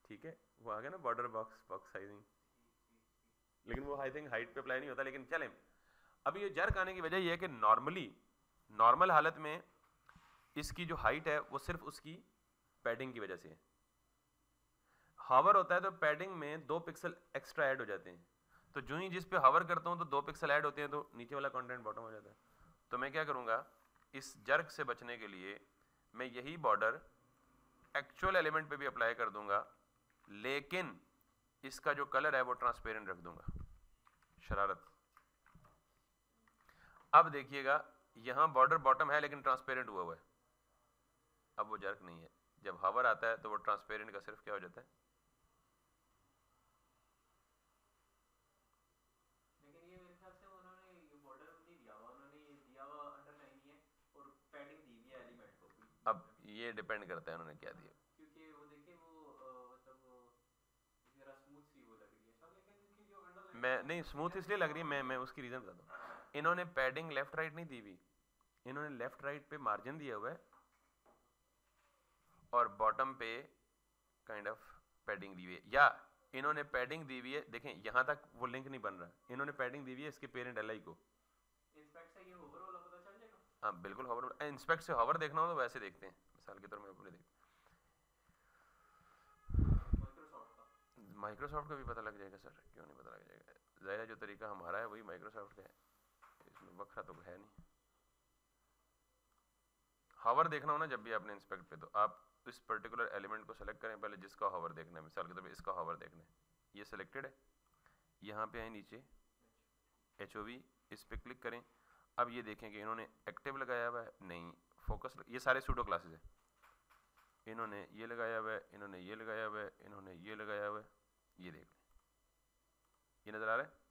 ठीक है, वो आ गया ना बॉर्डर बॉक्स बॉक्स साइजिंग लेकिन वो आई थिंक हाइट पे अप्लाई नहीं होता, लेकिन चलें। अभी ये जर्क आने की वजह ये है कि नॉर्मली नॉर्मल हालत में इसकी जो हाइट है वो सिर्फ़ उसकी पैडिंग की वजह से है। हावर होता है तो पैडिंग में दो पिक्सल एक्स्ट्रा ऐड हो जाते हैं। तो जो ही जिस पे हावर करता हूँ तो दो पिक्सल ऐड होते हैं तो नीचे वाला कंटेंट बॉटम हो जाता है। तो मैं क्या करूँगा, इस जर्क से बचने के लिए मैं यही बॉर्डर एक्चुअल एलिमेंट पे भी अप्लाई कर दूँगा, लेकिन इसका जो कलर है वो ट्रांसपेरेंट रख दूँगा। शरारत। अब देखिएगा यहाँ बॉर्डर बॉटम है लेकिन ट्रांसपेरेंट हुआ हुआ है। अब वो जर्क नहीं है। जब हावर आता है तो वो ट्रांसपेरेंट का सिर्फ़ क्या हो जाता है? ही है दी है अब ये डिपेंड करता है उन्होंने क्या दिया। क्योंकि वो देखे वो मतलब वो जरा स्मूथ सी वो लग रही है। लेकिन इनकी जो अंडरलाइन मैं नहीं स्मूथ इसलिए लग रही है मैं मैं उसकी रीजन बताता हूँ। इन्होंने पैडिंग लेफ़्ट राइट नहीं दी हुई। इन्होंने लेफ़्ट राइट पे मार्जिन दिया हुआ है और बॉटम पे काइंड ऑफ़ पैडिंग दी हुई है। या इन्होंने पैडिंग दी हुई है देखें यहाँ तक वो लिंक नहीं बन रहा। इन्होंने पैडिंग दी हुई है इसके पेरेंट एल को। हाँ बिल्कुल हॉवर इंस्पेक्ट से हॉवर देखना हो तो वैसे देखते हैं। मिसाल के तौर में अपने देखते माइक्रोसॉफ्ट का। भी पता लग जाएगा सर। क्यों नहीं पता लग जाएगा? ज़ाहिर जो तरीका हमारा है वही माइक्रोसॉफ्ट का है। वक्रा तो है नहीं। हावर देखना हो ना जब भी आपने इंस्पेक्ट पे तो आप इस पर्टिकुलर एलिमेंट को सेलेक्ट करें पहले जिसका हावर देखना है। मिसाल के तौर पर इसका हावर देखना है। ये सिलेक्टेड है। यहाँ पे आए नीचे। एच ओ वी इस पर क्लिक करें। अब ये देखें कि इन्होंने एक्टिव लगाया हुआ है। नहीं फोकस ये सारे सूडो क्लासेस है। इन्होंने ये लगाया हुआ है, इन्होंने ये लगाया हुआ है, इन्होंने ये लगाया हुआ है। ये देख लें। ये नज़र आ रहा है?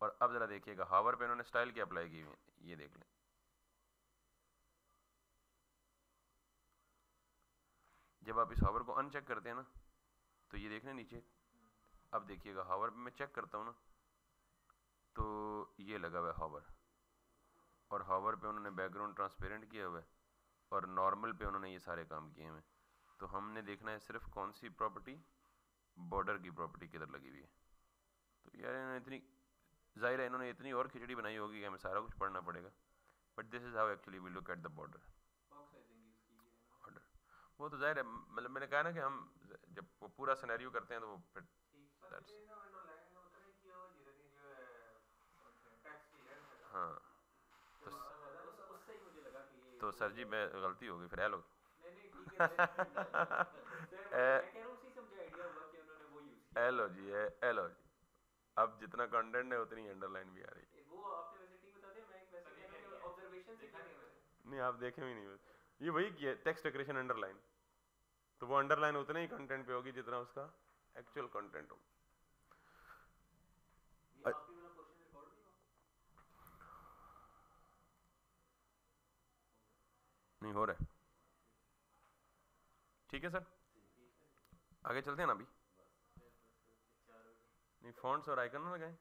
और अब ज़रा देखिएगा, हावर पे इन्होंने स्टाइल की अप्लाई की हुई है? ये देख लें। जब आप इस हावर को अनचेक करते हैं ना तो ये देखने नीचे। अब देखिएगा, हावर पे मैं चेक करता हूँ ना तो ये लगा हुआ है हावर। और हावर पे उन्होंने बैकग्राउंड ट्रांसपेरेंट किया हुआ है, और नॉर्मल पे उन्होंने ये सारे काम किए हुए हैं। तो हमने देखना है सिर्फ़ कौन सी प्रॉपर्टी बॉर्डर की प्रॉपर्टी किधर लगी हुई है। तो यार इतनी ज़ाहिर है इन्होंने इतनी और खिचड़ी बनाई होगी कि हमें सारा कुछ पढ़ना पड़ेगा। But this is how actually we look at the border order वो तो ज़ाहिर है मतलब मैंने कहा ना कि हम जब वो पूरा सिनेरियो करते हैं तो वो फिर ही तो तो तो सर जी मैं गलती होगी फिर हेलो हेलो जी हेलो जी। अब जितना कंटेंट है उतनी अंडरलाइन भी आ रही। है नहीं है? आप देखे भी नहीं ये वही किया टेक्स्ट डेकोरेशन अंडरलाइन तो वो अंडरलाइन उतने ही कंटेंट पे होगी जितना उसका एक्चुअल कंटेंट हो। नहीं नहीं हो रहा है। ठीक है सर? आगे चलते हैं ना अभी? नहीं फॉन्ट्स और आइकन ना लगाएँ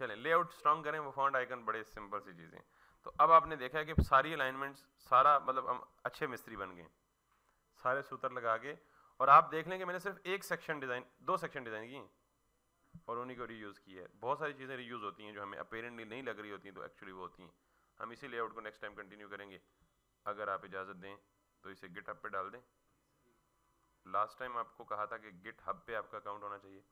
चलें लेआउट स्ट्रांग करें, वो फॉन्ट आइकन बड़े सिंपल सी चीज़ें। तो अब आपने देखा है कि सारी अलाइनमेंट्स सारा मतलब हम अच्छे मिस्त्री बन गए। सारे सूत्र लगा के, और आप देख लें कि मैंने सिर्फ़ एक सेक्शन डिज़ाइन दो सेक्शन डिज़ाइन हैं और उन्हीं को रीयूज़ किया है। बहुत सारी चीज़ें रीयूज़ होती हैं जो हमें अपेरेंटली नहीं लग रही होती हैं तो एक्चुअली वो होती हैं। हम इसी लेआउट को नेक्स्ट टाइम कंटिन्यू करेंगे। अगर आप इजाज़त दें तो इसे गिटअप पे डाल दें। लास्ट टाइम आपको कहा था कि गिट हब पे आपका अकाउंट होना चाहिए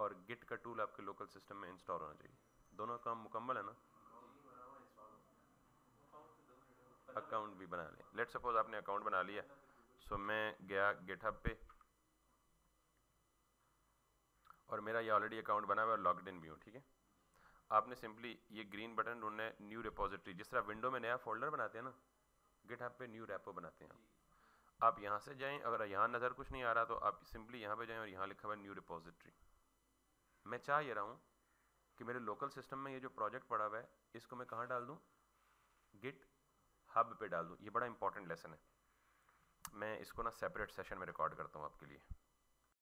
और गिट का टूल आपके लोकल सिस्टम में इंस्टॉल होना चाहिए। दोनों काम मुकम्मल है ना? अकाउंट भी बना लें। लेट सपोज़ आपने अकाउंट बना लिया। सो मैं गया गिटहब पे और मेरा ये ऑलरेडी अकाउंट बना हुआ है और लॉग्ड इन भी हूँ, ठीक है? आपने सिंपली ये ग्रीन बटन ढूंढना है न्यू रिपोजिटरी जिस तरह विंडो में नया फोल्डर बनाते हैं ना गिट पे न्यू रेपो बनाते हैं आप। यहाँ से जाएँ, अगर यहाँ नज़र कुछ नहीं आ रहा तो आप सिंपली यहाँ पे जाएँ और यहाँ लिखा हुआ है न्यू डिपॉजिटरी मैं चाह ये रहा हूँ कि मेरे लोकल सिस्टम में ये जो प्रोजेक्ट पड़ा हुआ है, इसको मैं कहाँ डाल दूँ? गिट हब पे डाल दूँ। ये बड़ा इंपॉर्टेंट लेसन है। मैं इसको ना सेपरेट सेशन में रिकॉर्ड करता हूँ आपके लिए।